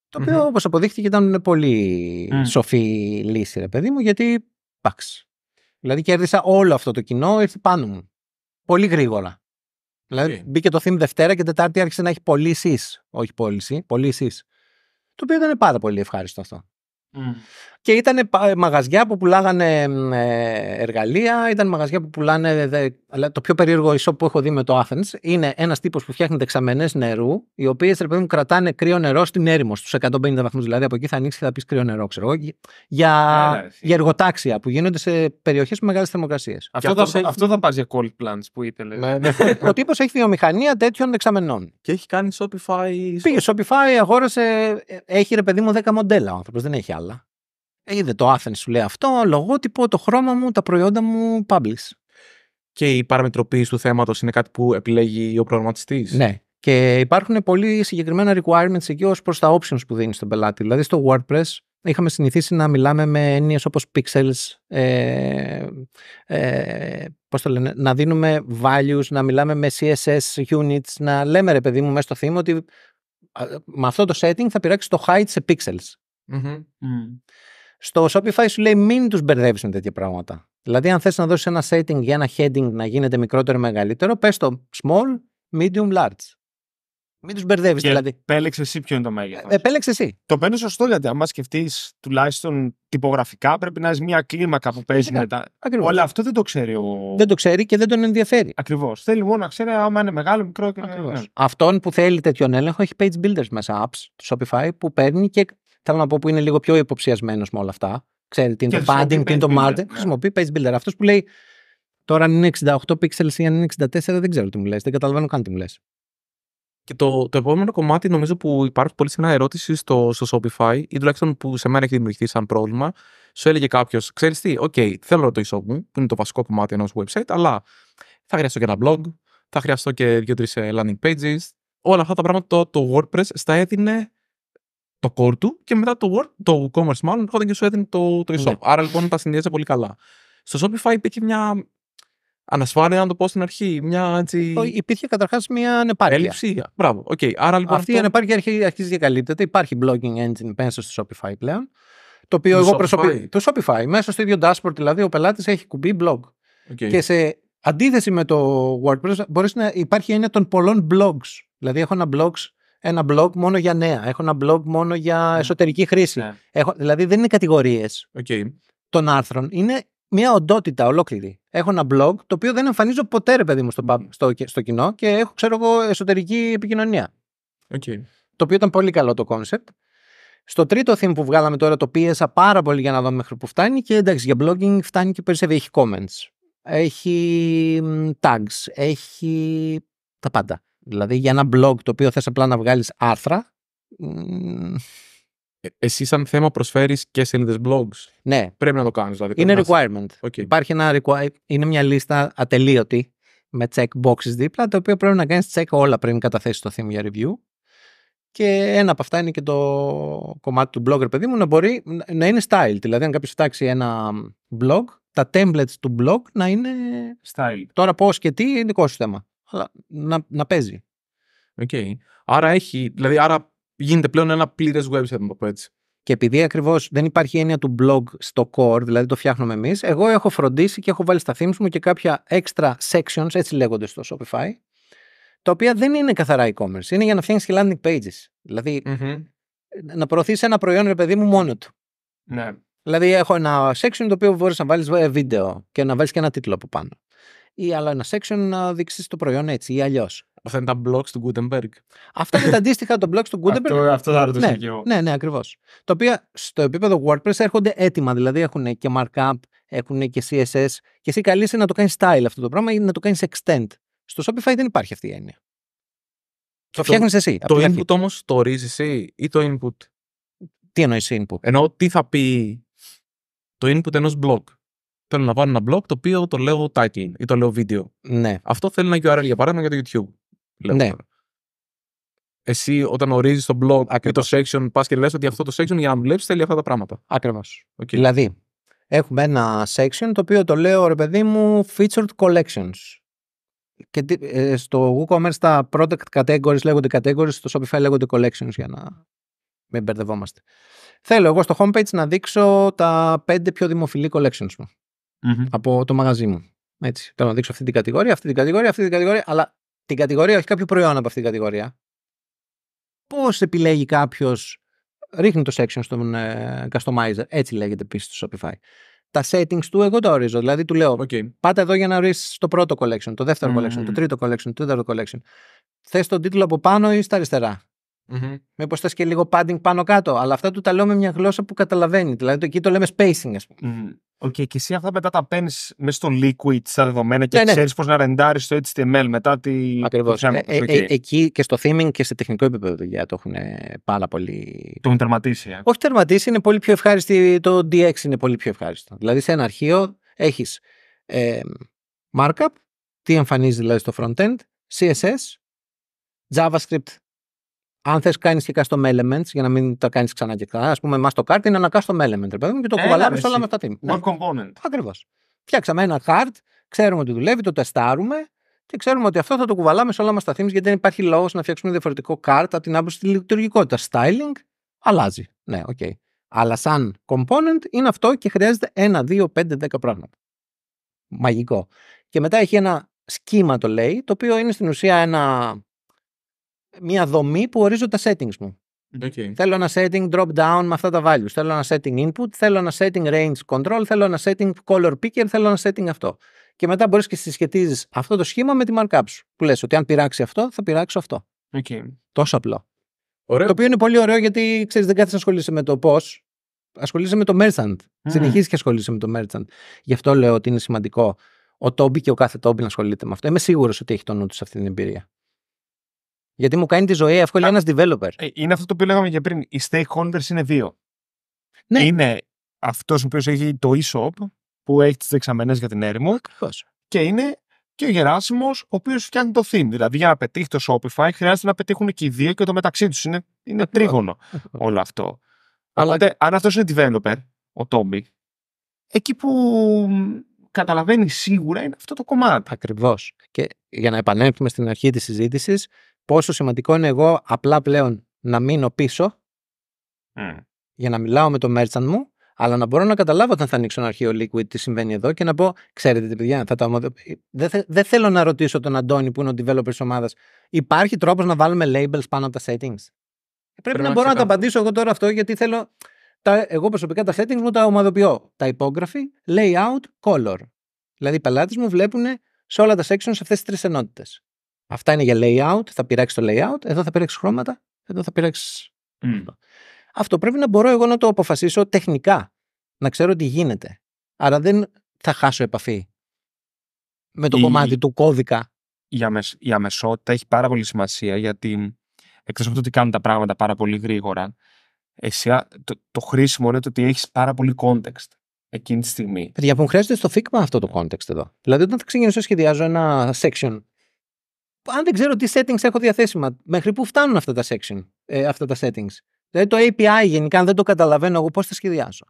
Το οποίο Μμμ. όπως αποδείχθηκε ήταν πολύ Μμ. σοφή λύση ρε παιδί μου γιατί εντάξει. Δηλαδή κέρδισα όλο αυτό το κοινό ήρθε πάνω μου. Πολύ γρήγορα. Δηλαδή Οκ. μπήκε το theme Δευτέρα και Τετάρτη άρχισε να έχει πωλήσεις. Όχι πώληση, πωλήσεις. Το οποίο ήταν πάρα πολύ ευχάριστο αυτό. Και ήταν μαγαζιά που πουλάγανε μ, ε, εργαλεία, ήταν μαγαζιά που πουλάνε. δε- αλλά το πιο περίεργο e-shop που έχω δει με το Athens είναι ένας τύπος που φτιάχνει δεξαμενές νερού, οι οποίες ρε παιδί μου κρατάνε κρύο νερό στην έρημο στους 150 βαθμούς. Δηλαδή από εκεί θα ανοίξει και θα πεις κρύο νερό, ξέρω εγώ. Για, Έλα, ρε, φίλε. για εργοτάξια που γίνονται σε περιοχές με μεγάλες θερμοκρασίες. Αυτό, αυτός θα, έχει- αυτό θα πας για cold plants που ήθελες. Ναι, ναι. [LAUGHS] Ο τύπος έχει βιομηχανία τέτοιων δεξαμενών. και έχει κάνει Shopify. Πήγε στο Shopify, αγόρασε. ε, Έχει ρε παιδί μου 10 μοντέλα ο άνθρωπος, δεν έχει άλλα. Ε, Είδε το Athens, σου λέει αυτό, λογότυπο, το χρώμα μου, τα προϊόντα μου, publish. Και η παραμετροποίηση του θέματος είναι κάτι που επιλέγει ο προγραμματιστής; Ναι. Και υπάρχουν πολύ συγκεκριμένα requirements εκεί ως προς τα options που δίνεις στον πελάτη. Δηλαδή στο WordPress είχαμε συνηθίσει να μιλάμε με έννοιες όπως pixels, ε, ε, πώς το λένε, να δίνουμε values, να μιλάμε με CSS units, να λέμε ρε παιδί μου μέσα στο theme ότι με αυτό το setting θα πειράξεις το height σε pixels. Στο Shopify σου λέει μην τους μπερδεύεις με τέτοια πράγματα. Δηλαδή αν θες να δώσεις ένα setting για ένα heading να γίνεται μικρότερο ή μεγαλύτερο, πες το small, medium, large. Μην τους μπερδεύεις δηλαδή. Επέλεξες εσύ ποιο είναι το μέγεθος. Επέλεξες εσύ. Το παίρνεις σωστό γιατί, αν σκεφτείς τουλάχιστον τυπογραφικά, πρέπει να έχεις μια κλίμακα που παίζεις μετά. Ακριβώς. Αλλά αυτό δεν το ξέρει ο. Δεν το ξέρει και δεν τον ενδιαφέρει. Ακριβώς. Θέλει μόνο να ξέρει άμα είναι μεγάλο, μικρό και. Ακριβώς. Ναι. Αυτόν που θέλει τέτοιον έλεγχο έχει page builders μέσα apps του Shopify που παίρνει και θέλω να πω που είναι λίγο πιο υποψιασμένος με όλα αυτά. Ξέρει τι είναι το padding, τι είναι το margin. Ναι. Χρησιμοποιεί page builder. Αυτός που λέει τώρα αν είναι 68 pixels ή αν είναι 64 δεν ξέρω τι μου λες. Δεν καταλαβαίνω καν τι μου λες. Και το, το επόμενο κομμάτι νομίζω που υπάρχει πολύ συχνά ερώτηση στο, στο Shopify ή τουλάχιστον που σε μένα έχει δημιουργηθεί σαν πρόβλημα. Σου έλεγε κάποιος, ξέρεις τι, OK, θέλω το e-shop μου, που είναι το βασικό κομμάτι ενός website, αλλά θα χρειαστώ και ένα blog, θα χρειαστώ και δύο-τρεις ε, landing pages. Όλα αυτά τα πράγματα το, το WordPress στα έδινε το core του και μετά το, Word, το commerce μάλλον έρχονταν και σου έδινε το, το e-shop. Ναι. Άρα λοιπόν τα συνδυάζει πολύ καλά. Στο Shopify υπήρχε μια Ανασφάλεια, να το πω στην αρχή. Μια έτσι. Υπήρχε καταρχάς μια ανεπάρκεια. Έλλειψη. Μπράβο. Okay. Άρα, λοιπόν, Αυτή αυτό... η ανεπάρκεια αρχίζει και καλύπτεται. Υπάρχει blogging engine μέσα στο Shopify πλέον. Το οποίο εγώ προσωπικά. Το Shopify. Μέσα στο ίδιο dashboard δηλαδή ο πελάτης έχει κουμπί blog. Okay. Και σε αντίθεση με το WordPress μπορείς να υπάρχει έννοια των πολλών blogs. Δηλαδή έχω ένα blog ένα blog μόνο για νέα. Έχω ένα blog μόνο για εσωτερική χρήση. Yeah. Έχω, δηλαδή δεν είναι κατηγορίες okay. των άρθρων. Είναι μια οντότητα ολόκληρη. Έχω ένα blog το οποίο δεν εμφανίζω ποτέ, ρε παιδί μου, στο, στο, στο κοινό και έχω, ξέρω εγώ, εσωτερική επικοινωνία. Okay. Το οποίο ήταν πολύ καλό το concept. Στο τρίτο theme που βγάλαμε τώρα το πίεσα πάρα πολύ για να δω μέχρι που φτάνει και εντάξει για blogging φτάνει και περισσεύει. Έχει comments, έχει tags, έχει τα πάντα. Δηλαδή για ένα blog το οποίο θες απλά να βγάλεις άρθρα ε, εσύ σαν θέμα προσφέρεις και σελίδες blogs. Ναι. Πρέπει να το κάνεις. Δηλαδή, είναι requirement. Okay. Υπάρχει ένα requirement. Είναι μια λίστα ατελείωτη με check boxes δίπλα, το οποίο πρέπει να κάνεις check όλα πριν καταθέσεις το theme για review. Και ένα από αυτά είναι και το κομμάτι του blogger, παιδί μου, να μπορεί να είναι style. Δηλαδή, αν κάποιος φτιάξει ένα blog, τα templates του blog να είναι style. Τώρα πώς και τι είναι δικό σου θέμα. Αλλά να, να παίζει. Okay. Άρα έχει, δηλαδή, άρα γίνεται πλέον ένα πλήρες website, να το πω έτσι. Και επειδή ακριβώς δεν υπάρχει έννοια του blog στο core, δηλαδή το φτιάχνουμε εμείς, εγώ έχω φροντίσει και έχω βάλει στα themes μου και κάποια extra sections, έτσι λέγονται στο Shopify, τα οποία δεν είναι καθαρά e-commerce. Είναι για να φτιάξει και landing pages. δηλαδη mm-hmm. να προωθήσει ένα προϊόν, ρε παιδί μου, μόνο του. Ναι. Δηλαδή, έχω ένα section το οποίο μπορείς να βάλεις ε, βίντεο και να βάλεις και ένα τίτλο από πάνω. Ή άλλο ένα section να δείξεις το προϊόν έτσι ή αλλιώς. Αυτά είναι τα blogs του Gutenberg. Αυτά είναι τα αντίστοιχα των blogs του Gutenberg. αυτό, αυτό θα ρωτήσω ναι, και εγώ. Ναι, ναι, ακριβώς. Τα οποία στο επίπεδο WordPress έρχονται έτοιμα. Δηλαδή έχουν και markup, έχουν και CSS. Και εσύ καλείσαι να το κάνεις style αυτό το πράγμα ή να το κάνεις extend. Στο Shopify δεν υπάρχει αυτή η έννοια. Το φτιάχνεις εσύ. Το input όμως το ορίζεις εσύ ή το input; Τι εννοείς input; Ενώ τι θα πει το input ενός blog; Θέλω να βάλω ένα blog το οποίο το λέω title ή το λέω video. Ναι. Αυτό θέλει ένα URL για παράδειγμα για το YouTube. Λέω ναι. Εσύ όταν ορίζεις το blog Ακριβώς. και το section, πας και λες ότι αυτό το section για να δουλέψεις θέλει αυτά τα πράγματα. Ακριβώς. Okay. Δηλαδή, έχουμε ένα section το οποίο το λέω ρε παιδί μου featured collections. Και ε, στο WooCommerce τα product categories λέγονται categories, στο Shopify λέγονται collections για να μην μπερδευόμαστε. Θέλω εγώ στο homepage να δείξω τα πέντε πιο δημοφιλή collections μου mm-hmm. από το μαγαζί μου. Έτσι. Θέλω να δείξω αυτή την κατηγορία, αυτή την κατηγορία, αυτή την κατηγορία, αλλά την κατηγορία, όχι κάποιο προϊόν από αυτή την κατηγορία. Πώς επιλέγει κάποιος, ρίχνει το section στον ε, customizer, έτσι λέγεται επίσης στο Shopify. Τα settings του εγώ τα ορίζω. Δηλαδή του λέω, okay. πάτε εδώ για να ορίσει το πρώτο collection, το δεύτερο mm. collection, το τρίτο collection, το τέταρτο collection. Θες τον τίτλο από πάνω ή στα αριστερά; Mm-hmm. Μήπως θες και λίγο padding πάνω κάτω. Αλλά αυτά του τα λέω με μια γλώσσα που καταλαβαίνει. Δηλαδή εκεί το λέμε spacing, ας πούμε. Mm. OK, okay, και εσύ αυτά μετά τα παίρνεις μέσα στο liquid στα δεδομένα και ναι, ναι. ξέρεις πώς να ρεντάρεις το HTML μετά τη. Ακριβώς. Ε, ε, ε, εκεί και στο theming και σε τεχνικό επίπεδο δουλειά το έχουν πάρα πολύ. Το έχουν τερματίσει. Ε. Όχι τερματίσει, είναι πολύ πιο ευχάριστη. Το DX είναι πολύ πιο ευχάριστο. Δηλαδή σε ένα αρχείο έχεις ε, markup, τι εμφανίζει δηλαδή στο frontend, CSS, JavaScript. Αν θες, κάνεις και custom elements για να μην τα κάνεις ξανά και ξανά. Α πούμε, Mastercard είναι ένα custom element, ρε παιδί μου, και το Έλα, κουβαλάμε ρε, σε όλα εσύ. με αυτά. Ναι. Web component. Ακριβώς. Φτιάξαμε ένα card, ξέρουμε ότι δουλεύει, το τεστάρουμε και ξέρουμε ότι αυτό θα το κουβαλάμε σε όλα μας τα themes γιατί δεν υπάρχει λόγος να φτιάξουμε διαφορετικό card από την άποψη της λειτουργικότητας. Styling αλλάζει. Ναι, οκ. Αλλά σαν component είναι αυτό και χρειάζεται ένα, δύο, πέντε, δέκα πράγματα. Μαγικό. Και μετά έχει ένα σχήμα το λέει, το οποίο είναι στην ουσία ένα, μια δομή που ορίζω τα settings μου. Okay. Θέλω ένα setting drop down με αυτά τα values. Θέλω ένα setting input, θέλω ένα setting range control, θέλω ένα setting color picker, θέλω ένα setting αυτό. Και μετά μπορείς και συσχετίζεις αυτό το σχήμα με τη markup σου. Που λες ότι αν πειράξει αυτό, θα πειράξω αυτό. Okay. Τόσο απλό. Ωραίο. Το οποίο είναι πολύ ωραίο γιατί ξέρεις, δεν κάθεσαι να ασχολείσαι με το πώς. Ασχολείσαι με το merchant. Mm. Συνεχίζεις και ασχολείσαι με το merchant. Γι' αυτό λέω ότι είναι σημαντικό ο Toby και ο κάθε Toby να ασχολείται με αυτό. Είμαι σίγουρος ότι έχει το νου του σε αυτή την εμπειρία. Γιατί μου κάνει τη ζωή εύκολη Α. ένας developer. Ε, Είναι αυτό το οποίο λέγαμε και πριν. Οι stakeholders είναι δύο. Ναι. Είναι αυτός ο οποίος έχει το e-shop που έχει τις δεξαμενές για την έρημο Ακριβώς. και είναι και ο Γεράσιμος ο οποίος φτιάχνει το theme. Δηλαδή για να πετύχει το Shopify χρειάζεται να πετύχουν και οι δύο και το μεταξύ τους. Είναι, είναι τρίγωνο [LAUGHS] όλο αυτό. Αλλά- Οπότε, αν αυτός είναι developer, ο Toby, εκεί που μ, καταλαβαίνει σίγουρα είναι αυτό το κομμάτι. Ακριβώς. Και για να επανέλθουμε στην αρχή της συζήτησης, πόσο σημαντικό είναι εγώ απλά πλέον να μείνω πίσω για να μιλάω με το merchant μου, αλλά να μπορώ να καταλάβω όταν θα ανοίξω ένα αρχείο Liquid τι συμβαίνει εδώ και να πω, ξέρετε τι παιδιά, θα τα ομοδο... δεν, θε- δεν θέλω να ρωτήσω τον Αντώνη που είναι ο developer της ομάδας, υπάρχει τρόπος να βάλουμε labels πάνω από τα settings; Πρέπει, να, να μπορώ να τα ξεκάθαρο. απαντήσω εγώ τώρα αυτό γιατί θέλω, τα, εγώ προσωπικά τα settings μου τα ομαδοποιώ. Τα υπόγραφη, layout, color. Δηλαδή οι πελάτες μου βλέπουν σε όλα τα sections αυτές τις τρεις ενότητες. Αυτά είναι για layout, θα πειράξεις το layout, εδώ θα πειράξεις χρώματα, εδώ θα πειράξεις Μμ. αυτό πρέπει να μπορώ εγώ να το αποφασίσω τεχνικά. Να ξέρω τι γίνεται. Άρα δεν θα χάσω επαφή με το Η- κομμάτι του κώδικα. η, αμεσ... η αμεσότητα έχει πάρα πολύ σημασία γιατί εκτός από το ότι κάνουν τα πράγματα πάρα πολύ γρήγορα, εσύ, α- το, το χρήσιμο είναι το ότι έχεις πάρα πολύ context εκείνη τη στιγμή. Παιδιά που μου χρειάζεται στο Figma αυτό το context εδώ. Δηλαδή όταν θα ξεκινήσω να σχεδιάζω ένα section, αν δεν ξέρω τι settings έχω διαθέσιμα, μέχρι πού φτάνουν αυτά τα section, ε, αυτά τα settings. Δηλαδή το API γενικά, αν δεν το καταλαβαίνω εγώ, πώς θα σχεδιάσω;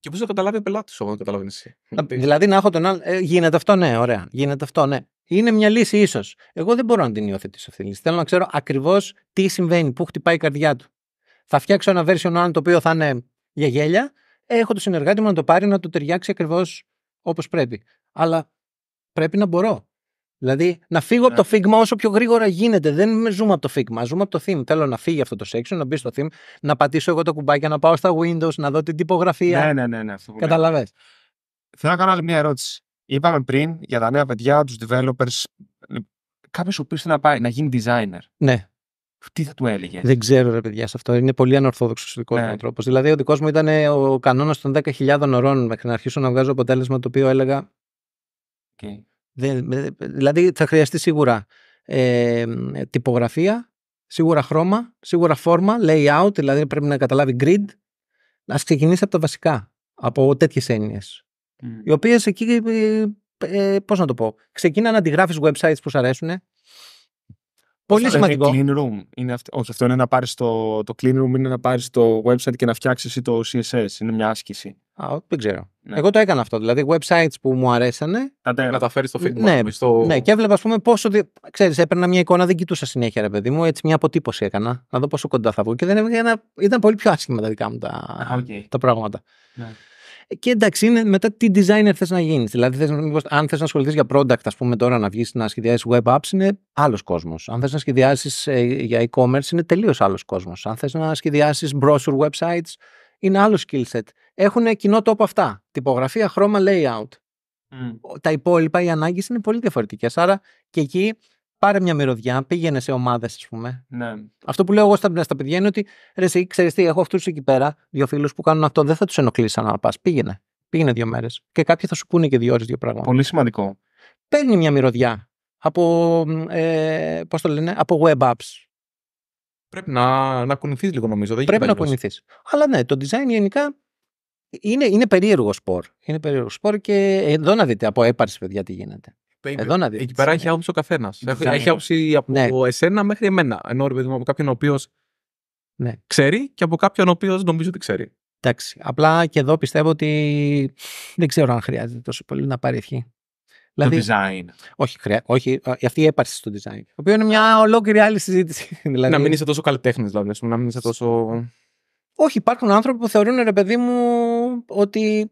Και πώς θα καταλάβει ο πελάτης σου, αν καταλαβαίνει εσύ; Να- Δηλαδή να έχω τον άλλο. Ε, γίνεται αυτό, ναι, ωραία. Γίνεται αυτό, ναι. Είναι μια λύση ίσως. Εγώ δεν μπορώ να την υιοθετήσω αυτή τη λύση. Θέλω να ξέρω ακριβώς τι συμβαίνει, πού χτυπάει η καρδιά του. Θα φτιάξω ένα version 1 το οποίο θα είναι για γέλια. Έχω το συνεργάτη μου να το πάρει να το ταιριάξει ακριβώς όπως πρέπει. Αλλά πρέπει να μπορώ. Δηλαδή να φύγω από το Figma όσο πιο γρήγορα γίνεται. Δεν ζούμε από το Figma, ζούμε από το theme. Θέλω να φύγει αυτό το section, να μπει στο theme, να πατήσω εγώ το κουμπάκι, να πάω στα Windows, να δω την τυπογραφία. Ναι, ναι, ναι, ναι, αυτό που λέω. Καταλαβες. Θέλω να κάνω άλλη μια ερώτηση. Είπαμε πριν για τα νέα παιδιά, τους developers, κάποιος ο οποίο θέλει να πάει να γίνει designer. Ναι. Τι θα του έλεγες; Δεν ξέρω, ρε παιδιά, σε αυτό. Είναι πολύ ανορθόδοξος ο δικός Ναι. μου τρόπος. Δηλαδή, ο δικός μου ήταν ε, ο κανόνας των 10.000 ωρών μέχρι να αρχίσω να βγάζω αποτέλεσμα το οποίο έλεγα. Okay. Δεν, ε, δηλαδή, θα χρειαστεί σίγουρα ε, τυπογραφία, σίγουρα χρώμα, σίγουρα φόρμα, layout, δηλαδή πρέπει να καταλάβει grid. Α ξεκινήσει από τα βασικά, από τέτοιες έννοιες. Οι οποίες εκεί. Ε, ε, Πώς να το πω. Ξεκίνα να αντιγράφεις websites που σου αρέσουν. Πολύ σημαντικό. Clean room. Είναι αυτό. Όχι, αυτό είναι να πάρεις το, το clean room, είναι να πάρεις το website και να φτιάξεις εσύ το CSS. Είναι μια άσκηση. Α, δεν ξέρω. Ναι. Εγώ το έκανα αυτό. Δηλαδή, websites που μου αρέσανε, Τα Να τέλα. τα φέρεις στο Figma. Ναι, στο... Ναι, και έβλεπα, ας πούμε, πόσο. δι- Ξέρεις, έπαιρνα μια εικόνα, δεν κοιτούσα συνέχεια, ρε παιδί μου. Έτσι, μια αποτύπωση έκανα. Να δω πόσο κοντά θα βγω. Και δεν έβγαινα. Ήταν πολύ πιο άσχημα τα δικά μου τα, Α, οκ. τα πράγματα. Ναι. Και εντάξει, είναι μετά τι designer θες να γίνεις. Δηλαδή, θες, να- μήπως, αν θες να ασχοληθείς για product, ας πούμε, τώρα να βγεις να σχεδιάσεις web apps, είναι άλλος κόσμος. Αν θες να σχεδιάσεις για e-commerce, είναι τελείως άλλος κόσμος. Αν θες να σχεδιάσεις brochure websites, είναι άλλο skill set. Έχουν κοινό τόπο αυτά. Τυπογραφία, χρώμα, layout Μμ. τα υπόλοιπα, οι ανάγκες είναι πολύ διαφορετικές. Άρα και εκεί πάρε μια μυρωδιά, πήγαινε σε ομάδες, ας πούμε. Ναι. Αυτό που λέω εγώ στα, στα παιδιά είναι ότι ρε, εσύ ξέρεις τι, έχω αυτούς εκεί πέρα, δύο φίλους που κάνουν αυτό, δεν θα τους ενοχλήσει να πας. Πήγαινε. Πήγαινε δύο μέρες. Και κάποιοι θα σου πούνε και δύο ώρες δύο πράγματα. Πολύ σημαντικό. Παίρνει μια μυρωδιά από, ε, πώς το λένε, από web apps. Πρέπει να, να κουνηθείς λίγο νομίζω. Δεν Πρέπει να έχει περίπτωση. κουνηθείς. Αλλά ναι, το design γενικά είναι, είναι περίεργο σπορ. Είναι περίεργο σπορ και εδώ να δείτε από έπαρση, παιδιά, τι γίνεται. Εδώ να δεις. Εκεί πέρα έχει άποψη ο καθένας. Design. Έχει άποψη από Ναι. εσένα μέχρι εμένα. Ενώ ρε παιδί μου από κάποιον ο οποίος Ναι. ξέρει και από κάποιον ο οποίος νομίζει ότι ξέρει. Εντάξει. Απλά και εδώ πιστεύω ότι δεν ξέρω αν χρειάζεται τόσο πολύ να πάρει ευχή. Το Δηλαδή, design. όχι, χρειά, όχι, α, αυτή η έπαρση στο design. Το οποίο είναι μια ολόκληρη άλλη συζήτηση. [LAUGHS] δηλαδή, Να μην είσαι τόσο καλλιτέχνης, δηλαδή. ας πούμε, Να μην είσαι τόσο. Όχι, υπάρχουν άνθρωποι που θεωρούν, ρε παιδί μου, ότι.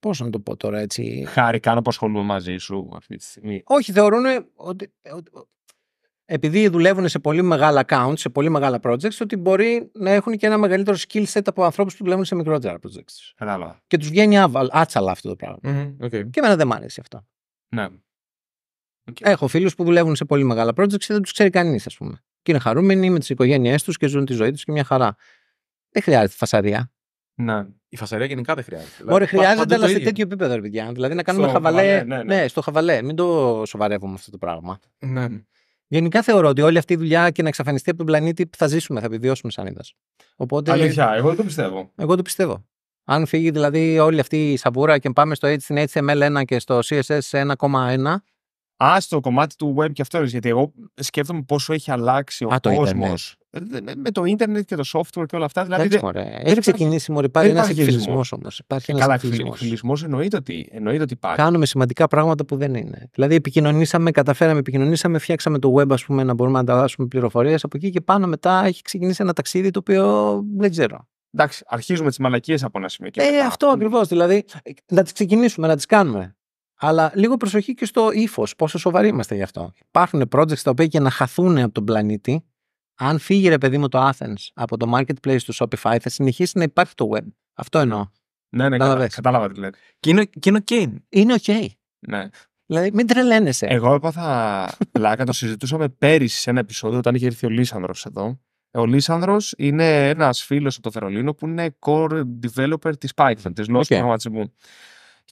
Πώς να το πω τώρα έτσι. Χάρηκα να απασχολούμε μαζί σου αυτή τη στιγμή. Όχι, θεωρούν ότι, ότι επειδή δουλεύουν σε πολύ μεγάλα accounts, σε πολύ μεγάλα projects, ότι μπορεί να έχουν και ένα μεγαλύτερο skill set από ανθρώπους που δουλεύουν σε μικρότερα projects. Κατάλαβα. Και τους βγαίνει άβαλ- άτσαλα αυτό το πράγμα. Μμμ, οκ. Και εμένα δεν μ' αρέσει αυτό. Ναι. Έχω φίλους που δουλεύουν σε πολύ μεγάλα projects και δεν τους ξέρει κανείς, ας πούμε. Και είναι χαρούμενοι με τις οικογένειές τους και ζουν τη ζωή τους και μια χαρά. Δεν χρειάζεται φασαρία. Ναι. Η φασαρία γενικά δεν χρειάζεται. Μπορεί Δηλαδή, πα- χρειάζεται, παντού αλλά το σε ίδιο. τέτοιο επίπεδο, ρε παιδιά. Δηλαδή να κάνουμε Στο χαβαλέ. χαβαλέ, ναι, ναι. στο χαβαλέ. Μην το σοβαρεύουμε αυτό το πράγμα. Ναι. Γενικά θεωρώ ότι όλη αυτή η δουλειά και να εξαφανιστεί από τον πλανήτη θα ζήσουμε, θα επιβιώσουμε σαν είδος. Οπότε. Αλήθεια, εγώ δεν το πιστεύω. Εγώ το πιστεύω. Αν φύγει δηλαδή όλη αυτή η σαβούρα και πάμε στο, στην HTML1 και στο CSS 1,1. Α, στο κομμάτι του web και αυτό, γιατί εγώ σκέφτομαι πόσο έχει αλλάξει ο Α, το κόσμος. ίντερνετ. Με το ίντερνετ και το software και όλα αυτά. Δηλαδή, Εντάξει, δεν- μωρέ. Έχει υπάρχει- ξεκινήσει, μωρέ. Υπάρχει δεν ένα υπάρχει εκφυλισμό χειρισμός. όμως. Υπάρχει Ε, ένας Καλά, εκφυλισμό. φιλισμό εννοείται ότι, εννοείται ότι υπάρχει. Κάνουμε σημαντικά πράγματα που δεν είναι. Δηλαδή, επικοινωνήσαμε, καταφέραμε, επικοινωνήσαμε, φτιάξαμε το web, ας πούμε, να μπορούμε να ανταλλάσσουμε πληροφορίες. Από εκεί και πάνω μετά έχει ξεκινήσει ένα ταξίδι το οποίο δεν ξέρω. Εντάξει, αρχίζουμε τις μαλακίες από ένα σημείο. και Ε, μετά. αυτό ακριβώς. Δηλαδή, να τις ξεκινήσουμε, να τις κάνουμε. Αλλά λίγο προσοχή και στο ύφος, πόσο σοβαροί είμαστε γι' αυτό. Υπάρχουν projects τα οποία και να χαθούν από τον πλανήτη. Αν φύγει ρε παιδί μου το Athens από το marketplace του Shopify, θα συνεχίσει να υπάρχει το web. Αυτό εννοώ. Ναι, ναι, Κατάλαβες. κατάλαβα, κατάλαβα τι λέτε. Και είναι, και είναι ok. Είναι OK. Ναι. Δηλαδή, μην τρελαίνεσαι. Εγώ έπαθα πλάκα, το συζητούσαμε πέρυσι σε ένα επεισόδιο όταν είχε έρθει ο Λίσανδρος εδώ. Ο Λύσανδρος είναι ένας φίλος από το Βερολίνο που είναι core developer της Python, της γλώσσας Οκ. προγραμματισμού.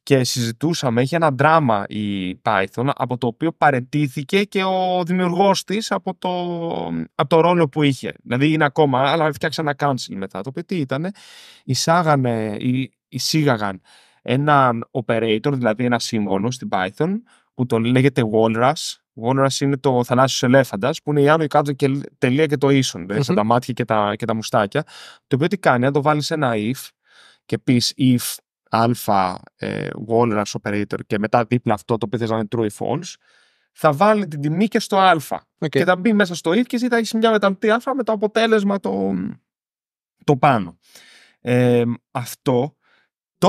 Και συζητούσαμε, είχε ένα δράμα η Python, από το οποίο παραιτήθηκε και ο δημιουργός της από το, από το ρόλο που είχε. Δηλαδή είναι ακόμα, αλλά φτιάξαν ένα council μετά. Το οποίο τι ήταν, εισάγανε, ή- εισήγαγαν έναν operator, δηλαδή ένα σύμβολο στην Python, που το λέγεται Walrus. Walrus είναι το θαλάσσιος ελέφαντας, που είναι η άνω, η κάτω και τελεία και το ίσον, δηλαδή σαν Μμμ. τα μάτια και τα, και τα μουστάκια. Το οποίο τι κάνει, αν το βάλεις ένα if και πεις if alpha ε, Walrus operator και μετά δίπλα αυτό το οποίο θες να είναι true ή false, θα βάλει την τιμή και στο α. Οκ. Και θα μπει μέσα στο if και εσύ θα έχεις μια μεταβλητή α με το αποτέλεσμα το, το πάνω. Ε, αυτό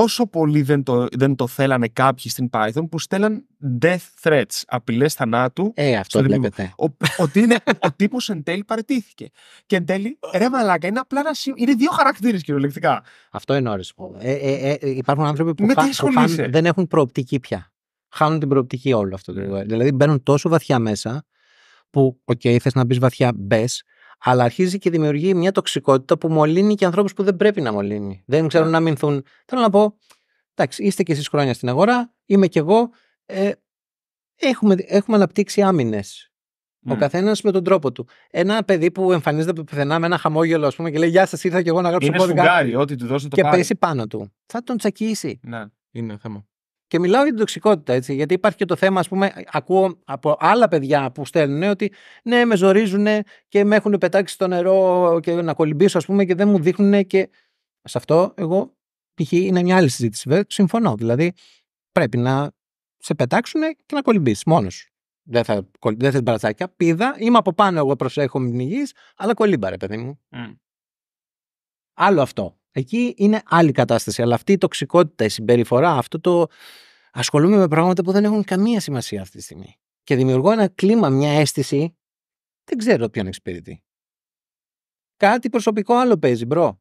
τόσο πολύ δεν το, δεν το θέλανε κάποιοι στην Python που στέλναν death threats, απειλές θανάτου, Ε, αυτό στο δημιουργό. βλέπετε. ο, ότι είναι, ο τύπος εν τέλει παραιτήθηκε. Και εν τέλει, ρε μαλάκα, είναι απλά ένα, σύ- είναι δύο χαρακτήρες κυριολεκτικά. Αυτό είναι όρισμα. Ε, ε, ε, υπάρχουν άνθρωποι που, Με τι χα- που χάνουν- ασχολείσαι; δεν έχουν προοπτική πια. Χάνουν την προοπτική όλο αυτό. το Ναι. Δηλαδή μπαίνουν τόσο βαθιά μέσα που, OK, okay, θες να μπεις βαθιά, μπες, αλλά αρχίζει και δημιουργεί μια τοξικότητα που μολύνει και ανθρώπους που δεν πρέπει να μολύνει. Δεν ξέρουν Ναι. να αμυνθούν. Θέλω να πω, εντάξει, είστε κι εσείς χρόνια στην αγορά, είμαι κι εγώ. Ε, έχουμε, έχουμε αναπτύξει άμυνες. Ο Μμ. καθένας με τον τρόπο του. Ένα παιδί που εμφανίζεται από πουθενά με ένα χαμόγελο, ας πούμε, και λέει Γεια σας, ήρθα κι εγώ να γράψω Είναι κώδικα. σφουγγάρι, ό,τι του δώσουν το Και πάρει. πέσει πάνω του. Θα τον τσακίσει. Ναι. Είναι θέμα. Και μιλάω για την τοξικότητα, έτσι. Γιατί υπάρχει και το θέμα, ας πούμε, ακούω από άλλα παιδιά που στέλνουν ότι ναι, με ζορίζουν και με έχουν πετάξει στο νερό και να κολυμπήσω, ας πούμε, και δεν μου δείχνουν. Και σε αυτό, εγώ, π.χ. είναι μια άλλη συζήτηση. Βέβαια, συμφωνώ. Δηλαδή, πρέπει να σε πετάξουν και να κολυμπήσεις μόνος σου. Δεν θα, κολ- δεν θες μπαρατσάκια. Πίδα, είμαι από πάνω, εγώ προσέχω με την υγιή, αλλά κολύμπα, ρε παιδί μου. Μμ. Άλλο αυτό. Εκεί είναι άλλη κατάσταση. Αλλά αυτή η τοξικότητα, η συμπεριφορά, αυτό το ασχολούμαι με πράγματα που δεν έχουν καμία σημασία αυτή τη στιγμή. Και δημιουργώ ένα κλίμα, μια αίσθηση, δεν ξέρω ποιον εξυπηρετεί. Κάτι προσωπικό άλλο παίζει, bro.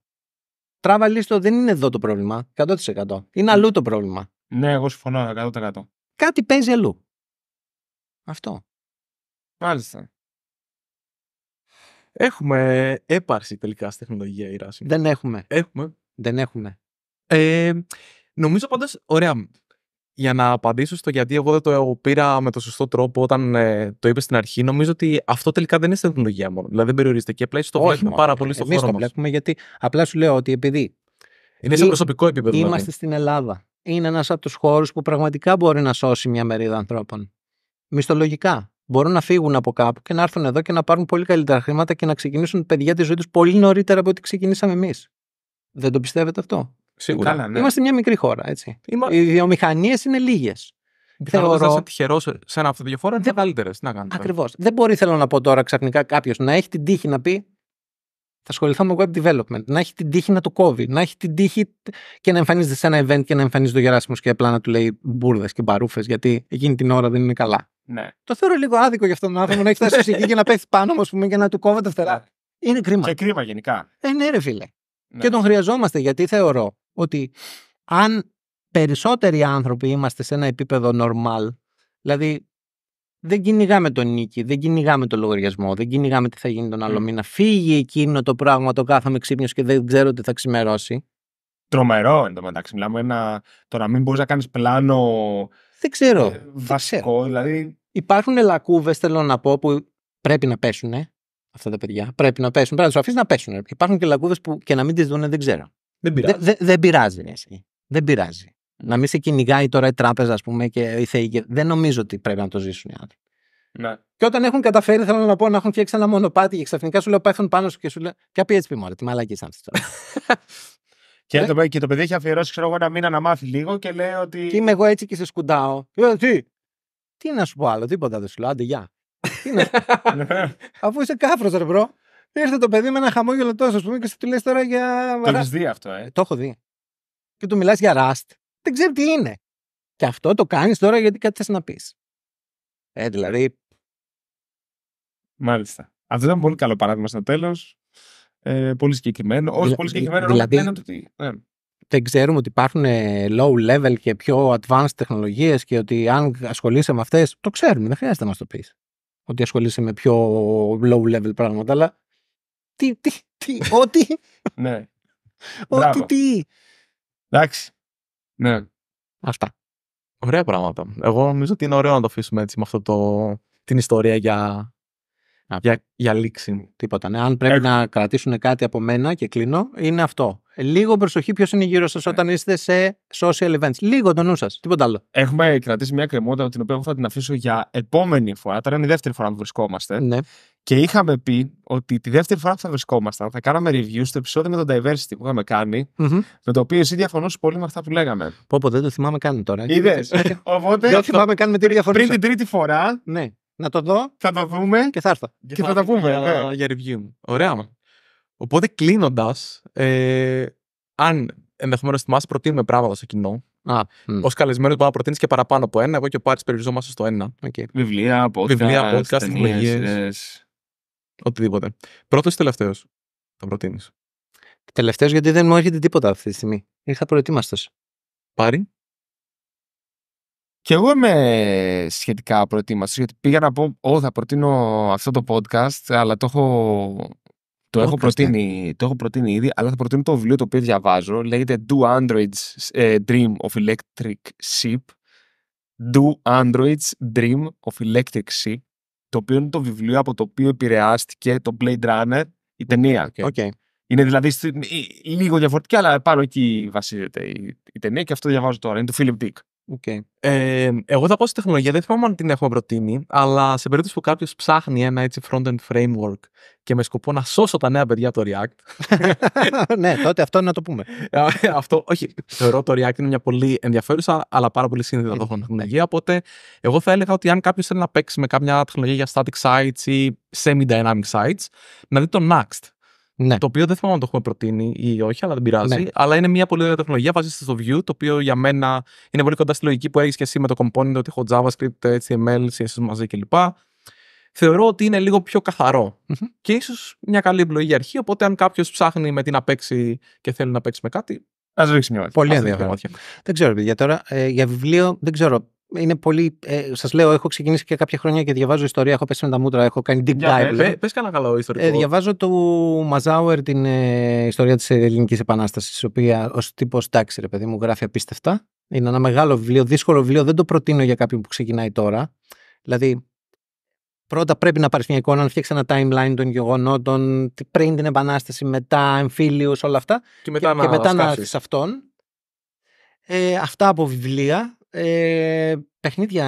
Τράβα λύσ' το δεν είναι εδώ το πρόβλημα. 100%. Είναι αλλού το πρόβλημα. Ναι, εγώ συμφωνώ 100%. Κάτι παίζει αλλού. Αυτό. Μάλιστα. Έχουμε έπαρση τελικά στη τεχνολογία Γεράση. Δεν έχουμε. Έχουμε. Δεν έχουμε. Ε, νομίζω πάντως, ωραία, για να απαντήσω στο γιατί εγώ δεν το πήρα με το σωστό τρόπο όταν ε, το είπες στην αρχή, νομίζω ότι αυτό τελικά δεν είναι στην τεχνολογία μόνο. Δηλαδή δεν περιορίζεται και απλά το βλέπουμε μωρέ. πάρα πολύ στο Εμείς χώρο το μας. βλέπουμε γιατί απλά σου λέω ότι επειδή Είναι σε Ή- προσωπικό επίπεδο. Είμαστε δηλαδή. στην Ελλάδα. Είναι ένας από τους χώρους που πραγματικά μπορεί να σώσει μια μερίδα ανθρώπων. μισθολογικά. Μπορούν να φύγουν από κάπου και να έρθουν εδώ και να πάρουν πολύ καλύτερα χρήματα και να ξεκινήσουν παιδιά τη ζωή τους πολύ νωρίτερα από ό,τι ξεκινήσαμε εμείς. Δεν το πιστεύετε αυτό; Σίγουρα. Καλά, ναι. Είμαστε μια μικρή χώρα, έτσι. Είμα... Οι βιομηχανίες είναι λίγες. Οι πιθανότητες να θεωρώ- είσαι τυχερό σε ένα αυτοδιοφόρο είναι Δεν- μεγαλύτερε. Τι να κάνετε; Ακριβώς. Δεν μπορεί, θέλω να πω τώρα ξαφνικά κάποιος να έχει την τύχη να πει θα ασχοληθώ με web development, να έχει την τύχη να του κόβει, να έχει την τύχη και να εμφανίζεται σε ένα event και να εμφανίζεται ο Γεράσιμος και απλά να του λέει μπουρδες και μπαρούφες, γιατί εκείνη την ώρα δεν είναι καλά. ναι. Το θεωρώ λίγο άδικο για αυτόν τον άνθρωπο να έχει φτάσει εκεί και να πέφτει πάνω μου ας πούμε, και να του κόβεται φτερά. Είναι κρίμα. Και κρίμα γενικά. Ε, ναι, ρε φίλε. Ναι. Και τον χρειαζόμαστε γιατί θεωρώ ότι αν περισσότεροι άνθρωποι είμαστε σε ένα επίπεδο normal, δηλαδή δεν κυνηγάμε τον νίκη, δεν κυνηγάμε τον λογαριασμό, δεν κυνηγάμε τι θα γίνει τον άλλο Μμ. μήνα. Φύγει εκείνο το πράγμα, το κάθομαι ξύπνιος και δεν ξέρω τι θα ξημερώσει. Τρομερό εν τω μεταξύ. Μιλάμε ένα. Το να μην μπορείς να κάνεις πλάνο Δεν ξέρω. ε, δεν ξέρω. βασικό. Δηλαδή. Υπάρχουν λακκούβες, θέλω να πω, που πρέπει να πέσουν. Αυτά τα παιδιά πρέπει να πέσουν. Πρέπει να τους αφήσεις να πέσουν. Υπάρχουν και λακκούβες που και να μην τις δουν δεν ξέρω. Δεν Δεν πειράζει. δε, δεν πειράζει. ρε, εσύ. Δεν πειράζει. Να μην σε κυνηγάει τώρα η τράπεζα, ας πούμε, και οι θεοί. και- Δεν νομίζω ότι πρέπει να το ζήσουν οι άνθρωποι. Ναι. Και όταν έχουν καταφέρει, θέλω να πω, να έχουν φτιάξει ένα μονοπάτι και ξαφνικά σου λέω πέφτουν πάνω σου και σου λέω. Ποια PHP μου, τι μαλακή σαν αυτή τώρα. [LAUGHS] Και, Ναι. το, και το παιδί έχει αφιερώσει, ξέρω εγώ, ένα μήνα να μάθει λίγο και λέει ότι. και είμαι εγώ έτσι και σε σκουντάω. Ε, τι, τι να σου πω άλλο, τίποτα δεν σου λέω. Άντε, γεια. Τι να σου πω, [LAUGHS] Ναι. αφού είσαι κάφρος, ρε bro. Ήρθε το παιδί με ένα χαμόγελο τόσο, ας πούμε, και σου του λες τώρα για. το έχεις δει αυτό, ε; Το έχω δει. Και του μιλάς για Rust. Δεν ξέρει τι είναι. Και αυτό το κάνεις τώρα γιατί κάτι θες να πεις. Ε, δηλαδή, Μάλιστα. Αυτό ήταν πολύ καλό παράδειγμα στο τέλος. Ε, πολύ συγκεκριμένο. Όχι Δηλα- πολύ δη- συγκεκριμένο. δηλαδή- λένε ότι. Ναι. δεν ξέρουμε ότι υπάρχουν ε, low level και πιο advanced τεχνολογίες και ότι αν ασχολείσαι με αυτές, το ξέρουμε, δεν χρειάζεται να μας το πεις. Ότι ασχολείσαι με πιο low level πράγματα, αλλά τι, τι, τι, [LAUGHS] ό,τι, ναι. ό,τι, Μπράβο. τι. Εντάξει. Ναι. Αυτά. Ωραία πράγματα. Εγώ νομίζω ότι είναι ωραίο να το αφήσουμε έτσι με αυτό το, την ιστορία για, Α. για, για λήξη. Τίποτα. Ναι. Αν πρέπει Έχω- να κρατήσουν κάτι από μένα και κλείνω, είναι αυτό. Ε, Λίγο προσοχή ποιος είναι γύρω σας όταν είστε σε social events. Λίγο το νου σας. Τίποτα άλλο. Έχουμε κρατήσει μια κρεμότητα την οποία εγώ θα την αφήσω για επόμενη φορά. Τώρα είναι η δεύτερη φορά που βρισκόμαστε. Ναι. Και είχαμε πει ότι τη δεύτερη φορά που θα βρισκόμασταν θα κάναμε review στο επεισόδιο με τον diversity που είχαμε κάνει, Μμμ. με το οποίο εσύ διαφωνούσες πολύ με αυτά που λέγαμε. Πω, πω, δεν το θυμάμαι καν τώρα. Είδες. [LAUGHS] Οπότε Δεν θυμάμαι καν με τι διαφορά. πριν την τρίτη φορά Ναι. Να το δω θα το δούμε και θα έρθω. και θα τα πούμε. Για, ναι. για review. Ωραία. Οπότε κλείνοντας, ε, αν ενδεχομένως θυμάσαι, προτείνουμε πράγματα στο κοινό. Α, μ, ως καλεσμένος μπορείς να προτείνεις και παραπάνω από ένα. Εγώ και ο Πάρης περιοριζόμαστε στο ένα. οκ. Βιβλία, podcast, Βιβλία, podcast, ταινίες, τεχνολογίες. σειρές. Οτιδήποτε. Πρώτος ή τελευταίος θα προτείνεις; Τελευταίος, γιατί δεν μου έρχεται τίποτα αυτή τη στιγμή. Ήρθα απροετοίμαστος. Πάρη. Και εγώ είμαι σχετικά απροετοίμαστος γιατί πήγα να πω: Ω, θα προτείνω αυτό το podcast, αλλά το έχω. Το έχω, Podcast, προτείνει, το έχω προτείνει ήδη, αλλά θα προτείνω το βιβλίο το οποίο διαβάζω. Λέγεται Do Androids ε, Dream of Electric Sheep. Do Androids Dream of Electric Sheep. Το οποίο είναι το βιβλίο από το οποίο επηρεάστηκε το Blade Runner, η ταινία. Οκ. Είναι δηλαδή στη- ε, λίγο διαφορετική, αλλά πάνω εκεί βασίζεται η, η ταινία και αυτό διαβάζω τώρα. Είναι του Philip Dick. Οκ. Ε, εγώ θα πω στη τεχνολογία, δεν θυμάμαι αν την έχουμε προτείνει, αλλά σε περίπτωση που κάποιος ψάχνει ένα έτσι front-end framework και με σκοπό να σώσω τα νέα παιδιά από το React. [LAUGHS] ναι, τότε αυτό να το πούμε. Ε, Αυτό, όχι. Θεωρώ το React είναι μια πολύ ενδιαφέρουσα, αλλά πάρα πολύ σύνθετη Είναι, ταυτόχρονα τεχνολογία. Οπότε, εγώ θα έλεγα ότι αν κάποιος θέλει να παίξει με κάποια τεχνολογία για static sites ή semi-dynamic sites, να δει το Nuxt. Ναι. Το οποίο δεν θυμάμαι αν το έχουμε προτείνει ή όχι, αλλά δεν πειράζει. Ναι. Αλλά είναι μια πολύ ωραία τεχνολογία, βασίζεται στο Vue, το οποίο για μένα είναι πολύ κοντά στη λογική που έχεις και εσύ με το component, ότι έχω JavaScript, HTML, CSS μαζί κλπ. Θεωρώ ότι είναι λίγο πιο καθαρό. Μμμ. Και ίσως μια καλή επιλογή για αρχή. Οπότε, αν κάποιος ψάχνει με τι να παίξει και θέλει να παίξει με κάτι. Α ρίξει μια ματιά. Πολύ ας ρίξει μια ενδιαφέρον. ματιά. Δεν ξέρω, παιδιά, τώρα ε, για βιβλίο δεν ξέρω. Είναι πολύ. Ε, Σας λέω, έχω ξεκινήσει και κάποια χρόνια και διαβάζω ιστορία. Έχω πέσει με τα μούτρα, έχω κάνει deep Για dive. πες. Πε πες κανένα καλό ιστορικό. Ε, διαβάζω του Μαζάουερ την ε, ιστορία της Ελληνικής Επανάστασης, η οποία ως τύπος τάξη, ρε παιδί μου, γράφει απίστευτα. Είναι ένα μεγάλο βιβλίο, δύσκολο βιβλίο, δεν το προτείνω για κάποιον που ξεκινάει τώρα. Δηλαδή, πρώτα πρέπει να πάρεις μια εικόνα, να φτιάξεις ένα timeline των γεγονότων, τι- πριν την Επανάσταση, μετά, εμφύλιους, όλα αυτά και μετά, και, και μετά να σκάψεις. έρθεις σε αυτόν. Ε, αυτά από βιβλία. Ε, παιχνίδια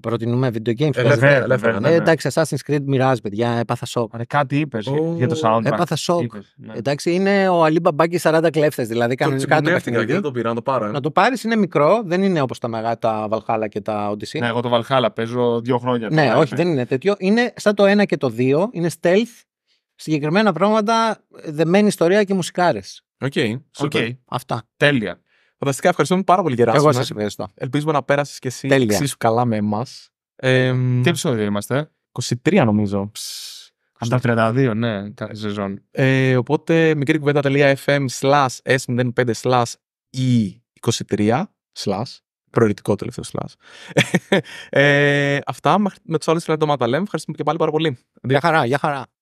προτείνουμε, video games. Ελεύθερα, Βέβαια, ελεύθερα, βέβαια. ναι, Ε, ναι. εντάξει, Assassin's Creed Mirage, παιδιά, έπαθα σοκ. Ρε, κάτι είπες Ω, για το soundtrack. Έπαθα σοκ. Είπες, ναι. Εντάξει, είναι ο Αλή Μπαμπάκη 40 κλέφτες. Δηλαδή, Το κανονικά το τσιμπονεύτηκα και παιχνίδι. δεν το πήρα να το πάρω. ε. Να το πάρεις είναι μικρό, δεν είναι όπως τα μεγάλα, τα Valhalla και τα Odyssey. Ναι, εγώ το Valhalla παίζω δύο χρόνια. Ναι, τώρα, όχι, δεν είναι τέτοιο. Είναι σαν το 1 και το 2. Είναι stealth, συγκεκριμένα πράγματα, δεμένη ιστορία και μουσικάρες. OK, OK, super. Αυτά. τέλεια. Φανταστικά, ευχαριστούμε πάρα πολύ Γεράσιμε. Εγώ σας ευχαριστώ. Ελπίζουμε να πέρασες και εσύ Τέλεια. εξίσου καλά με εμάς. Ε, Τι επεισόδιο είμαστε, 23 νομίζω. από τα 32, ναι, κάθε σεζόν. Ε, οπότε μικρή κουβέντα.fm slash s05 slash e23 slash προαιρετικό τελευταίο slash. [LAUGHS] ε, αυτά μέχρι- με τους άλλους την εβδομάδα λέμε. Ευχαριστούμε και πάλι πάρα πολύ. Γεια χαρά, γεια χαρά.